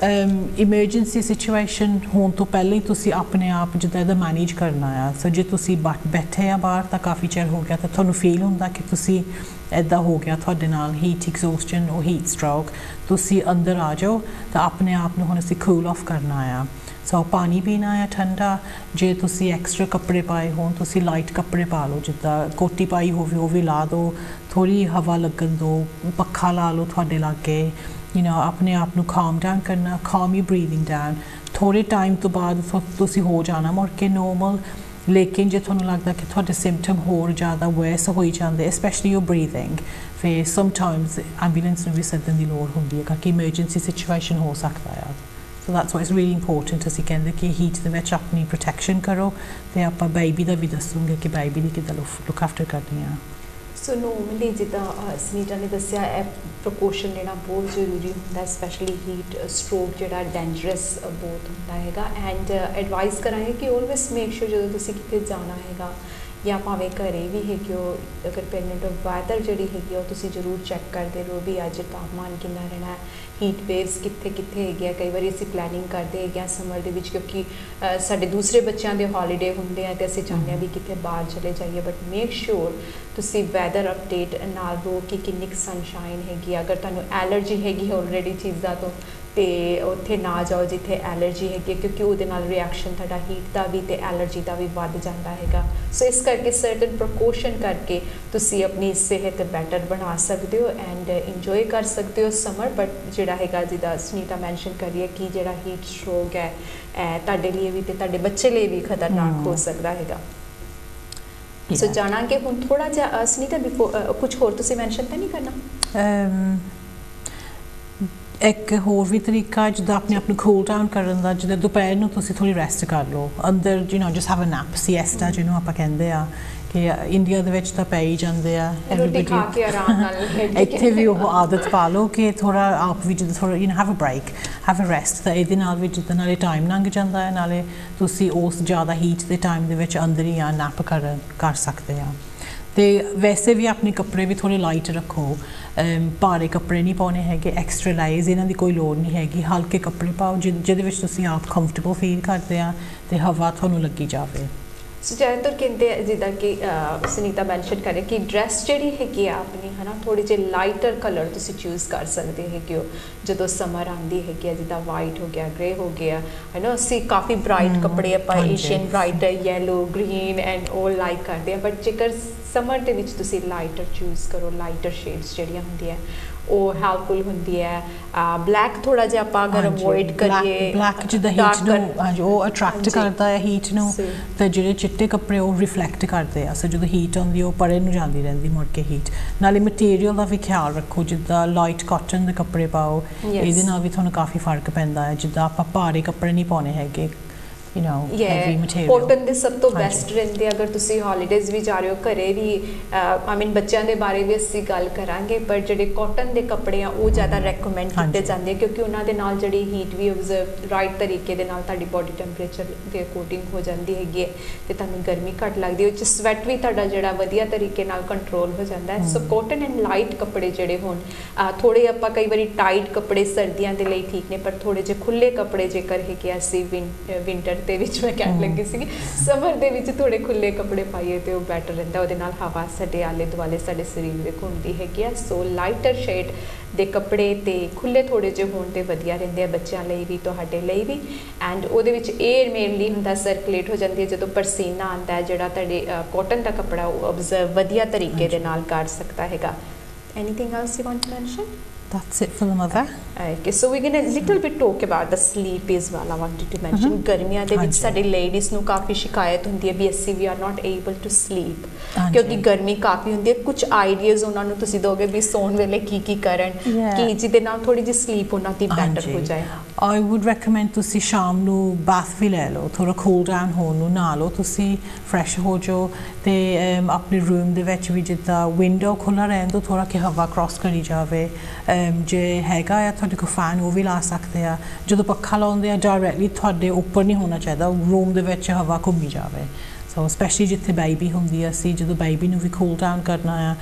ਇਮਰਜੈਂਸੀ ਸਿਚੁਏਸ਼ਨ ਹੋਣ ਤੋਂ ਪਹਿਲਾਂ ਹੀ ਤੁਸੀਂ ਆਪਣੇ ਆਪ ਜਿੱਦਾਂ ਇਹਦਾ ਮੈਨੇਜ ਕਰਨਾ ਆ। ਸੋ ਜੇ ਤੁਸੀਂ ਬੈਠੇ ਆ ਬਾਹਰ ਤਾਂ ਕਾਫੀ ਚਿਰ ਹੋ ਗਿਆ ਤਾਂ ਤੁਹਾਨੂੰ ਫੀਲ ਹੁੰਦਾ ਕਿ ਤੁਸੀਂ ਐਦਾਂ ਹੋ ਗਿਆ, ਤੁਹਾਡੇ ਨਾਲ ਹੀਟ ਐਗਜ਼ੌਸਸ਼ਨ ਉਹ ਹੀਟ ਸਟ੍ਰੋਕ ਤੁਸੀਂ ਅੰਦਰ ਆ ਜਾਓ ਤਾਂ ਆਪਣੇ ਆਪ ਨੂੰ ਹੁਣ ਅਸੀਂ ਕੂਲ ਆਫ ਕਰਨਾ ਆ। ਸੋ ਪਾਣੀ ਪੀਣਾ ਆ, ਠੰਡਾ। ਜੇ ਤੁਸੀਂ ਐਕਸਟਰਾ ਕੱਪੜੇ ਪਾਏ ਹੋਣ, ਤੁਸੀਂ ਲਾਈਟ ਕੱਪੜੇ ਪਾ ਲਓ, ਜਿੱਦਾਂ ਕੋਟੀ ਪਾਈ ਹੋਵੇ, ਉਹ ਵੀ ਲਾ ਦਿਓ। ਥੋੜੀ ਹਵਾ ਲੱਗਣ ਦਿਓ, ਪੱਖਾ ਲਾ ਲਓ ਤੁਹਾਡੇ ਲਾਗੇ। ਯੂ نو ਆਪਣੇ ਆਪ ਨੂੰ ਕਾਮ ਡਾਊਨ ਕਰਨਾ ਕਾਮ ਯੂ ਬਰੀਥਿੰਗ ਡਾਊਨ ਥੋੜੇ ਟਾਈਮ ਤੋਂ ਬਾਅਦ ਤੁਸੀਂ ਹੋ ਜਾਣਾ ਮੁੜ ਕੇ ਨੋਰਮਲ ਲੇਕਿਨ ਜੇ ਤੁਹਾਨੂੰ ਲੱਗਦਾ ਕਿ ਤੁਹਾਡੇ ਸਿੰਪਟਮ ਹੋਰ ਜ਼ਿਆਦਾ ਵਰਸ ਹੋਈ ਜਾਂਦੇ ਸਪੈਸ਼ਲੀ ਯੂਰ ਬਰੀਥਿੰਗ ਫਿਰ ਸਮਟਾਈਮਸ ਐਂਬੂਲੈਂਸ ਨੂੰ ਵੀ ਸੱਦਣ ਦੀ ਲੋੜ ਹੁੰਦੀ ਹੈ, ਕਿਉਂਕਿ ਇਮਰਜੈਂਸੀ ਸਿਚੁਏਸ਼ਨ ਹੋ ਸਕਦਾ ਹੈ so that's why it's really important ਅਸੀਂ ਕਹਿੰਦੇ ਕਿ ਹੀਟ ਦੇ ਵਿੱਚ ਆਪਣੀ ਪ੍ਰੋਟੈਕਸ਼ਨ ਕਰੋ, ਤੇ ਆਪਾਂ ਬੇਬੀ ਦਾ ਵੀ ਦੱਸੂਗੇ ਕਿ ਬੇਬੀ ਦੀ ਕਿਦਾਂ ਲੁੱਕ ਆਫਟਰ ਕਰਨੀ ਆ। ਸੋ ਨੋਰਮਲੀ ਜਿੱਦਾਂ ਸਨੀਟਾ ਨੇ ਦੱਸਿਆ, ਇਹ ਪ੍ਰੋਪੋਰਸ਼ਨ ਲੈਣਾ ਬਹੁਤ ਜ਼ਰੂਰੀ ਹੁੰਦਾ ਸਪੈਸ਼ਲੀ ਹੀਟ ਸਟ੍ਰੋਕ ਜਿਹੜਾ ਡੈਂਜਰਸ ਬਹੁਤ ਹੁੰਦਾ ਹੈਗਾ। ਐਂਡ ਐਡਵਾਈਸ ਕਰਾਂਗੇ ਕਿ ਆਲਵੇਸ ਮੇਕ ਸ਼ੋਰ ਜਦੋਂ ਤੁਸੀਂ ਕਿਤੇ ਜਾਣਾ ਹੈਗਾ ਜਾਂ ਭਾਵੇਂ ਘਰੇ ਵੀ ਹੈਗੇ ਹੋ, ਅਗਰ ਪੈਰੈਂਟ ਵੈਦਰ ਜਿਹੜੀ ਹੈਗੀ ਉਹ ਤੁਸੀਂ ਜ਼ਰੂਰ ਚੈੱਕ ਕਰਦੇ ਰਹੋ ਵੀ ਅੱਜ ਤਾਪਮਾਨ ਕਿੰਨਾ ਰਹਿਣਾ ਹੈ। ਹੀਟ ਵੇਵਸ ਕਿੱਥੇ ਕਿੱਥੇ ਹੈਗੇ ਆ, ਕਈ ਵਾਰੀ ਅਸੀਂ ਪਲੈਨਿੰਗ ਕਰਦੇ ਹੈਗੇ ਆ ਸਮਰ ਦੇ ਵਿੱਚ ਕਿਉਂਕਿ ਸਾਡੇ ਦੂਸਰੇ ਬੱਚਿਆਂ ਦੇ ਹੌਲੀਡੇ ਹੁੰਦੇ ਆ ਤੇ ਅਸੀਂ ਚਾਹੁੰਦੇ ਆ ਵੀ ਕਿਤੇ ਬਾਹਰ ਚਲੇ ਜਾਈਏ ਬਟ ਮੇਕ ਸ਼ੋਰ ਤੁਸੀਂ ਵੈਦਰ ਅਪਡੇਟ ਨਾਲ ਰੋ ਕਿ ਕਿੰਨੀ ਸਨਸ਼ਾਈਨ ਹੈਗੀ ਅਗਰ ਤੁਹਾਨੂੰ ਐਲਰਜੀ ਹੈਗੀ ਆਲਰੇਡੀ ਚੀਜ਼ਾਂ ਤੋਂ ਤੇ ਉੱਥੇ ਨਾ ਜਾਓ ਜਿੱਥੇ ਐਲਰਜੀ ਹੈਗੀ ਕਿਉਂਕਿ ਉਹਦੇ ਨਾਲ ਰਿਐਕਸ਼ਨ ਤੁਹਾਡਾ ਹੀਟ ਦਾ ਵੀ ਤੇ ਐਲਰਜੀ ਦਾ ਵੀ ਵੱਧ ਜਾਂਦਾ ਹੈਗਾ। ਸੋ ਇਸ ਕਰਕੇ ਸਰਟਨ ਪ੍ਰੋਕੋਸ਼ਨ ਕਰਕੇ ਤੁਸੀਂ ਆਪਣੀ ਸਿਹਤ ਬੈਟਰ ਬਣਾ ਸਕਦੇ ਹੋ ਐਂਡ ਇੰਜੋਏ ਕਰ ਸਕਦੇ ਹੋ ਸਮਰ ਬਟ ਜਿਹੜਾ ਹੈਗਾ ਜਿਹਦਾ ਸੁਨੀਤਾ ਮੈਂਸ਼ਨ ਕਰੀਏ ਕਿ ਜਿਹੜਾ ਹੀਟ ਸਟ੍ਰੋਕ ਹੈ ਤੁਹਾਡੇ ਲਈ ਵੀ ਤੇ ਤੁਹਾਡੇ ਬੱਚੇ ਲਈ ਵੀ ਖਤਰਨਾਕ ਹੋ ਸਕਦਾ ਹੈਗਾ। ਸੋ ਜਾਣਾਂਗੇ ਹੁਣ ਥੋੜਾ ਜਿਹਾ ਸੁਨੀਤਾ ਬਿਫੋਰ ਕੁਝ ਹੋਰ ਤੁਸੀਂ ਮੈਂਸ਼ਨ ਤਾਂ ਨਹੀਂ ਕਰਨਾ? ਇੱਕ ਹੋਰ ਵੀ ਤਰੀਕਾ ਜਿਹਦਾ ਆਪਣੇ ਆਪ ਨੂੰ ਕੂਲ ਡਾਊਨ ਕਰਨ ਦਾ ਜਿਹਦਾ ਦੁਪਹਿਰ ਨੂੰ ਤੁਸੀਂ ਥੋੜੀ ਰੈਸਟ ਕਰ ਲਓ ਅੰਦਰ you know just have a nap siesta ਜਿਹਨੂੰ ਆਪਾਂ ਕਹਿੰਦੇ ਆ ਕਿ ਇੰਡੀਆ ਦੇ ਵਿੱਚ ਤਾਂ ਪੈ ਹੀ ਜਾਂਦੇ ਆ ਐਵਰੀਬਾਡੀ ਖਾ ਕੇ ਆਰਾਮ ਨਾਲ ਇੱਥੇ ਵੀ ਉਹ ਆਦਤ ਪਾ ਲਓ ਕਿ ਥੋੜਾ ਆਪ ਵੀ ਜਦੋਂ ਥੋੜਾ you know have a break have a rest ਤਾਂ ਇਹਦੇ ਨਾਲ ਵੀ ਜਿੱਦਾਂ ਨਾਲੇ ਟਾਈਮ ਲੰਘ ਜਾਂਦਾ ਹੈ ਨਾਲੇ ਤੁਸੀਂ ਉਸ ਜ਼ਿਆਦਾ ਹੀਟ ਦੇ ਟਾਈਮ ਦੇ ਵਿੱਚ ਅੰਦਰ ਹੀ ਆ ਨੈਪ ਕਰ ਕਰ ਸਕਦੇ ਆ ਤੇ ਵੈਸੇ ਵੀ ਆਪਣੇ ਕੱਪੜੇ ਵੀ ਥੋੜੇ ਲਾਈਟ ਰੱਖੋ। ਭਾਰੇ ਕੱਪੜੇ ਨਹੀਂ ਪਾਉਣੇ ਹੈਗੇ ਐਕਸਟਰਾ ਲਾਈਜ਼ ਇਹਨਾਂ ਦੀ ਕੋਈ ਲੋੜ ਨਹੀਂ ਹੈਗੀ। ਹਲਕੇ ਕੱਪੜੇ ਪਾਓ ਜਿਹ- ਜਿਹਦੇ ਵਿੱਚ ਤੁਸੀਂ ਆਪ ਕੰਫਰਟੇਬਲ ਫੀਲ ਕਰਦੇ ਆ ਤੇ ਹਵਾ ਤੁਹਾਨੂੰ ਲੱਗੀ ਜਾਵੇ। ਸੋ ਜ਼ਿਆਦਾਤਰ ਕਹਿੰਦੇ ਜਿੱਦਾਂ ਕਿ ਸੁਨੀਤਾ ਮੈਂਸ਼ਨ ਕਰੇ ਕਿ ਡਰੈਸ ਜਿਹੜੀ ਹੈਗੀ ਆ ਆਪਣੀ ਹਨਾ ਥੋੜੀ ਜਿਹੀ ਲਾਈਟਰ ਕਲਰ ਤੁਸੀਂ ਚੂਜ਼ ਕਰ ਸਕਦੇ ਹੈਗੇ ਹੋ। ਜਦੋਂ ਸਮਰ ਆਂਦੀ ਹੈਗੀ ਆ ਜਿੱਦਾਂ ਵਾਈਟ ਹੋ ਗਿਆ ਗ੍ਰੇ ਹੋ ਗਿਆ ਹੈ ਨਾ ਅਸੀਂ ਕਾਫੀ ਬ੍ਰਾਈਟ ਕੱਪੜੇ ਆਪਾਂ। Asian bright yellow green and 올 like ਕਰਦੇ ਆ। ਬਟ ਜੇਕਰ ਸਮਰ ਦੇ ਵਿੱਚ ਤੁਸੀਂ ਲਾਈਟਰ ਚੂਜ਼ ਕਰੋ ਲਾਈਟਰ ਸ਼ੇਡਸ ਜਿਹੜੀਆਂ ਹੁੰਦੀਆਂ ਉਹ ਹੈਲਪਫੁਲ ਹੁੰਦੀ ਹੈ ਬਲੈਕ ਥੋੜਾ ਜਿਹਾ ਆਪਾਂ ਅਗਰ ਅਵੋਇਡ ਕਰੀਏ ਬਲੈਕ ਜਿੱਦਾਂ ਹੀਟ ਨੂੰ ਹਾਂਜੀ ਉਹ ਅਟਰੈਕਟ। ਕਰਦਾ ਹੈ ਹੀਟ ਨੂੰ। ਤੇ ਜਿਹੜੇ ਚਿੱਟੇ ਕੱਪੜੇ ਉਹ ਰਿਫਲੈਕਟ ਕਰਦੇ ਆ ਸੋ ਜਦੋਂ ਹੀਟ ਆਉਂਦੀ ਉਹ ਪਰੇ ਨੂੰ ਜਾਂਦੀ ਰਹਿੰਦੀ ਮੁੜ ਕੇ ਹੀਟ ਨਾਲੇ ਮਟੀਰੀਅਲ ਦਾ ਵੀ ਖਿਆਲ ਰੱਖੋ ਜਿੱਦਾਂ ਲਾਈਟ ਕਾਟਨ ਦੇ ਕੱਪੜੇ ਪਾਓ. ਇਹਦੇ ਨਾਲ ਵੀ ਤੁਹਾਨੂੰ ਕਾਫੀ ਫ਼ਰਕ ਪੈਂਦਾ ਹੈ ਜਿੱਦਾਂ ਆਪਾਂ ਭਾਰੇ ਕੱਪੜੇ ਨਹੀਂ ਪਾਉਣੇ ਹੈਗੇ you know heavy material. cotton ਦੇ ਸਭ ਤੋਂ ਬੈਸਟ ਰਹਿੰਦੇ ਅਗਰ ਤੁਸੀਂ ਹੌਲੀਡੇਜ਼ ਵੀ ਜਾ ਰਹੇ ਹੋ ਘਰੇ ਵੀ ਆਈ ਮੀਨ ਬੱਚਿਆਂ ਦੇ ਬਾਰੇ ਵੀ ਅਸੀਂ ਗੱਲ ਕਰਾਂਗੇ ਪਰ ਜਿਹੜੇ ਕਾਟਨ ਦੇ ਕੱਪੜੇ ਆ ਉਹ ਜ਼ਿਆਦਾ ਰეკਮੈਂਡ ਕੀਤੇ ਜਾਂਦੇ ਆ ਕਿਉਂਕਿ ਉਹਨਾਂ ਦੇ ਨਾਲ ਜਿਹੜੀ ਹੀਟ ਵੀ ਆਬਜ਼ਰਵ ਰਾਈਟ ਤਰੀਕੇ ਦੇ ਨਾਲ ਤੁਹਾਡੀ ਬੋਡੀ ਟੈਂਪਰੇਚਰ ਦੇ ਅਕੋਰਡਿੰਗ ਹੋ ਜਾਂਦੀ ਹੈਗੀ ਹੈ ਤੇ ਤੁਹਾਨੂੰ ਗਰਮੀ ਘੱਟ ਲੱਗਦੀ ਹੈ ਉਹ ਚ ਸਵੈਟ ਵੀ ਤੁਹਾਡਾ ਜਿਹੜਾ ਵਧੀਆ ਤਰੀਕੇ ਨਾਲ ਕੰਟਰੋਲ ਹੋ ਜਾਂਦਾ ਹੈ। ਸੋ ਕਾਟਨ ਐਂਡ ਲਾਈਟ ਕੱਪੜੇ ਜਿਹੜੇ ਹੋਣ ਥੋੜੇ ਆਪਾਂ ਕਈ ਵਾਰੀ ਟਾਈਟ ਕੱਪੜੇ ਸਰਦੀਆਂ ਦੇ ਲਈ ਠੀਕ ਨੇ ਪਰ ਥੋੜੇ ਜਿਹੇ ਖੁੱਲੇ ਕੱਪੜੇ ਜੇਕਰ ਹੈਗੇ ਆ ਸੀ ਵਿੰਟਰ ਦੇ ਵਿੱਚ ਮੈਂ ਕਹਿਣ। ਲੱਗੀ ਸੀ ਸਮਰ ਦੇ ਵਿੱਚ ਥੋੜੇ ਖੁੱਲੇ ਕੱਪੜੇ ਪਾਈਏ ਤੇ ਉਹ ਬੈਟਰ ਰਹਿੰਦਾ ਉਹਦੇ ਨਾਲ ਹਵਾ ਸਾਡੇ ਆਲੇ ਦੁਆਲੇ ਸਾਡੇ ਸਰੀਰ ਦੇ ਘੁੰਮਦੀ ਹੈਗੀ ਆ ਸੋ ਲਾਈਟਰ ਸ਼ੇਡ ਦੇ ਕੱਪੜੇ ਤੇ ਖੁੱਲੇ ਥੋੜੇ ਜਿਹੇ ਹੋਣ ਤੇ ਵਧੀਆ ਰਹਿੰਦੇ ਆ ਬੱਚਿਆਂ ਲਈ ਵੀ ਤੁਹਾਡੇ ਲਈ ਵੀ ਐਂਡ ਉਹਦੇ ਵਿੱਚ 에ਅਰ ਮੇਨਲੀ ਹੁੰਦਾ ਸਰਕੂਲੇਟ ਹੋ ਜਾਂਦੀ ਹੈ ਜਦੋਂ ਪਰਸੀਨਾ ਆਉਂਦਾ ਹੈ ਜਿਹੜਾ ਤੁਹਾਡੇ ਕਾਟਨ ਦਾ ਕੱਪੜਾ ਉਹ ਅਬਜ਼ਰਵ ਵਧੀਆ ਤਰੀਕੇ ਦੇ ਨਾਲ ਕਰ ਸਕਦਾ ਹੈਗਾ। Anything else you want to mention that's it for the mother. Okay, so we're gonna little bit talk about the sleep as well. I wanted to mention. ਗਰਮੀਆਂ ਦੇ ਵਿੱਚ। ਸਾਡੇ ਲੇਡੀਜ਼ ਨੂੰ ਕਾਫੀ ਸ਼ਿਕਾਇਤ ਹੁੰਦੀ ਹੈ ਵੀ ਅਸੀਂ we are not able to sleep. ਕਿਉਂਕਿ ਗਰਮੀ ਕਾਫੀ ਹੁੰਦੀ ਹੈ ਕੁਝ ਆਈਡੀਆਜ਼ ਉਹਨਾਂ ਨੂੰ ਤੁਸੀਂ ਦੋਗੇ ਵੀ ਸੌਣ ਵੇਲੇ ਕੀ ਕੀ ਕਰਨ. ਕਿ ਜਿਹਦੇ ਨਾਲ ਥੋੜੀ ਜਿਹੀ ਸਲੀਪ ਉਹਨਾਂ ਦੀ ਬੈਟਰ ਹੋ ਜਾਏ ਆਈ ਊਡ ਰეკਮੈਂਡ ਤੁਸੀਂ ਸ਼ਾਮ ਨੂੰ ਬਾਥ ਵੀ ਲੈ ਲਓ ਥੋੜਾ ਕੂਲ ਡਾਊਨ ਹੋਣ ਨੂੰ ਨਹਾ ਲਓ ਤੁਸੀਂ ਫਰੈਸ਼ ਹੋ ਜਾਓ ਤੇ ਆਪਣੇ ਰੂਮ ਦੇ ਵਿੱਚ ਵੀ ਜਿੱਦਾਂ ਵਿੰਡੋ ਖੁੱਲਾ ਰਹਿਣ ਤੋਂ ਥੋੜਾ ਕਿ ਹਵਾ ਕ੍ਰਾਸ ਕਰੀ ਜਾਵੇ ਜੇ ਹੈਗਾ ਆ ਤੁਹਾਡੇ ਕੋਲ ਫੈਨ ਉਹ ਵੀ ਲਾ ਸਕਦੇ ਆ। ਜਦੋਂ ਪੱਖਾ ਲਾਉਂਦੇ ਆ ਡਾਇਰੈਕਟਲੀ ਤੁਹਾਡੇ ਉੱਪਰ ਨਹੀਂ ਹੋਣਾ ਚਾਹੀਦਾ। ਰੂਮ ਦੇ ਵਿੱਚ ਹਵਾ ਘੁੰਮੀ ਜਾਵੇ। ਸੋ ਸਪੈਸ਼ਲੀ ਜਿੱਥੇ ਬੇਬੀ ਹੁੰਦੀ ਆ, ਅਸੀਂ ਜਦੋਂ ਬੇਬੀ ਨੂੰ ਵੀ ਕੂਲ ਡਾਊਨ ਕਰਨਾ ਆ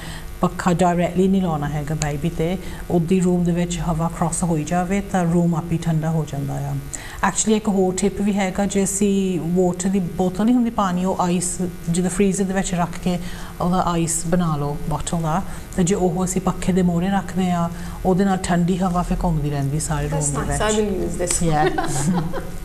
ਪੱਖਾ ਡਾਇਰੈਕਟਲੀ ਨਹੀਂ ਲਾਉਣਾ ਹੈਗਾ ਬੇਬੀ ਤੇ। ਉਹਦੀ ਰੂਮ ਦੇ ਵਿੱਚ ਹਵਾ ਕ੍ਰਾਸ ਹੋਈ ਜਾਵੇ ਤਾਂ ਰੂਮ ਆਪੇ ਠੰਡਾ ਹੋ ਜਾਂਦਾ ਆ। ਐਕਚੁਅਲੀ ਇੱਕ ਹੋਰ ਟਿਪ ਵੀ ਹੈਗਾ ਜੇ ਅਸੀਂ ਵਾਟਰ ਦੀ ਬੋਤਲ ਨਹੀਂ ਹੁੰਦੀ ਪਾਣੀ ਉਹ ਆਈਸ ਜਿਹਦਾ ਫ੍ਰੀਜ਼ਰ ਦੇ ਵਿੱਚ ਰੱਖ ਕੇ ਉਹਦਾ ਆਈਸ ਬਣਾ ਲਓ ਬੋਟਲ ਦਾ ਤੇ ਜੇ ਉਹ ਅਸੀਂ ਪੱਖੇ ਦੇ ਮੋਹਰੇ ਰੱਖਦੇ ਆ ਉਹਦੇ ਨਾਲ ਠੰਡੀ ਹਵਾ ਫਿਰ ਘੁੰਮਦੀ ਰਹਿੰਦੀ ਸਾਰੇ ਰੂਮ ਦੇ ਵਿੱਚ। yeah.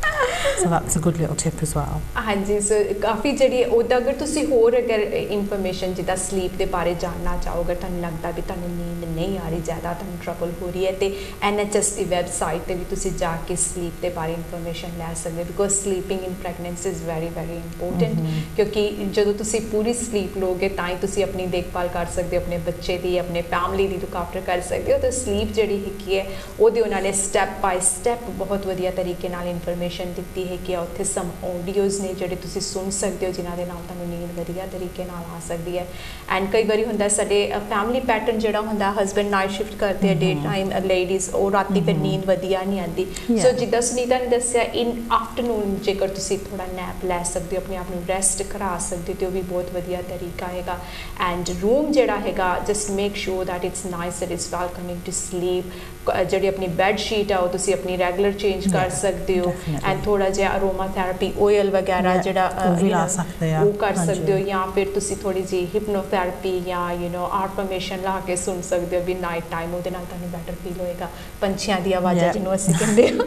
so that's a good little tip as well ਹਾਂਜੀ ਸੋ ਕਾਫੀ ਜਿਹੜੀ ਉਹਦਾ ਅਗਰ ਤੁਸੀਂ ਹੋਰ ਅਗਰ ਇਨਫੋਰਮੇਸ਼ਨ ਜਿੱਦਾਂ ਸਲੀਪ ਦੇ ਬਾਰੇ ਜਾਣਨਾ ਚਾਹੋ ਅਗਰ ਤੁਹਾਨੂੰ ਲੱਗਦਾ ਵੀ ਤੁਹਾਨੂੰ ਨੀਂਦ ਨਹੀਂ ਆ ਰਹੀ ਜ਼ਿਆਦਾ ਤੁਹਾਨੂੰ ਟਰਬਲ ਹੋ ਰਹੀ ਹੈ ਤੇ NHS ਦੀ ਵੈਬਸਾਈਟ ਤੇ ਵੀ ਤੁਸੀਂ ਜਾ ਕੇ ਸਲੀਪ ਦੇ ਬਾਰੇ ਇਨਫੋਰਮੇਸ਼ਨ ਲੈ ਸਕਦੇ because sleeping in pregnancy is very very important. ਕਿਉਂਕਿ ਜਦੋਂ ਤੁਸੀਂ ਪੂਰੀ ਸਲੀਪ ਲੋਗੇ ਤਾਂ ਹੀ ਤੁਸੀਂ ਆਪਣੀ ਦੇਖਭਾਲ ਕਰ ਸਕਦੇ ਹੋ ਆਪਣੇ ਬੱਚੇ ਦੀ ਆਪਣੇ ਫੈਮਿਲੀ ਦੀ ਆਫਟਰ ਕਰ ਸਕਦੇ ਹੋ ਤੇ ਸਲੀਪ ਜਿਹੜੀ ਹੈਗੀ ਹੈ ਉਹਦੇ ਉਹਨਾਂ ਨੇ ਸਟੈਪ ਬਾਈ ਸਟੈਪ ਬਹੁਤ ਵਧੀਆ ਤਰੀਕੇ ਨਾਲ ਇਨਫੋਰਮੇਸ਼ਨ ਦਿੱਤੀ ਹੈ ਕਿ ਉੱਥੇ ਸਮ ਆਡੀਓਜ਼ ਨੇ ਜਿਹੜੇ ਤੁਸੀਂ ਸੁਣ ਸਕਦੇ ਹੋ ਜਿਨ੍ਹਾਂ ਦੇ ਨਾਲ ਤੁਹਾਨੂੰ ਨੀਂਦ ਵਧੀਆ ਤਰੀਕੇ ਨਾਲ ਆ ਸਕਦੀ ਹੈ ਐਂਡ ਕਈ ਵਾਰੀ ਹੁੰਦਾ ਸਾਡੇ ਫੈਮਿਲੀ ਪੈਟਰਨ ਜਿਹੜਾ ਹੁੰਦਾ ਹਸਬੰਡ ਨਾਈਟ ਸ਼ਿਫਟ ਕਰਦੇ ਆ ਡੇ. ਟਾਈਮ ਲੇਡੀਜ਼ ਉਹ ਰਾਤੀ ਫਿਰ Mhm. ਨੀਂਦ ਵਧੀਆ ਨਹੀਂ ਆਉਂਦੀ. ਸੋ ਜਿੱਦਾਂ ਸੁਨੀਤਾ ਨੇ ਦੱਸਿਆ ਇਨ ਆਫਟਰਨੂਨ ਜੇਕਰ ਤੁਸੀਂ ਥੋੜਾ ਨੈਪ ਲੈ ਸਕਦੇ ਹੋ ਆਪਣੇ ਆਪ ਨੂੰ ਰੈਸਟ ਕਰਾ ਸਕਦੇ ਹੋ ਤੇ ਉਹ ਵੀ ਬਹੁਤ ਵਧੀਆ ਤਰੀਕਾ ਹੈਗਾ ਐਂਡ ਰੂਮ ਜਿਹੜਾ ਹੈਗਾ just make sure it's nice that it's welcoming to sleep ਕ- ਜਿਹੜੀ ਆਪਣੀ ਬੈੱਡ ਸ਼ੀਟ ਆ ਉਹ ਤੁਸੀਂ ਆਪਣੀ ਰੈਗੂਲਰ ਚੇਂਜ ਕਰ ਸਕਦੇ ਹੋ. ਐਂਡ ਥੋੜਾ ਜਿਹਾ ਅਰੋਮਾ ਥੈਰੇਪੀ ਆਇਲ ਵਗੈਰਾ ਜਿਹੜਾ ਲਾ ਸਕਦੇ ਆ, ਉਹ ਕਰ। ਸਕਦੇ ਹੋ ਜਾਂ ਫਿਰ ਤੁਸੀਂ ਥੋੜੀ ਜੀ ਹਿਪਨੋਥੈਰੇਪੀ ਜਾਂ ਯੂ نو ਆਰਫਰਮੇਸ਼ਨ ਲਾ ਕੇ ਸੁਣ ਸਕਦੇ ਹੋ ਵੀ ਨਾਈਟ ਟਾਈਮ ਉਹਦੇ ਨਾਲ ਤੁਹਾਨੂੰ ਬੈਟਰ ਫੀਲ ਹੋਏਗਾ ਪੰਛੀਆਂ ਦੀ ਆਵਾਜ਼ਾਂ. ਜਿਹਨੂੰ ਅਸੀਂ ਕਹਿੰਦੇ ਹਾਂ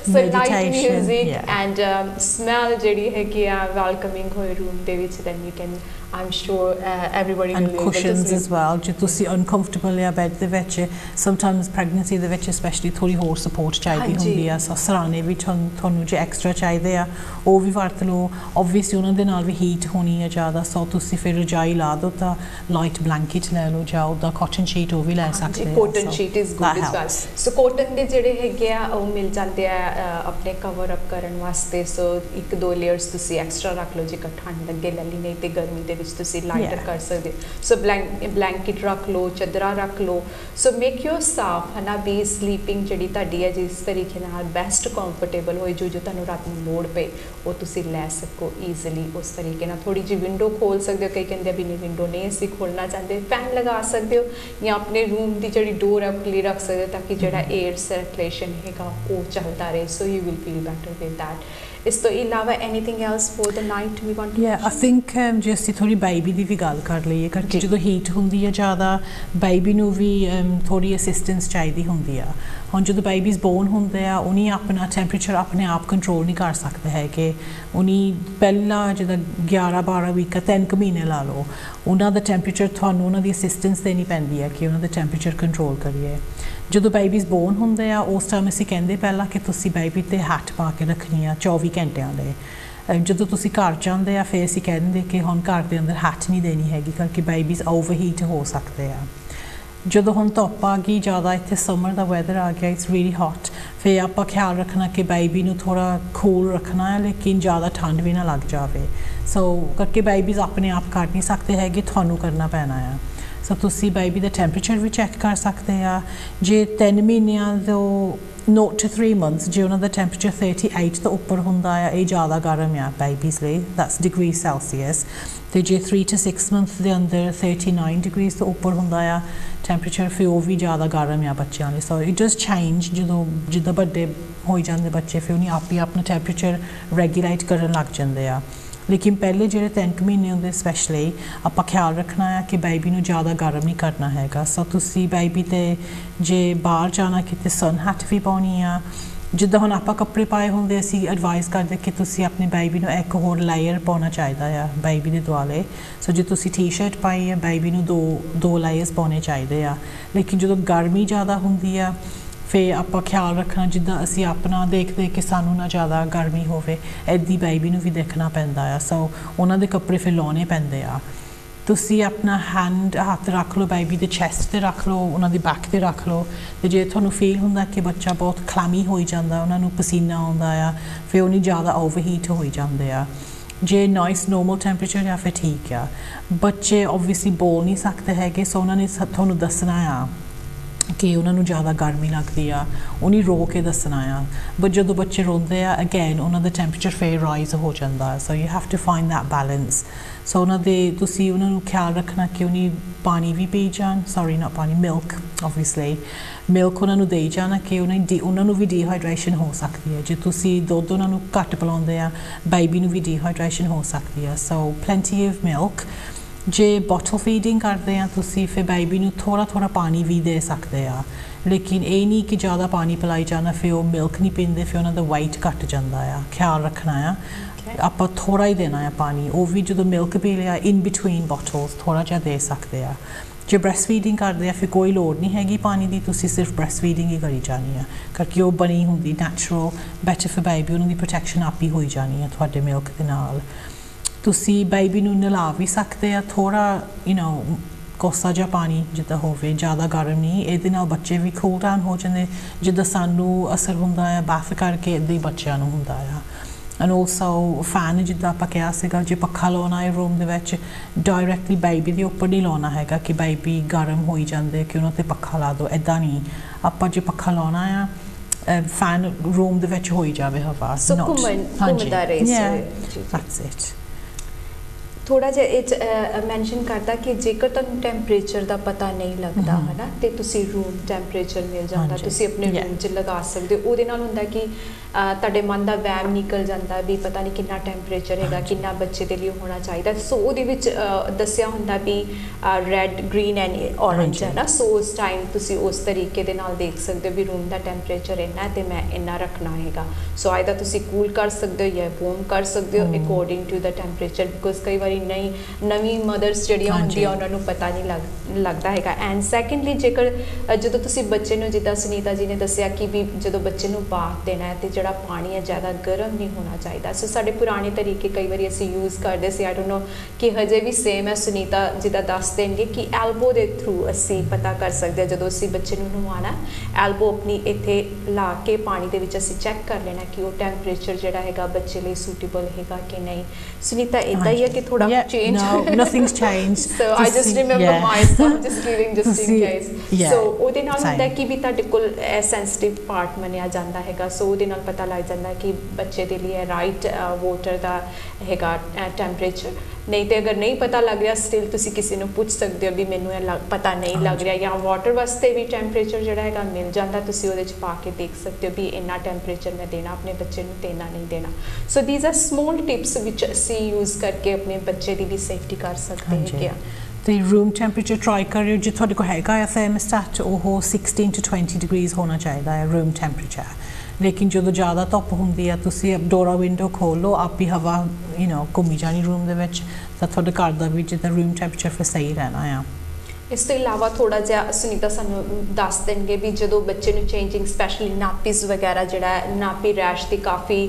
so Meditation, music yeah. And smell ਜਿਹੜੀ ਹੈਗੀ ਆ ਵੈਲਕਮਿੰਗ ਹੋਏ ਰੂਮ ਦੇ ਵਿੱਚ then you can um sure everybody and will be able cushions as well ਜੇ ਤੁਸੀਂ uncomfortable ਆ ਬੈੱਡ ਦੇ ਵਿੱਚ sometimes pregnancy ਦੇ ਵਿੱਚ especially ਥੋੜੀ ਹੋਰ support ਚਾਹੀਦੀ। ਹੁੰਦੀ ਆ ਸੋ ਸਰਾਣੇ ਵੀ ਤੁਹਾਨੂੰ ਜੇ ਐਕਸਟਰਾ ਚਾਹੀਦੇ ਆ ਉਹ ਵੀ ਵਰਤ ਲਓ obviously ਉਹਨਾਂ ਦੇ ਨਾਲ ਵੀ ਹੀਟ ਹੋਣੀ ਹੈ ਜ਼ਿਆਦਾ ਸੋ ਤੁਸੀਂ ਫਿਰ ਰਜਾਈ ਲਾ ਦਿਓ ਤਾਂ ਲਾਈਟ ਬਲੈਂਕਟ ਲੈ ਲਓ ਜਾਂ ਉਹਦਾ ਕਾਟਨ ਸ਼ੀਟ ਉਹ ਵੀ ਲੈ ਸਕਦੇ ਆ cotton So sheet is good is well. So cotton ਦੇ ਜਿਹੜੇ ਹੈਗੇ ਆ ਉਹ ਮਿਲ ਜਾਂਦੇ ਆ ਆਪਣੇ ਕਵਰ ਅਪ ਕਰਨ ਵਾਸਤੇ ਸੋ ਇੱਕ ਦੋ ਲੇਅਰਸ ਤੁਸੀਂ ਐਕਸਟਰਾ ਰੱਖ ਲਓ ਜੇਕਰ ਠੰਡ ਲੱਗੇ ਲੱਲੀ ਨਹੀਂ ਤੇ ਗਰਮੀ ਦੇ ਵਿੱਚ ਤੁਸੀਂ ਲਾਈਟਰ. ਕਰ ਸਕਦੇ ਸੋ ਬਲੈਂਕਟ ਰੱਖ ਲਓ ਚਾਦਰਾਂ ਰੱਖ ਲਓ। ਸੋ ਮੇਕ ਯੋਰ ਸਾਫ਼ ਹਨਾ ਵੀ ਸਲੀਪਿੰਗ ਜਿਹੜੀ ਤੁਹਾਡੀ ਹੈ ਜਿਸ ਤਰੀਕੇ ਨਾਲ ਬੈਸਟ ਕੰਫਰਟੇਬਲ ਹੋਏ ਜੋ ਜੋ ਤੁਹਾਨੂੰ ਰਾਤ ਨੂੰ ਲੋੜ ਪਏ ਉਹ ਤੁਸੀਂ ਲੈ ਸਕੋ ਈਜ਼ੀਲੀ ਉਸ ਤਰੀਕੇ ਨਾਲ ਥੋੜੀ ਜਿਹੀ ਵਿੰਡੋ ਖੋਲ ਸਕਦੇ ਹੋ। ਕਈ ਕਹਿੰਦੇ ਆ ਵੀ ਨਹੀਂ ਵਿੰਡੋ ਨਹੀਂ ਅਸੀਂ ਖੋਲਣਾ ਚਾਹੁੰਦੇ। ਫੈਨ ਲਗਾ ਸਕਦੇ ਹੋ ਜਾਂ ਆਪਣੇ ਰੂਮ ਦੀ ਜਿਹੜੀ ਡੋਰ ਹੈ ਖੁੱਲੀ ਰੱਖ ਸਕਦੇ ਤਾਂ ਕਿ ਜਿਹੜਾ 에ਅਰ ਸਰਕੂਲੇਸ਼ਨ ਹੈਗਾ ਉਹ ਚੱਲਦਾ ਰਹੇ। So you will feel better with that ਇਸ ਤੋਂ ਇਲਾਵਾ anything else for the night we want yeah I think ਜੇ ਅਸੀਂ ਥੋੜੀ ਬੇਬੀ ਦੀ ਵੀ ਗੱਲ ਕਰ ਲਈਏ ਕਰਕੇ। ਜਦੋਂ ਹੀਟ ਹੁੰਦੀ ਹੈ ਜ਼ਿਆਦਾ ਬੇਬੀ ਨੂੰ ਵੀ ਥੋੜੀ ਅਸਿਸਟੈਂਸ ਚਾਹੀਦੀ ਹੁੰਦੀ ਆ। ਹੁਣ ਜਦੋਂ ਬੇਬੀਜ਼ ਬੋਰਨ ਹੁੰਦੇ ਆ ਉਨੀ ਆਪਣਾ ਟੈਂਪਰੇਚਰ ਆਪਣੇ ਆਪ ਕੰਟਰੋਲ ਨਹੀਂ ਕਰ ਸਕਦੇ ਹੈ ਕਿ ਉਨੀ ਪਹਿਲਾ ਜਿਹਦਾ 11 12 ਵੀਕ ਤਿੰਨ ਕੁ ਮਹੀਨੇ ਲਾ ਲਓ। ਉਹਨਾਂ ਦਾ ਟੈਂਪਰੇਚਰ ਤੁਹਾਨੂੰ ਉਹਨਾਂ ਦੀ ਅਸਿਸਟੈਂਸ ਦੇਣੀ ਪੈਂਦੀ ਹੈ ਕਿ ਉਹਨਾਂ ਦਾ ਟੈਂਪਰੇਚਰ ਕੰਟਰੋਲ ਕਰੀਏ। ਜਦੋਂ ਬੇਬੀਜ਼ ਬੋਰਨ ਹੁੰਦੇ ਆ, ਉਸ ਟਾਈਮ ਅਸੀਂ ਕਹਿੰਦੇ ਪਹਿਲਾਂ ਕਿ ਤੁਸੀਂ ਬੇਬੀ ਤੇ ਹੱਥ ਪਾ ਕੇ ਰੱਖਣੀ ਆ 24 ਘੰਟਿਆਂ ਲਈ ਅਹ ਜਦੋਂ ਤੁਸੀਂ ਘਰ ਜਾਂਦੇ ਆ, ਫਿਰ ਅਸੀਂ ਕਹਿੰਦੇ ਕਿ ਹੁਣ ਘਰ ਦੇ ਅੰਦਰ ਹੱਥ ਨਹੀਂ ਦੇਣੀ ਹੈਗੀ ਕਰਕੇ ਬੇਬੀਜ਼ ਓਵਰਹੀਟ ਹੋ ਸਕਦੇ ਆ। ਜਦੋਂ ਹੁਣ ਧੁੱਪ ਆ ਗਈ, ਜ਼ਿਆਦਾ ਇੱਥੇ ਸਮਰ ਦਾ ਵੈਦਰ ਆ ਗਿਆ ਇਟਸ ਰੀਲੀ ਹੌਟ ਫਿਰ ਆਪਾਂ ਖਿਆਲ ਰੱਖਣਾ ਕਿ ਬੇਬੀ ਨੂੰ ਥੋੜਾ ਕੂਲ ਰੱਖਣਾ ਹੈ ਲੇਕਿਨ ਜ਼ਿਆਦਾ ਠੰਡ ਵੀ ਨਾ ਲੱਗ ਜਾਵੇ। ਸੋ ਕਰਕੇ ਬੇਬੀਜ਼ ਆਪਣੇ ਆਪ ਕਰ ਨਹੀਂ ਸਕਦੇ ਹੈਗੇ, ਤੁਹਾਨੂੰ ਕਰਨਾ ਪੈਣਾ ਆ। ਸੋ ਤੁਸੀਂ ਬੇਬੀ ਦਾ ਟੈਂਪਰੇਚਰ ਵੀ ਚੈੱਕ ਕਰ ਸਕਦੇ ਆ। ਜੇ 3 ਮਹੀਨਿਆਂ ਤੋਂ 0 to 3 ਮੰਥਸ ਜੇ ਉਹਨਾਂ ਦਾ ਟੈਂਪਰੇਚਰ 38 ਤੋਂ ਉੱਪਰ ਹੁੰਦਾ ਆ, ਇਹ ਜ਼ਿਆਦਾ ਗਰਮ ਆ ਬੇਬੀਜ਼ ਲਈ ਦੈਟਸ ਡਿਗਰੀ ਸੈਲਸੀਅਸ। ਤੇ ਜੇ 3 to 6 ਮੰਥਸ ਦੇ ਅੰਦਰ 39 ਡਿਗਰੀਜ਼ ਤੋਂ ਉੱਪਰ ਹੁੰਦਾ ਆ ਟੈਂਪਰੇਚਰ ਫਿਰ ਉਹ ਵੀ ਜ਼ਿਆਦਾ ਗਰਮ ਆ ਬੱਚਿਆਂ ਲਈ। ਸੋ ਇਟ ਡਸ ਚੇਂਜ ਜਦੋਂ, ਜਿੱਦਾਂ ਵੱਡੇ ਹੋਈ ਜਾਂਦੇ ਬੱਚੇ, ਫਿਰ ਉਹਨੇ ਆਪ ਹੀ ਆਪਣਾ ਟੈਂਪਰੇਚਰ ਰੈਗੂਲੇਟ ਕਰਨ ਲੱਗ ਜਾਂਦੇ ਆ। ਲੇਕਿਨ ਪਹਿਲੇ ਜਿਹੜੇ 3 ਕੁ ਮਹੀਨੇ ਹੁੰਦੇ ਸਪੈਸ਼ਲੀ ਆਪਾਂ ਖਿਆਲ ਰੱਖਣਾ ਹੈ ਕਿ ਬੇਬੀ ਨੂੰ ਜ਼ਿਆਦਾ ਗਰਮ ਨਹੀਂ ਕਰਨਾ ਹੈਗਾ। ਸੋ ਤੁਸੀਂ ਬੇਬੀ ਤੇ ਜੇ ਬਾਹਰ ਜਾਣਾ, ਕਿਤੇ ਸਨ ਹੱਟ ਵੀ ਪਾਉਣੀ ਆ, ਜਿੱਦਾਂ ਹੁਣ ਆਪਾਂ ਕੱਪੜੇ ਪਾਏ ਹੁੰਦੇ, ਅਸੀਂ ਐਡਵਾਈਸ ਕਰਦੇ ਕਿ ਤੁਸੀਂ ਆਪਣੇ ਬੇਬੀ ਨੂੰ ਇੱਕ ਹੋਰ ਲਾਇਰ ਪਾਉਣਾ ਚਾਹੀਦਾ ਆ ਬੇਬੀ ਦੇ ਦੁਆਲੇ। ਸੋ ਜੇ ਤੁਸੀਂ ਟੀ-ਸ਼ਰਟ ਪਾਈ ਹੈ ਬੇਬੀ ਨੂੰ ਦੋ ਦੋ ਲਾਇਰਸ ਪਾਉਣੇ ਚਾਹੀਦੇ ਆ। ਲੇਕਿਨ ਜਦੋਂ ਗਰਮੀ ਜ਼ਿਆਦਾ ਹੁੰਦੀ ਆ ਫਿਰ ਆਪਾਂ ਖਿਆਲ ਰੱਖਣਾ, ਜਿੱਦਾਂ ਅਸੀਂ ਆਪਣਾ ਦੇਖਦੇ ਕਿ ਸਾਨੂੰ ਨਾ ਜ਼ਿਆਦਾ ਗਰਮੀ ਹੋਵੇ, ਐਦੀ ਬੇਬੀ ਨੂੰ ਵੀ ਦੇਖਣਾ ਪੈਂਦਾ ਆ। ਸੋ ਉਹਨਾਂ ਦੇ ਕੱਪੜੇ ਫਿਰ ਲਾਉਣੇ ਪੈਂਦੇ ਆ। ਤੁਸੀਂ ਆਪਣਾ ਹੈਂਡ ਹੱਥ ਰੱਖ ਲਓ ਬੇਬੀ ਦੇ ਚੈਸਟ ਤੇ ਰੱਖ ਲਓ, ਉਹਨਾਂ ਦੀ ਬੈਕ ਤੇ ਰੱਖ ਲਓ। ਤੇ ਜੇ ਤੁਹਾਨੂੰ ਫੀਲ ਹੁੰਦਾ ਕਿ ਬੱਚਾ ਬਹੁਤ ਖਲਾਮੀ ਹੋਈ ਜਾਂਦਾ, ਉਹਨਾਂ ਨੂੰ ਪਸੀਨਾ ਆਉਂਦਾ ਆ ਫਿਰ ਉਹਨੀ ਜ਼ਿਆਦਾ ਓਵਰਹੀਟ ਹੋਈ ਜਾਂਦੇ ਆ। ਜੇ ਨਾਈਸ ਨੋਰਮਲ ਟੈਂਪਰੇਚਰ ਆ ਫਿਰ ਠੀਕ ਆ। ਬੱਚੇ ਆਬਵੀਅਸਲੀ ਬੋਲ ਨਹੀਂ ਸਕਦੇ ਹੈਗੇ ਸੋ ਉਹਨਾਂ ਨੇ ਸ- ਤੁਹਾਨੂੰ ਦੱਸਣਾ ਆ। ਕਿ ਉਹਨਾਂ ਨੂੰ ਜ਼ਿਆਦਾ ਗਰਮੀ ਲੱਗਦੀ ਆ, ਉਹਨੀ ਰੋ ਕੇ ਦੱਸਣਾ ਆ। ਬਟ ਜਦੋਂ ਬੱਚੇ ਰੋਂਦੇ ਆ ਅਗੇਨ ਉਹਨਾਂ ਦਾ ਟੈਂਪਰੇਚਰ ਫੇਰ ਰਾਈਜ਼ ਹੋ ਜਾਂਦਾ। So you have to find that balance so ਉਹਨਾਂ ਦੇ, ਤੁਸੀਂ ਉਹਨਾਂ ਨੂੰ ਖਿਆਲ ਰੱਖਣਾ ਕਿ ਉਹਨੀ ਪਾਣੀ ਵੀ ਪੀ ਜਾਣ। ਸੌਰੀ ਨਾ ਪਾਣੀ ਮਿਲਕ ਆਬਵੀਅਸਲੀ ਮਿਲਕ ਉਹਨਾਂ ਨੂੰ ਦੇਈ ਜਾਣਾ ਕਿ ਉਹਨਾਂ ਦੀ ਉਹਨਾਂ ਨੂੰ ਵੀ ਡੀਹਾਈਡਰੇਸ਼ਨ ਹੋ ਸਕਦੀ ਹੈ ਜੇ ਤੁਸੀਂ ਦੁੱਧ ਉਹਨਾਂ ਨੂੰ ਘੱਟ ਪਿਲਾਉਂਦੇ ਆ ਬੇਬੀ ਨੂੰ ਵੀ ਡੀਹਾਈਡਰੇਸ਼ਨ ਹੋ ਸਕਦੀ ਹੈ ਸੋ ਪਲੈਂਟੀ ਆਫ ਮਿਲਕ ਜੇ ਬੋਟਲ ਫੀਡਿੰਗ ਕਰਦੇ ਆ ਤੁਸੀਂ ਫਿਰ ਬੇਬੀ ਨੂੰ ਥੋੜਾ ਥੋੜਾ ਪਾਣੀ ਵੀ ਦੇ ਸਕਦੇ ਆ। ਲੇਕਿਨ ਇਹ ਨਹੀਂ ਕਿ ਜ਼ਿਆਦਾ ਪਾਣੀ ਪਿਲਾਈ ਜਾਣਾ ਫਿਰ ਉਹ ਮਿਲਕ ਨਹੀਂ ਪੀਂਦੇ ਫਿਰ ਉਹਨਾਂ ਦਾ weight ਘਟ ਜਾਂਦਾ ਆ। ਖਿਆਲ ਰੱਖਣਾ ਆ। ਆਪਾਂ ਥੋੜਾ ਹੀ ਦੇਣਾ ਆ ਪਾਣੀ। ਉਹ ਵੀ ਜਦੋਂ ਮਿਲਕ ਪੀ ਲਿਆ ਇਨ ਬਿਟਵੀਨ ਬੋਟਲਸ ਥੋੜਾ ਜਿਹਾ ਦੇ ਸਕਦੇ ਆ। ਜੇ ਬ੍ਰੈਸਟ ਫੀਡਿੰਗ ਕਰਦੇ ਆ ਫਿਰ ਕੋਈ ਲੋੜ ਨਹੀਂ ਹੈਗੀ ਪਾਣੀ ਦੀ ਤੁਸੀਂ ਸਿਰਫ ਬ੍ਰੈਸਟ ਫੀਡਿੰਗ ਹੀ ਕਰੀ ਜਾਣੀ ਆ। ਕਰਕੇ ਉਹ ਬਣੀ ਹੁੰਦੀ ਨੈਚੁਰਲ ਬੈਟਰ ਫॉर ਬੇਬੀ ਉਹਨਾਂ ਦੀ ਪ੍ਰੋਟੈਕਸ਼ਨ ਆਪ ਹੋਈ ਜਾਣੀ ਆ ਤੁਹਾਡੇ ਮਿਲਕ ਦੇ ਨਾਲ। ਤੁਸੀਂ ਬੇਬੀ ਨੂੰ ਨਲਾ ਵੀ ਸਕਦੇ ਆ ਥੋੜਾ ਯੂ نو ਕੋਸਾ ਜਿਹਾ ਪਾਣੀ ਜਿੱਦਾਂ ਹੋਵੇ ਜ਼ਿਆਦਾ ਗਰਮ ਨਹੀਂ ਇਹਦੇ ਨਾਲ ਬੱਚੇ ਵੀ ਕੂਲ ਡਾਊਨ ਹੋ ਜਾਂਦੇ ਜਿੱਦਾਂ ਸਾਨੂੰ ਅਸਰ ਹੁੰਦਾ ਹੈ ਬਾਥ ਕਰਕੇ ਇਦਾਂ ਹੀ ਬੱਚਿਆਂ ਨੂੰ ਹੁੰਦਾ ਆ ਐਂਡ ਆਲਸੋ ਫੈਨ ਜਿੱਦਾਂ ਆਪਾਂ ਕਿਹਾ ਸੀਗਾ ਜੇ ਪੱਖਾ ਲਾਉਣਾ ਹੈ ਰੂਮ ਦੇ ਵਿੱਚ ਡਾਇਰੈਕਟਲੀ ਬੇਬੀ ਦੇ ਉੱਪਰ ਨਹੀਂ ਲਾਉਣਾ ਹੈਗਾ ਕਿ ਬੇਬੀ ਗਰਮ ਹੋਈ ਜਾਂਦੇ ਕਿ ਉਹਨਾਂ ਤੇ ਪੱਖਾ ਲਾ ਦਿਓ ਐਦਾਂ ਨਹੀਂ ਆਪਾਂ ਜੇ ਪੱਖਾ ਲਾਉਣਾ ਆ ਫੈਨ ਰੂਮ ਦੇ ਵਿੱਚ ਹੋਈ ਜਾਵੇ ਹਵਾ ਹਾਂਜੀ। ਘੁੰਮਦਾ ਰਹੇ ਸੋ- ਜੀ, ਜੀ। ਥੋੜਾ ਜਿਹਾ ਇਹ ਮੈਂਸ਼ਨ ਕਰਦਾ ਕਿ ਜੇਕਰ ਤੁਹਾਨੂੰ ਟੈਂਪਰੇਚਰ ਦਾ ਪਤਾ ਨਹੀਂ ਲੱਗਦਾ ਹਮ। ਹਨਾ ਤੇ ਤੁਸੀਂ ਰੂਮ ਟੈਂਪਰੇਚਰ ਮਿਲ ਜਾਂਦਾ। ਤੁਸੀਂ ਆਪਣੇ. ਰੂਮ 'ਚ ਲਗਾ ਸਕਦੇ ਹੋ ਉਹਦੇ ਨਾਲ ਹੁੰਦਾ ਕਿ ਤੁਹਾਡੇ ਮਨ ਦਾ ਵਹਿਮ ਨਿਕਲ ਜਾਂਦਾ ਵੀ ਪਤਾ ਨਹੀਂ ਕਿੰਨਾ ਟੈਂਪਰੇਚਰ ਹੈਗਾ। ਕਿੰਨਾ ਬੱਚੇ ਦੇ ਲਈ ਹੋਣਾ ਚਾਹੀਦਾ ਸੋ ਉਹਦੇ ਵਿੱਚ ਦੱਸਿਆ ਹੁੰਦਾ ਵੀ ਰੈੱਡ ਗ੍ਰੀਨ ਐਂਡ ਔਰੇਂਜ। ਹੈ ਨਾ ਸੋ ਉਸ ਟਾਈਮ ਤੁਸੀਂ ਉਸ ਤਰੀਕੇ ਦੇ ਨਾਲ ਦੇਖ ਸਕਦੇ ਹੋ ਵੀ ਰੂਮ ਦਾ ਟੈਂਪਰੇਚਰ ਇੰਨਾ ਹੈ ਤੇ ਮੈਂ ਇੰਨਾ ਰੱਖਣਾ ਹੈਗਾ ਸੋ ਆਇਦਾ ਤੁਸੀਂ ਕੂਲ ਕਰ ਸਕਦੇ ਹੋ ਜਾਂ ਵਾਰਮ ਕਰ ਸਕਦੇ ਹੋ। According to the temperature because ਕਈ ਵਾਰੀ ਨਹੀਂ ਨਵੀਂ ਮਦਰਸ ਜਿਹੜੀਆਂ। ਹੁੰਦੀਆਂ ਉਹਨਾਂ ਨੂੰ ਪਤਾ ਨਹੀਂ ਲੱਗ ਲੱਗਦਾ ਹੈਗਾ। ਐਂਡ ਸੈਕੰਡਲੀ ਜੇਕਰ ਜਦੋਂ ਤੁਸੀਂ ਬੱਚੇ ਨੂੰ ਜਿੱਦਾਂ ਸੁਨੀਤਾ ਜੀ ਨੇ ਦੱਸਿਆ ਕਿ ਵੀ ਜਦੋਂ ਬੱਚੇ ਨੂੰ ਬਾਥ ਦੇਣਾ ਹੈ ਤੇ ਜਿਹੜਾ ਪਾਣੀ ਹੈ ਜ਼ਿਆਦਾ ਗਰਮ ਨਹੀਂ ਹੋਣਾ ਚਾਹੀਦਾ। ਸੋ ਸਾਡੇ ਪੁਰਾਣੇ ਤਰੀਕੇ ਕਈ ਵਾਰੀ ਅਸੀਂ ਯੂਜ਼ ਕਰਦੇ ਸੀ। ਆਈ ਡੋਨਟ ਨੋ ਕਿ ਹਜੇ ਵੀ ਸੇਮ ਹੈ। ਸੁਨੀਤਾ ਜਿੱਦਾਂ ਦੱਸ ਦੇਣਗੇ ਕਿ ਐਲਬੋ ਦੇ ਥਰੂ ਅਸੀਂ ਪਤਾ ਕਰ ਸਕਦੇ ਹਾਂ ਜਦੋਂ ਅਸੀਂ ਬੱਚੇ ਨੂੰ ਨਵਾਉਣਾ ਐਲਬੋ ਆਪਣੀ ਇੱਥੇ ਲਾ ਕੇ ਪਾਣੀ ਦੇ ਵਿੱਚ ਅਸੀਂ ਚੈੱਕ ਕਰ ਲੈਣਾ ਕਿ ਉਹ ਟੈਂਪਰੇਚਰ ਜਿਹੜਾ ਹੈਗਾ ਬੱਚੇ ਲਈ ਸੂਟੇਬਲ ਹੈਗਾ ਕਿ ਨਹੀਂ। ਸੁਨੀਤਾ ਇਦਾਂ ਹੀ ਹੈ ਕਿ ਥੋੜਾ Yeah, change no, nothing's changed. so I just remember yeah. myself just giving just in case yeah, so ਉਹਦੇ ਨਾਲ ਹੁੰਦਾ. ਕਿ ਵੀ ਤੁਹਾਡੇ ਕੋਲ ਸੈਂਸਿਟਿਵ ਪਾਰਟ ਮੰਨਿਆ ਜਾਂਦਾ ਹੈਗਾ ਸੋ ਉਹਦੇ ਨਾਲ ਪਤਾ ਲੱਗ ਜਾਂਦਾ ਕਿ ਬੱਚੇ ਦੇ ਲਈ ਰਾਈਟ ਵਾਟਰ ਦਾ ਹੈਗਾ ਟੈਂਪਰੇਚਰ ਨਹੀਂ ਤੇ ਅਗਰ ਨਹੀਂ ਪਤਾ ਲੱਗ ਰਿਹਾ ਸਟਿਲ ਤੁਸੀਂ ਕਿਸੇ ਨੂੰ ਪੁੱਛ ਸਕਦੇ ਹੋ ਵੀ ਮੈਨੂੰ ਇਹ ਪਤਾ ਨਹੀਂ ਲੱਗ। ਰਿਹਾ ਜਾਂ ਵਾਟਰ ਵਾਸਤੇ ਵੀ ਟੈਂਪਰੇਚਰ ਜਿਹੜਾ ਹੈਗਾ ਮਿਲ ਜਾਂਦਾ ਤੁਸੀਂ ਉਹਦੇ ਚ ਪਾ ਕੇ ਦੇਖ ਸਕਦੇ ਹੋ ਵੀ ਇੰਨਾ ਟੈਂਪਰੇਚਰ ਮੈਂ ਦੇਣਾ ਆਪਣੇ ਬੱਚੇ ਨੂੰ ਤੇ ਇੰਨਾ ਨਹੀਂ ਦੇਣਾ so these are small tips which ਅਸੀਂ ਯੂਜ਼ ਕਰਕੇ ਆਪਣੇ ਬੱਚੇ ਦੀ ਵੀ ਸੇਫਟੀ ਕਰ ਸਕਦੇ। ਹੈਗੇ ਆ ਤੇ ਰੂਮ ਟੈਂਪਰੇਚਰ ਟਰਾਈ ਕਰਿਓ ਜੇ ਤੁਹਾਡੇ ਕੋਲ ਹੈਗਾ ਹੈ ਥਰਮੋਸਟੈਟ ਉਹ 16 to 20 ਡਿਗਰੀਜ਼ ਹੋਣਾ ਚਾਹੀਦਾ ਹੈ ਰੂਮ ਟੈਂਪਰੇਚਰ ਲੇਕਿਨ ਜਦੋਂ ਜ਼ਿਆਦਾ ਧੁੱਪ ਹੁੰਦੀ ਆ ਤੁਸੀਂ ਡੋਰਾ ਵਿੰਡੋ ਖੋਲ ਆਪੀ ਹਵਾ ਯੂ نو ਘੁੰਮੀ ਜਾਣੀ ਰੂਮ ਦੇ ਵਿੱਚ ਤਾਂ ਤੁਹਾਡੇ ਘਰ ਦਾ ਵੀ ਜਿੱਦਾਂ ਰੂਮ ਟੈਂਪਰੇਚਰ ਫਿਰ ਸਹੀ ਰਹਿਣਾ ਆ। ਇਸ ਤੋਂ ਇਲਾਵਾ ਥੋੜਾ ਜਿਹਾ ਸੁਨੀਤਾ ਸਾਨੂੰ ਦੱਸ ਦੇਣਗੇ ਵੀ ਜਦੋਂ ਬੱਚੇ ਨੂੰ ਚੇਂਜਿੰਗ ਸਪੈਸ਼ਲੀ ਨਾਪੀਸ ਵਗੈਰਾ ਜਿਹੜਾ ਨਾਪੀ ਰੈਸ਼ ਦੀ ਕਾਫੀ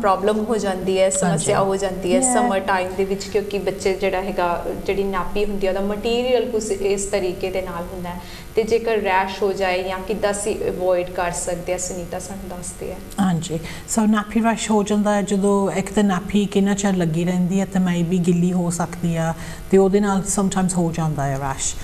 ਪ੍ਰੋਬਲਮ ਹੋ ਜਾਂਦੀ ਹੈ ਸਮੱਸਿਆ ਹੋ ਜਾਂਦੀ ਹੈ. ਸਮਰ ਟਾਈਮ ਦੇ ਵਿੱਚ ਕਿਉਂਕਿ ਬੱਚੇ ਜਿਹੜਾ ਹੈਗਾ ਜਿਹੜੀ ਨਾਪੀ ਹੁੰਦੀ ਹੈ ਉਹਦਾ ਮਟੀਰੀਅਲ ਕੁਝ ਇਸ ਤਰੀਕੇ ਦੇ ਨਾਲ ਹੁੰਦਾ ਹੈ। ਤੇ ਜੇਕਰ ਰੈਸ਼ ਹੋ ਜਾਏ ਜਾਂ ਕਿੱਦਾਂ ਅਸੀਂ ਅਵੋਇਡ ਕਰ ਸਕਦੇ ਆ, ਸੁਨੀਤਾ ਸਾਨੂੰ ਦੱਸਦੇ ਹੈ। ਹਾਂਜੀ, ਸੋ ਨਾਪੀ ਰਸ਼ ਹੋ ਜਾਂਦਾ ਹੈ, ਜਦੋਂ ਇੱਕ ਤਾਂ ਨਾਪੀ ਕਿੰਨਾ ਚਿਰ ਲੱਗੀ ਰਹਿੰਦੀ ਹੈ, ਤੇ ਮੈਂ ਵੀ ਗਿੱਲੀ ਹੋ ਸਕਦੀ ਆ ਤੇ ਉਹਦੇ ਨਾਲ ਸਮਟਾਈਮਸ ਹੋ ਜਾਂਦਾ ਹੈ ਰਸ਼।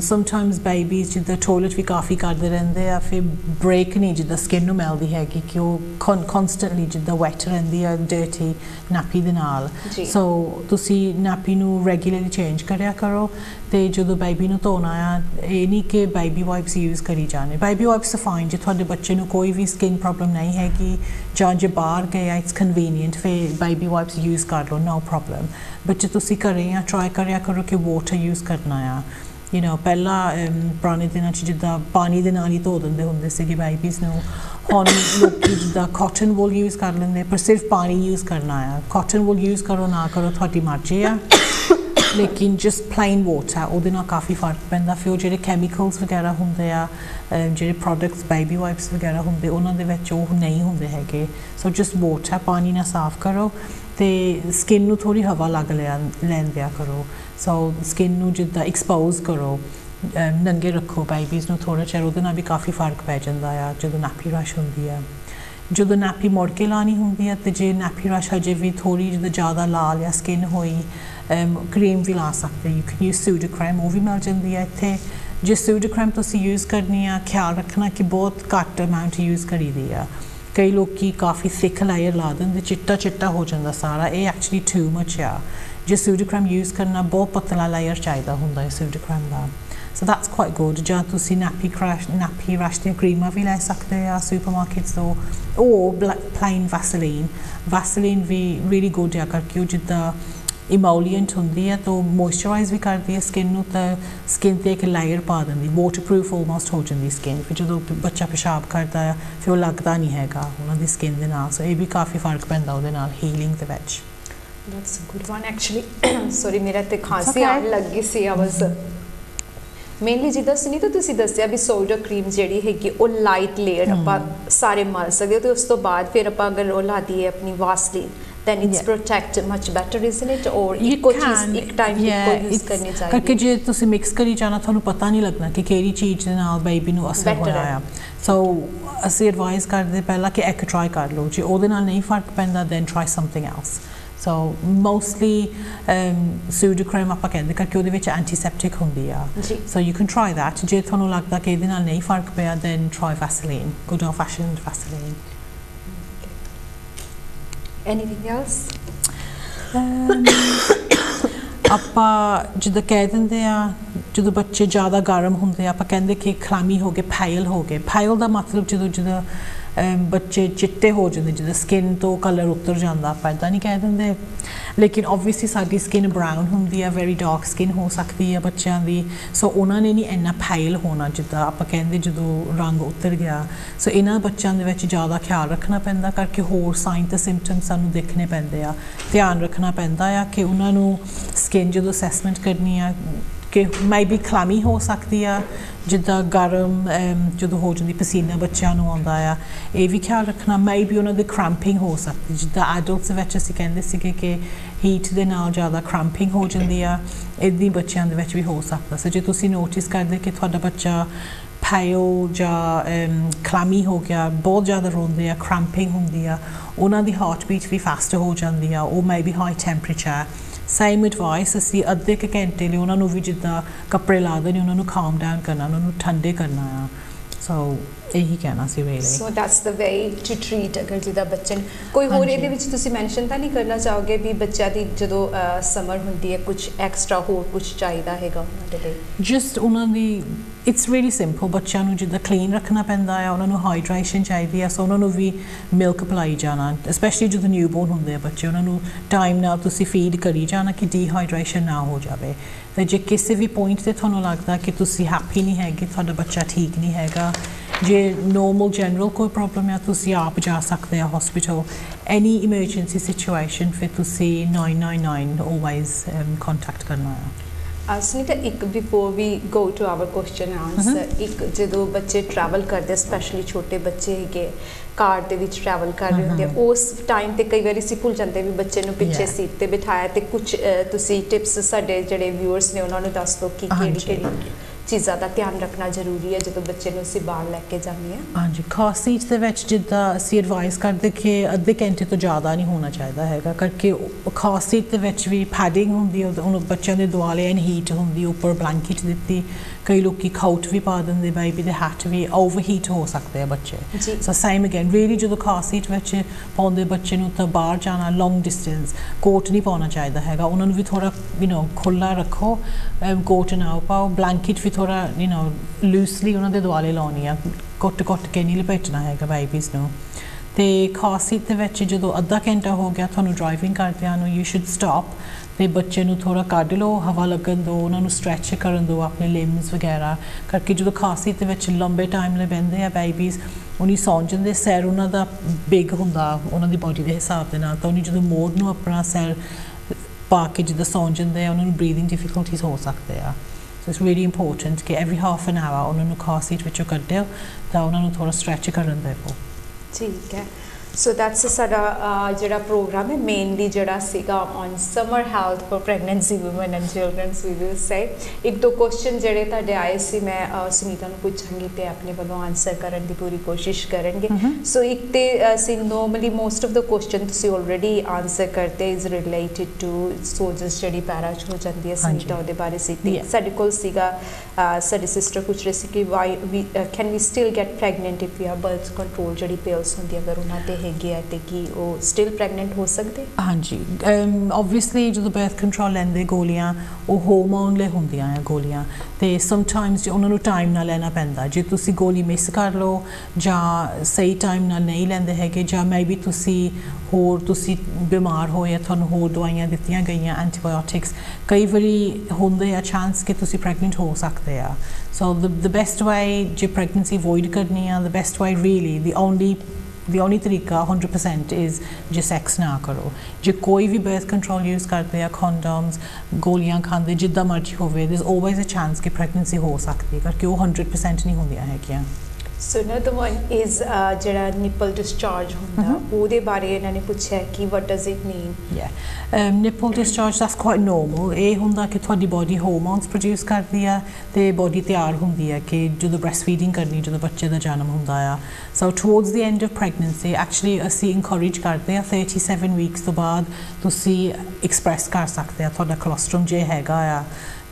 ਸਮਟਾਈਮਸ ਬੇਬੀਜ਼ ਜਿੱਦਾਂ ਟੋਇਲਟ ਵੀ ਕਾਫੀ ਕਰਦੇ ਰਹਿੰਦੇ ਆ ਫਿਰ ਬ੍ਰੇਕ ਨਹੀਂ ਜਿੱਦਾਂ ਸਕਿਨ ਨੂੰ ਮਿਲਦੀ ਹੈਗੀ ਕਿ ਉਹ ਕਨਸਟੈਂਟਲੀ ਜਿੱਦਾਂ ਵੈਟ ਰਹਿੰਦੀ ਆ ਡਰਟੀ ਨਾਪੀ ਦੇ ਨਾਲ। ਸੋ ਤੁਸੀਂ ਨਾਪੀ ਨੂੰ ਰੈਗੂਲਰਲੀ ਚੇਂਜ ਕਰਿਆ ਕਰੋ ਤੇ ਜਦੋਂ ਬੇਬੀ ਨੂੰ ਧੋਣਾ ਆ ਇਹ ਨਹੀਂ ਕਿ ਬੇਬੀ ਵਾਈਪਸ ਯੂਜ਼ ਕਰੀ ਜਾਣੇ। ਬੇਬੀ ਵਾਈਪਸ ਫਾਈਨ ਜੇ ਤੁਹਾਡੇ ਬੱਚੇ ਨੂੰ ਕੋਈ ਵੀ ਸਕਿਨ ਪ੍ਰੋਬਲਮ ਨਹੀਂ ਹੈਗੀ ਜਾਂ ਜੇ ਬਾਹਰ ਗਏ ਆ ਇਟਸ ਕਨਵੀਨੀਐਂਟ ਫਿਰ ਬੇਬੀ ਵਾਈਪਸ ਯੂਜ਼ ਕਰ ਲਓ ਨੋ ਪ੍ਰੋਬਲਮ ਬੱਚੇ ਤੁਸੀਂ ਘਰੇ ਆ ਟਰਾਈ ਕਰਿਆ ਕਰੋ ਕਿ ਵਾਟਰ ਯੂਜ਼ ਕਰਨਾ ਆ। ਯੂ نو ਪਹਿਲਾਂ ਪੁਰਾਣੇ ਦਿਨਾਂ 'ਚ ਜਿੱਦਾਂ ਪਾਣੀ ਦੇ ਨਾਲ ਹੀ ਧੋ ਦਿੰਦੇ ਹੁੰਦੇ ਸੀਗੇ ਬੇਬੀਜ਼ ਨੂੰ। ਹੁਣ ਲੋਕ ਜਿੱਦਾਂ ਕਾਟਨ ਵੋਲ ਯੂਜ਼ ਕਰ ਲੈਂਦੇ ਪਰ ਸਿਰਫ ਪਾਣੀ ਯੂਜ਼ ਕਰਨਾ ਆ। ਕਾਟਨ ਵੋਲ ਯੂਜ਼ ਕਰੋ, ਨਾ ਕਰੋ, ਤੁਹਾਡੀ ਮਰਜ਼ੀ ਆ। ਲੇਕਿਨ ਜਸਟ ਪਲੇਨ ਵਾਟਰ ਉਹਦੇ ਨਾਲ ਕਾਫੀ ਫ਼ਰਕ ਪੈਂਦਾ। ਫਿਰ ਉਹ ਜਿਹੜੇ ਕੈਮੀਕਲਸ ਵਗੈਰਾ ਹੁੰਦੇ ਆ ਜਿਹੜੇ ਪ੍ਰੋਡਕਟਸ ਬੇਬੀ ਵਾਈਪਸ ਵਗੈਰਾ ਹੁੰਦੇ, ਉਹਨਾਂ ਦੇ ਵਿੱਚ ਉਹ ਨਹੀਂ ਹੁੰਦੇ ਹੈਗੇ। ਸੋ ਜਸਟ ਵਾਟਰ ਪਾਣੀ ਨਾਲ ਸਾਫ਼ ਕਰੋ। ਤੇ ਸਕਿਨ ਨੂੰ ਥੋੜੀ ਹਵਾ ਲੱਗ ਲਿਆ, ਲੈਣ ਦਿਆ ਕਰੋ। ਸੋ ਸਕਿਨ ਨੂੰ ਜਿੱਦਾਂ ਐਕਸਪੋਜ਼ ਕਰੋ ਨੰਗੇ ਰੱਖੋ ਬੇਬੀਜ਼ ਨੂੰ ਥੋੜਾ ਚਿਰ, ਉਹਦੇ ਨਾਲ ਵੀ ਕਾਫੀ ਫ਼ਰਕ ਪੈ ਜਾਂਦਾ ਆ, ਜਦੋਂ ਨਾਪੀ ਰਸ਼ ਹੁੰਦੀ ਆ। ਜਦੋਂ ਨਾਪੀ ਮੁੜ ਕੇ ਲਾਣੀ ਹੁੰਦੀ ਹੈ ਤੇ ਜੇ ਨਾਪੀ ਰਸ਼ ਹਜੇ ਵੀ ਥੋੜੀ ਜਿਹੀ ਜ਼ਿਆਦਾ ਲਾਲ ਜਾਂ ਸਕਿਨ ਹੋਈ ਕਰੀਮ ਵੀ ਲਾ ਸਕਦੇ you can use Sudocrem ਉਹ ਵੀ ਮਿਲ ਜਾਂਦੀ ਹੈ ਇੱਥੇ। ਜੇ ਸੂਡੋ ਕ੍ਰੀਮ ਤੁਸੀਂ ਯੂਜ਼ ਕਰਨੀ ਆ, ਖਿਆਲ ਰੱਖਣਾ ਕਿ ਬਹੁਤ ਘੱਟ ਅਮਾਉਂਟ ਯੂਜ਼ ਕਰੀਦੀ ਆ। ਕਈ ਲੋਕੀ ਕਾਫੀ ਸਿੱਖ ਲਾਇਰ ਲਾ ਦਿੰਦੇ, ਚਿੱਟਾ ਚਿੱਟਾ ਹੋ ਜਾਂਦਾ ਸਾਰਾ, ਇਹ ਐਕਚੁਅਲੀ ਟੂ ਮਚ ਆ। ਜੇ ਸੂਡੋ ਯੂਜ਼ ਕਰਨਾ, ਬਹੁਤ ਪਤਲਾ ਲਾਇਰ ਚਾਹੀਦਾ ਹੁੰਦਾ ਹੈ ਸੂਡੋ ਦਾ। ਸੋ ਦੈਟਸ ਕੁਆਇਟ ਗੁੱਡ ਜਾਂ ਤੁਸੀਂ ਨਾਪੀ ਕ੍ਰੈਸ਼ ਨਾਪੀ ਰਸ਼ ਦੀਆਂ ਕਰੀਮਾਂ ਵੀ ਲੈ ਸਕਦੇ ਆ ਸੁਪਰਮਾਰਕਟਸ ਤੋਂ। ਉਹ ਪਲੇਨ ਵੈਸਲੀਨ ਵੈਸਲੀਨ ਵੀ ਰੀਲੀ ਗੁੱਡ ਆ ਕਰਕੇ ਉਹ ਜਿੱਦਾਂ ਇਮੋਲੀਐਂਟ ਹੁੰਦੀ ਹੈ ਤਾਂ ਮੋਇਸਚਰਾਈਜ਼ ਵੀ ਕਰਦੀ ਹੈ ਸਕਿਨ ਨੂੰ ਤਾਂ ਸਕਿਨ ਤੇ ਇੱਕ ਲਾਇਰ ਪਾ ਦਿੰਦੀ ਵਾਟਰਪ੍ਰੂਫ ਆਲਮੋਸਟ ਹੋ ਜਾਂਦੀ ਸਕਿਨ ਫਿਰ ਜਦੋਂ ਬੱਚਾ ਪਿਸ਼ਾਬ ਕਰਦਾ ਹੈ ਫਿਰ ਉਹ ਲੱਗਦਾ ਨਹੀਂ ਹੈਗਾ ਉਹਨਾਂ ਦੀ ਸਕਿਨ ਦੇ ਨਾਲ। ਸੋ ਇਹ ਵੀ ਕਾਫੀ ਫ਼ਰਕ ਪੈਂਦਾ ਉਹਦੇ ਨਾਲ ਹੀਲਿੰਗ ਦੇ ਵਿੱਚ। That's a good one actually. Sorry ਮੇਰਾ ਤੇ ਖਾਂਸੀ. ਆਉਣ ਲੱਗੀ ਸੀ ਆ ਬਸ ਮੇਨਲੀ ਜਿੱਦਾਂ ਸੁਣੀ ਤਾਂ ਤੁਸੀਂ ਦੱਸਿਆ ਵੀ ਸੋਡਾ ਕਰੀਮ ਜਿਹੜੀ ਹੈਗੀ ਉਹ ਲਾਈਟ ਲੇਅਰ ਆਪਾਂ ਸਾਰੇ ਮਲ ਸਕਦੇ ਹੋ ਤੇ ਉਸ ਤੋਂ ਬਾਅਦ ਫਿਰ ਆਪਾਂ ਅਗਰ ਉਹ ਲਾ ਦਈਏ ਆਪਣੀ ਵਾਸਲੀਨ then it's Yeah. protect much better isn't it? Or You ਇੱਕੋ can, ਚੀਜ਼ ਇੱਕ ਟਾਈਮ yeah, ਇੱਕੋ ਯੂਜ਼ it's- ਕਰਨੀ ਕਰਕੇ ਚਾਹੀਦੀ ਜੇ ਤੁਸੀਂ ਮਿਕਸ ਕਰੀ ਜਾਣਾ ਤੁਹਾਨੂੰ ਪਤਾ ਨਹੀਂ ਲੱਗਣਾ ਕਿ ਕਿਹੜੀ ਚੀਜ਼ ਦੇ ਨਾਲ ਬੇਬੀ ਨੂੰ ਅਸਰ Better ਹੋਇਆ ਹੈ। ਆ ਸੋ ਅਸੀਂ ਐਡਵਾਈਸ ਕਰਦੇ ਪਹਿਲਾਂ ਕਿ ਇੱਕ ਟਰਾਈ ਕਰ ਲਓ ਜੇ ਉਹਦੇ ਨਾਲ ਨਹੀਂ ਫ਼ਰਕ ਪੈਂਦਾ then try something else so mostly Sudocrem ਆਪਾਂ ਕਹਿੰਦੇ ਕਰਕੇ ਉਹਦੇ ਵਿੱਚ ਐਂਟੀਸੈਪਟਿਕ ਹੁੰਦੀ ਆ ਜੀ so you can try that ਜੇ ਤੁਹਾਨੂੰ ਲੱਗਦਾ ਕਿ ਇਹਦੇ ਨਾਲ ਨਹੀਂ ਫ਼ਰਕ ਪਿਆ then try Vaseline good old fashioned Vaseline anything else um, ਆਪਾਂ ਜਦੋਂ ਕਹਿ ਦਿੰਦੇ ਆ, ਜਦੋਂ ਬੱਚੇ ਜ਼ਿਆਦਾ ਗਰਮ ਹੁੰਦੇ ਆ, ਆਪਾਂ ਕਹਿੰਦੇ ਕਿ ਖਲਾਮੀ ਹੋ ਗਏ ਫਾਇਲ ਹੋ ਗਏ। ਫਾਇਲ ਦਾ ਮਤਲਬ ਜਦੋਂ ਜਦੋਂ ਬੱਚੇ ਚਿੱਟੇ ਹੋ ਜਾਂਦੇ ਜਿਹਦਾ ਸਕਿਨ ਤੋਂ ਕਲਰ ਉਤਰ ਜਾਂਦਾ, ਆਪਾਂ ਨਹੀਂ ਕਹਿ ਦਿੰਦੇ। ਲੇਕਿਨ ਆਬਵੀਅਸਲੀ ਸਾਡੀ ਸਕਿਨ ਬ੍ਰਾਊਨ ਹੁੰਦੀ ਹੈ ਵੈਰੀ ਡਾਰਕ ਸਕਿਨ ਹੋ ਸਕਦੀ ਹੈ ਬੱਚਿਆਂ ਦੀ। ਸੋ ਉਹਨਾਂ ਨੇ ਨਹੀਂ ਇੰਨਾ ਫਾਈਲ ਹੋਣਾ, ਜਿੱਦਾਂ ਆਪਾਂ ਕਹਿੰਦੇ ਜਦੋਂ ਰੰਗ ਉਤਰ ਗਿਆ। ਸੋ ਇਹਨਾਂ ਬੱਚਿਆਂ ਦੇ ਵਿੱਚ ਜ਼ਿਆਦਾ ਖਿਆਲ ਰੱਖਣਾ ਪੈਂਦਾ, ਕਰਕੇ ਹੋਰ ਸਾਈਨ ਤੇ ਸਿੰਪਟਮ ਸਾਨੂੰ ਦੇਖਣੇ ਪੈਂਦੇ ਆ। ਧਿਆਨ ਰੱਖਣਾ ਪੈਂਦਾ ਆ ਕਿ ਉਹਨਾਂ ਨੂੰ ਸਕਿਨ ਜਦੋਂ ਅਸੈਸਮੈਂਟ ਕਰਨੀ ਆ ਕਿ ਮੇਬੀ ਖਲਾਮੀ ਹੋ ਸਕਦੀ ਆ, ਜਿੱਦਾਂ ਗਰਮ ਜਦੋਂ ਹੋ ਜਾਂਦੀ ਪਸੀਨਾ ਬੱਚਿਆਂ ਨੂੰ ਆਉਂਦਾ ਆ। ਇਹ ਵੀ ਖਿਆਲ ਰੱਖਣਾ ਮੇਬੀ ਉਹਨਾਂ ਦੇ ਕ੍ਰੈਂਪਿੰਗ ਹੋ ਸਕਦੀ, ਜਿੱਦਾਂ ਐਡਲਟਸ ਵਿੱਚ ਅਸੀਂ ਕਹਿੰਦੇ ਸੀਗੇ ਕਿ ਹੀਟ ਦੇ ਨਾਲ ਜ਼ਿਆਦਾ ਕ੍ਰੈਂਪਿੰਗ ਹੋ ਜਾਂਦੀ ਆ ਇਦਾਂ ਬੱਚਿਆਂ ਦੇ ਵਿੱਚ ਵੀ ਹੋ ਸਕਦਾ ਸੋ। ਜੇ ਤੁਸੀਂ ਨੋਟਿਸ ਕਰਦੇ ਕਿ ਤੁਹਾਡਾ ਬੱਚਾ ਪਾਇਓ ਜਾਂ ਖਲਾਮੀ ਹੋ ਗਿਆ, ਬਹੁਤ ਜ਼ਿਆਦਾ ਰੋਂਦੇ ਆ ਕ੍ਰੈਂਪਿੰਗ ਹੁੰਦੀ ਆ, ਉਹਨਾਂ ਦੀ ਹਾਰਟ ਬੀਟ ਵੀ ਫਾਸਟ ਹੋ ਜਾਂਦੀ ਆ, ਉਹ maybe high temperature same advice ਅਸੀਂ ਅੱਧੇ ਕੁ ਘੰਟੇ ਲਈ ਉਹਨਾਂ ਨੂੰ ਵੀ ਜਿੱਦਾਂ ਕੱਪੜੇ ਲਾ ਦੇਣੇ, ਉਹਨਾਂ ਨੂੰ ਕਾਮ ਡਾਊਨ ਕਰਨਾ, ਉਹਨਾਂ ਨੂੰ ਠੰਡੇ ਕਰਨਾ ਆ। ਸੋ ਇਹੀ ਕਹਿਣਾ ਸੀ ਵੇਲੇ। So that's the way to treat ਅਗਰ ਜਿਹਦਾ ਬੱਚਨ। ਕੋਈ ਹੋਰ ਇਹਦੇ ਵਿੱਚ ਤੁਸੀਂ ਮੈਂਸ਼ਨ ਤਾਂ ਨਹੀਂ ਕਰਨਾ ਚਾਹੋਗੇ ਵੀ ਬੱਚਾ ਦੀ ਜਦੋਂ ਸਮਰ ਹੁੰਦੀ ਹੈ ਕੁਝ ਐਕਸਟਰਾ ਹੋਰ ਕੁਝ ਚਾਹੀਦਾ ਹੈਗਾ ਉਹਨਾਂ ਦੇ ਲਈ? ਜਸਟ ਉਹਨਾਂ ਦੀ ਇਟਸ ਰੀਲੀ ਸਿੰਪਲ ਬੱਚਿਆਂ ਨੂੰ ਜਿੱਦਾਂ ਕਲੀਨ ਰੱਖਣਾ ਪੈਂਦਾ ਆ ਉਹਨਾਂ ਨੂੰ ਹਾਈਡਰੇਸ਼ਨ ਚਾਹੀਦੀ ਆ ਸੋ ਉਹਨਾਂ ਨੂੰ ਵੀ ਮਿਲਕ ਪਲਾਈ ਜਾਣਾ। ਸਪੈਸ਼ਲੀ ਜਦੋਂ ਨਿਊਬੋਰਨ ਹੁੰਦੇ ਆ ਬੱਚੇ ਉਹਨਾਂ ਨੂੰ ਟਾਈਮ ਨਾਲ ਤੁਸੀਂ ਫੀਡ ਕਰੀ ਜਾਣਾ ਕਿ ਡੀਹਾਈਡਰੇਸ਼ਨ ਨਾ ਹੋ ਜਾਵੇ। ਤੇ ਜੇ ਕਿਸੇ ਵੀ ਪੁਆਇੰਟ ਤੇ ਤੁਹਾਨੂੰ ਲੱਗਦਾ ਕਿ ਤੁਸੀਂ ਹੈਪੀ ਨਹੀਂ ਹੈਗੇ ਤੁਹਾਡਾ ਬੱਚਾ ਠੀਕ ਨਹੀਂ ਹੈਗਾ ਜੇ ਨੋਰਮਲ ਜਨਰਲ ਕੋਈ ਪ੍ਰੋਬਲਮ ਹੈ ਤੁਸੀਂ ਆਪ ਜਾ ਸਕਦੇ ਆ ਹਸਪੀਟਲ ਐਨੀ ਇਮਰਜੈਂਸੀ ਸਿਚੁਏਸ਼ਨ ਫਿਰ ਤੁਸੀਂ 999 ਆਲਵੇਜ਼ ਕੰਟੈਕਟ ਕਰਨਾ। ਹੈ ਅਸਨੀਤਾ ਇੱਕ before we go to our question answer ਇੱਕ ਜਦੋਂ ਬੱਚੇ ਟਰੈਵਲ ਕਰਦੇ ਸਪੈਸ਼ਲੀ ਛੋਟੇ ਬੱਚੇ ਹੈਗੇ ਕਾਰ ਦੇ ਵਿੱਚ ਟਰੈਵਲ ਕਰ ਰਹੇ ਹੁੰਦੇ ਆ ਉਸ ਟਾਈਮ ਤੇ ਕਈ ਵਾਰੀ ਸੀ ਭੁੱਲ ਜਾਂਦੇ ਵੀ ਬੱਚੇ ਨੂੰ ਪਿੱਛੇ ਸੀਟ ਤੇ ਬਿਠਾਇਆ ਤੇ ਕੁਝ ਤੁਸੀਂ ਟਿਪਸ ਸਾਡੇ ਜਿਹੜੇ ਵਿਊਅਰਸ ਨੇ ਉਹਨਾਂ ਨੂੰ ਦੱਸ ਦਿਓ ਕਿ ਕਿਹੜੀ ਕਿਹੜੀ ਚੀਜ਼ਾਂ ਦਾ ਧਿਆਨ ਰੱਖਣਾ ਜ਼ਰੂਰੀ ਹੈ ਜਦੋਂ ਬੱਚੇ ਨੂੰ ਅਸੀਂ ਬਾਹਰ ਲੈ ਕੇ ਜਾਂਦੇ ਹਾਂ। ਹਾਂਜੀ, ਖਾਸ ਦੇ ਵਿੱਚ ਜਿੱਦਾਂ ਅਸੀਂ ਐਡਵਾਈਸ ਕਰਦੇ ਕਿ ਅੱਧੇ ਘੰਟੇ ਤੋਂ ਜ਼ਿਆਦਾ ਨਹੀਂ ਹੋਣਾ ਚਾਹੀਦਾ ਹੈਗਾ, ਕਰਕੇ ਖਾਸ ਸੀਟ ਦੇ ਵਿੱਚ ਵੀ ਪੈਡਿੰਗ ਹੁੰਦੀ ਹੈ ਉਹਨਾਂ ਬੱਚਿਆਂ ਦੇ ਦੁਆਲੇ ਐਨ ਹੀਟ ਹੁੰਦੀ ਉੱਪਰ ਬਲੈਂਕਟ ਦਿੱਤੀ। ਕਈ ਲੋਕੀ ਖਾਊਟ ਵੀ ਪਾ ਦਿੰਦੇ ਬੇਬੀ ਦੇ ਹੱਥ ਵੀ ਓਵਰਹੀਟ ਹੋ ਸਕਦੇ ਆ ਬੱਚੇ ਸੋ ਸੇਮ ਅਗੇਨ ਰੀਲੀ ਜਦੋਂ ਖਾਸ ਸੀਟ ਵਿੱਚ ਪਾਉਂਦੇ ਬੱਚੇ ਨੂੰ ਤਾਂ ਬਾਹਰ ਜਾਣਾ ਲੌਂਗ ਡਿਸਟੈਂਸ ਕੋਟ ਨਹੀਂ ਪਾਉਣਾ ਚਾਹੀਦਾ ਹੈਗਾ ਉਹਨਾਂ ਨੂੰ ਵੀ ਥੋੜਾ ਯੂ نو ਖੁੱਲਾ ਰੱਖੋ ਕੋਟ ਨਾ ਪਾਓ ਬਲੈਂਕਟ ਵੀ ਥੋੜਾ ਯੂ نو ਲੂਸਲੀ ਉਹਨਾਂ ਦੇ ਦੁਆਲੇ ਲਾਉਣੀ ਆ ਕੁੱਟ ਕੁੱਟ ਕੇ ਨਹੀਂ ਲਪੇਟਣਾ ਹੈਗਾ ਬੇਬੀਜ਼ ਨੂੰ ਤੇ ਖਾਸ ਸੀਟ ਦੇ ਵਿੱਚ ਜਦੋਂ ਅੱਧਾ ਘੰਟਾ ਹੋ ਗਿਆ ਤੁਹਾਨੂੰ ਡਰਾਈਵਿੰਗ ਕਰਦਿਆਂ ਨੂੰ ਯੂ ਸ਼ੁੱਡ ਸਟਾਪ ਤੇ ਬੱਚੇ ਨੂੰ ਥੋੜਾ ਕੱਢ ਲਓ, ਹਵਾ ਲੱਗਣ ਦਿਓ, ਉਹਨਾਂ ਨੂੰ ਸਟ੍ਰੈਚ ਕਰਨ ਦਿਓ ਆਪਣੇ ਲਿੰਬਸ ਵਗੈਰਾ, ਕਰਕੇ ਜਦੋਂ ਖਾਂਸੀ ਦੇ ਵਿੱਚ ਲੰਬੇ ਟਾਈਮ ਲਈ ਬੈੰਦੇ ਆ ਬੇਬੀਜ਼ ਉਹਨੀ ਸੌਂ ਜਾਂਦੇ, ਸੈਰ ਉਹਨਾਂ ਦਾ ਬਿਗ ਹੁੰਦਾ, ਉਹਨਾਂ ਦੀ ਬਾਡੀ ਦੇ ਹਿਸਾਬ ਦੇ ਨਾਲ, ਤਾਂ ਉਹਨੀ ਜਦੋਂ ਮੋੜ ਨੂੰ ਆਪਣਾ ਸੈਰ ਪਾ ਕੇ ਜਦੋਂ ਸੌਂ ਜਾਂਦੇ ਆ, ਉਹਨਾਂ ਨੂੰ ਬਰੀਥਿੰਗ ਡਿਫਿਕਲਟੀਜ਼ ਹੋ ਸਕਦੇ ਆ। ਸੋ ਇਟਸ ਰੀਲੀ ਇੰਪੋਰਟੈਂਟ ਕਿ ਐਵਰੀ ਹਾਫ ਐਨ ਆਵਰ ਉਹਨਾਂ ਨੂੰ ਖਾਸੀ ਵਿੱਚੋਂ ਕੱਢਿਓ, ਤਾਂ ਉਹਨਾਂ ਨੂੰ ਥੋੜਾ ਸਟ੍ਰੈਚ ਕਰਨ ਦਿਓ। ਠੀਕ ਹੈ। ਸੋ ਦੈਟਸ ਸਾਡਾ ਜਿਹੜਾ ਪ੍ਰੋਗਰਾਮ ਹੈ ਮੇਨਲੀ ਜਿਹੜਾ ਸੀਗਾ on summer health for pregnancy women and childrens we will say ਇੱਕ ਦੋ ਕੁਐਸਚਨ ਜਿਹੜੇ ਤੁਹਾਡੇ ਆਏ ਸੀ ਮੈਂ ਸੁਨੀਤਾ ਨੂੰ ਪੁੱਛਾਂਗੀ ਤੇ ਆਪਣੇ ਵੱਲੋਂ ਆਨਸਰ ਕਰਨ ਦੀ ਪੂਰੀ ਕੋਸ਼ਿਸ਼ ਕਰਨਗੇ ਸੋ ਇੱਕ ਤੇ ਸੀ normally most of the question ਤੁਸੀਂ ਆਲਰੇਡੀ ਆਨਸਰ ਕਰਤੇ ਇਜ਼ ਰਿਲੇਟਿਡ ਟੂ ਸੋਜ਼ ਜਿਹੜੀ ਪੈਰਾਚ ਹੋ ਜਾਂਦੀ ਹੈ ਸੁਨੀਤਾ ਉਹਦੇ ਬਾਰੇ ਸੀ ਤੇ ਸਾਡੇ ਕੋਲ ਸੀਗਾ ਸਾਡੀ ਸਿਸਟਰ ਪੁੱਛ ਰਹੀ ਸੀ ਕਿ why can we still get pregnant if we are birth control ਜਿਹੜੀ ਪਿਲਸ ਹੁੰਦੀ ਹੈ ਅਗਰ ਉਹਨਾਂ ਤੇ ਹੈਗੇ ਆ ਤੇ ਕੀ ਉਹ ਸਟਿਲ ਪ੍ਰੈਗਨੈਂਟ ਹੋ ਸਕਦੇ? ਹਾਂਜੀ ਆਬਵੀਅਸਲੀ ਜਦੋਂ ਬਰਥ ਕੰਟਰੋਲ ਲੈਂਦੇ ਗੋਲੀਆਂ, ਉਹ ਹਾਰਮੋਨ ਲੈ ਹੁੰਦੀਆਂ ਆ ਗੋਲੀਆਂ, ਤੇ ਸਮ ਟਾਈਮਸ ਉਹਨਾਂ ਨੂੰ ਟਾਈਮ ਨਾਲ ਲੈਣਾ ਪੈਂਦਾ, ਜੇ ਤੁਸੀਂ ਗੋਲੀ ਮਿਸ ਕਰ ਲਓ, ਜਾਂ ਸਹੀ ਟਾਈਮ ਨਾਲ ਨਹੀਂ ਲੈਂਦੇ ਹੈਗੇ, ਜਾਂ ਮੇਬੀ ਤੁਸੀਂ ਹੋਰ ਤੁਸੀਂ ਬਿਮਾਰ ਹੋ ਜਾਂ ਤੁਹਾਨੂੰ ਹੋਰ ਦਵਾਈਆਂ ਦਿੱਤੀਆਂ ਗਈਆਂ ਐਂਟੀਬਾਇਓਟਿਕਸ ਕਈ ਵਾਰੀ ਹੁੰਦੇ ਆ ਚਾਂਸ ਕਿ ਤੁਸੀਂ ਪ੍ਰੈਗਨੈਂਟ ਹੋ ਸਕਦੇ ਆ। ਸੋ ਦ ਬੈਸਟ ਵੇ ਜੇ ਪ੍ਰੈਗਨੈਂਸੀ ਅਵੋਇਡ ਕਰਨੀ ਆ the best way really the only the only ਤਰੀਕਾ 100% ਇਜ਼ ਜੇ ਸੈਕਸ ਨਾ ਕਰੋ ਜੇ ਕੋਈ ਵੀ ਬਰਥ ਕੰਟਰੋਲ ਯੂਜ਼ ਕਰਦੇ ਆ ਕੰਡੋਮਸ ਗੋਲੀਆਂ ਖਾਂਦੇ ਜਿੱਦਾਂ ਮਰਜ਼ੀ ਹੋਵੇ there's always ਅ ਚਾਂਸ ਕਿ ਪ੍ਰੈਗਨੈਂਸੀ ਹੋ ਸਕਦੀ ਹੈ ਕਰਕੇ ਉਹ 100% ਨਹੀਂ ਹੁੰਦੀਆਂ ਹੈਗੀਆਂ ਸੋ one is uh, ਜਿਹੜਾ nipple discharge ਹੁੰਦਾ ਉਹਦੇ ਬਾਰੇ ਇਹਨਾਂ ਨੇ ਪੁੱਛਿਆ ਕਿ does it mean? Yeah. Um, nipple discharge that's quite normal. ਇਹ ਹੁੰਦਾ ਕਿ ਤੁਹਾਡੀ ਬਾਡੀ ਹਾਰਮੋਨਸ ਪ੍ਰੋਡਿਊਸ ਕਰਦੀ ਆ ਤੇ ਬਾਡੀ ਤਿਆਰ ਹੁੰਦੀ ਹੈ ਕਿ ਜਦੋਂ ਬ੍ਰੈਸਟ ਫੀਡਿੰਗ ਕਰਨੀ ਜਦੋਂ ਬੱਚੇ ਦਾ ਜਨਮ ਹੁੰਦਾ ਆ। So towards the end of pregnancy actually ਅਸੀਂ ਇਨਕੋਰੇਜ ਕਰਦੇ ਆ 37 ਵੀਕਸ ਤੋਂ ਬਾਅਦ ਤੁਸੀਂ ਐਕਸਪ੍ਰੈਸ ਕਰ ਸਕਦੇ ਆ ਤੁਹਾਡਾ ਕੋਲੇਸਟ੍ਰੋਲ ਜੇ ਹੈਗਾ ਆ।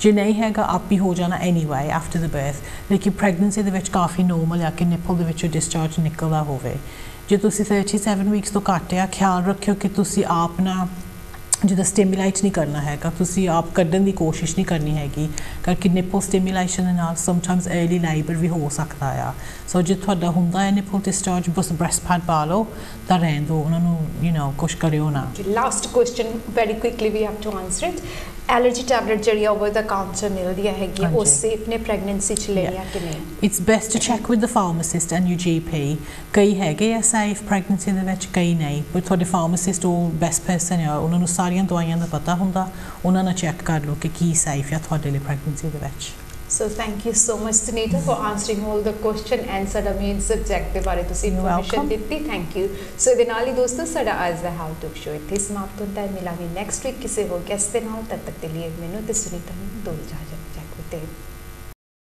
ਜੇ ਨਹੀਂ ਹੈਗਾ, ਆਪ ਹੀ ਹੋ ਜਾਣਾ ਐਨੀਵੇ ਆਫਟਰ ਦ ਬਰਥ ਲੇਕਿਨ ਪ੍ਰੈਗਨੈਂਸੀ ਦੇ ਵਿੱਚ ਕਾਫੀ ਨੋਰਮਲ ਆ ਕਿ ਨਿਪਲ ਦੇ ਵਿੱਚੋਂ ਡਿਸਚਾਰਜ ਨਿਕਲਦਾ ਹੋਵੇ। ਜੇ ਤੁਸੀਂ 37 ਵੀਕਸ ਤੋਂ ਘੱਟ ਆ, ਖਿਆਲ ਰੱਖਿਓ ਕਿ ਤੁਸੀਂ ਆਪ ਨਾ ਜਿਹਦਾ ਸਟਿਮੂਲਾਈਟ ਨਹੀਂ ਕਰਨਾ ਹੈਗਾ, ਤੁਸੀਂ ਆਪ ਕੱਢਣ ਦੀ ਕੋਸ਼ਿਸ਼ ਨਹੀਂ ਕਰਨੀ ਹੈਗੀ ਕਰਕੇ ਨਿਪਲ ਸਟਿਮੂਲੇਸ਼ਨ ਦੇ ਨਾਲ ਸਮਟਾਈਮਸ ਅਰਲੀ ਲਾਈਬਰ ਵੀ ਹੋ ਸਕਦਾ ਆ। ਸੋ ਜੇ ਤੁਹਾਡਾ ਹੁੰਦਾ ਹੈ ਨਿਪਲ ਡਿਸਚਾਰਜ ਬਸ ਬ੍ਰੈਸਟ ਪੈਡ ਪਾ ਲਓ, ਤਾਂ ਰਹਿਣ ਦਿਓ। ਉਹਨਾਂ ਨੂੰ ਯੂ نو ਕੁਝ ਕਰਿਓ ਨਾ। Last question very quickly we have to answer it allergy tablet ਜਿਹੜੀ ਓਵਰ ਦਾ ਕਾਊਂਟਰ ਮਿਲਦੀ ਹੈਗੀ ਉਹ। ਸੇਫ ਨੇ ਪ੍ਰੈਗਨੈਂਸੀ ਚ ਲੈਣੀ ਆ ਕਿ ਨਹੀਂ? It's best to check with the pharmacist and you GP ਕਈ ਹੈਗੇ ਆ ਸੇਫ ਪ੍ਰੈਗਨੈਂਸੀ ਦੇ ਵਿੱਚ ਕਈ ਨਹੀਂ। ਪਰ ਤੁਹਾਡੇ ਫਾਰਮਾਸਿਸਟ ਉਹ ਬੈਸਟ ਪਰਸਨ ਆ। ਉਹਨਾਂ ਨੂੰ ਸਾਰੀਆਂ ਦਵਾਈਆਂ ਦਾ ਪਤਾ ਹੁੰਦਾ। ਉਹਨਾਂ ਨਾਲ ਚੈੱਕ ਕਰ ਲਓ ਕਿ ਕੀ ਸੇਫ ਆ ਤੁਹਾਡੇ ਲਈ ਪ੍ਰੈਗਨੈਂਸੀ ਦੇ ਵਿੱਚ। So thank you so much Sunita for answering all the question and ਸਾਡਾ ਮੇਨ ਸਬਜੈਕਟ ਦੇ ਬਾਰੇ ਤੁਸੀਂ ਇਨਫੋਰਮੇਸ਼ਨ. ਦਿੱਤੀ ਥੈਂਕ ਯੂ ਸੋ ਇਹਦੇ ਨਾਲ ਹੀ ਦੋਸਤੋ ਸਾਡਾ ਅੱਜ ਦਾ ਹਾਊ ਟੂ ਸ਼ੋ ਇੱਥੇ ਸਮਾਪਤ ਹੁੰਦਾ ਹੈ ਮਿਲਾਂਗੇ ਨੈਕਸਟ ਵੀਕ ਕਿਸੇ ਹੋਰ ਗੈਸਟ ਦੇ ਨਾਲ ਤਦ ਤੱਕ ਦੇ ਲਈ ਮੈਨੂੰ ਤੇ ਸੁਨੀਤਾ ਨੂੰ ਦੋ ਇਜਾਜ਼ਤ ਚੈੱਕ ਕਰਤੇ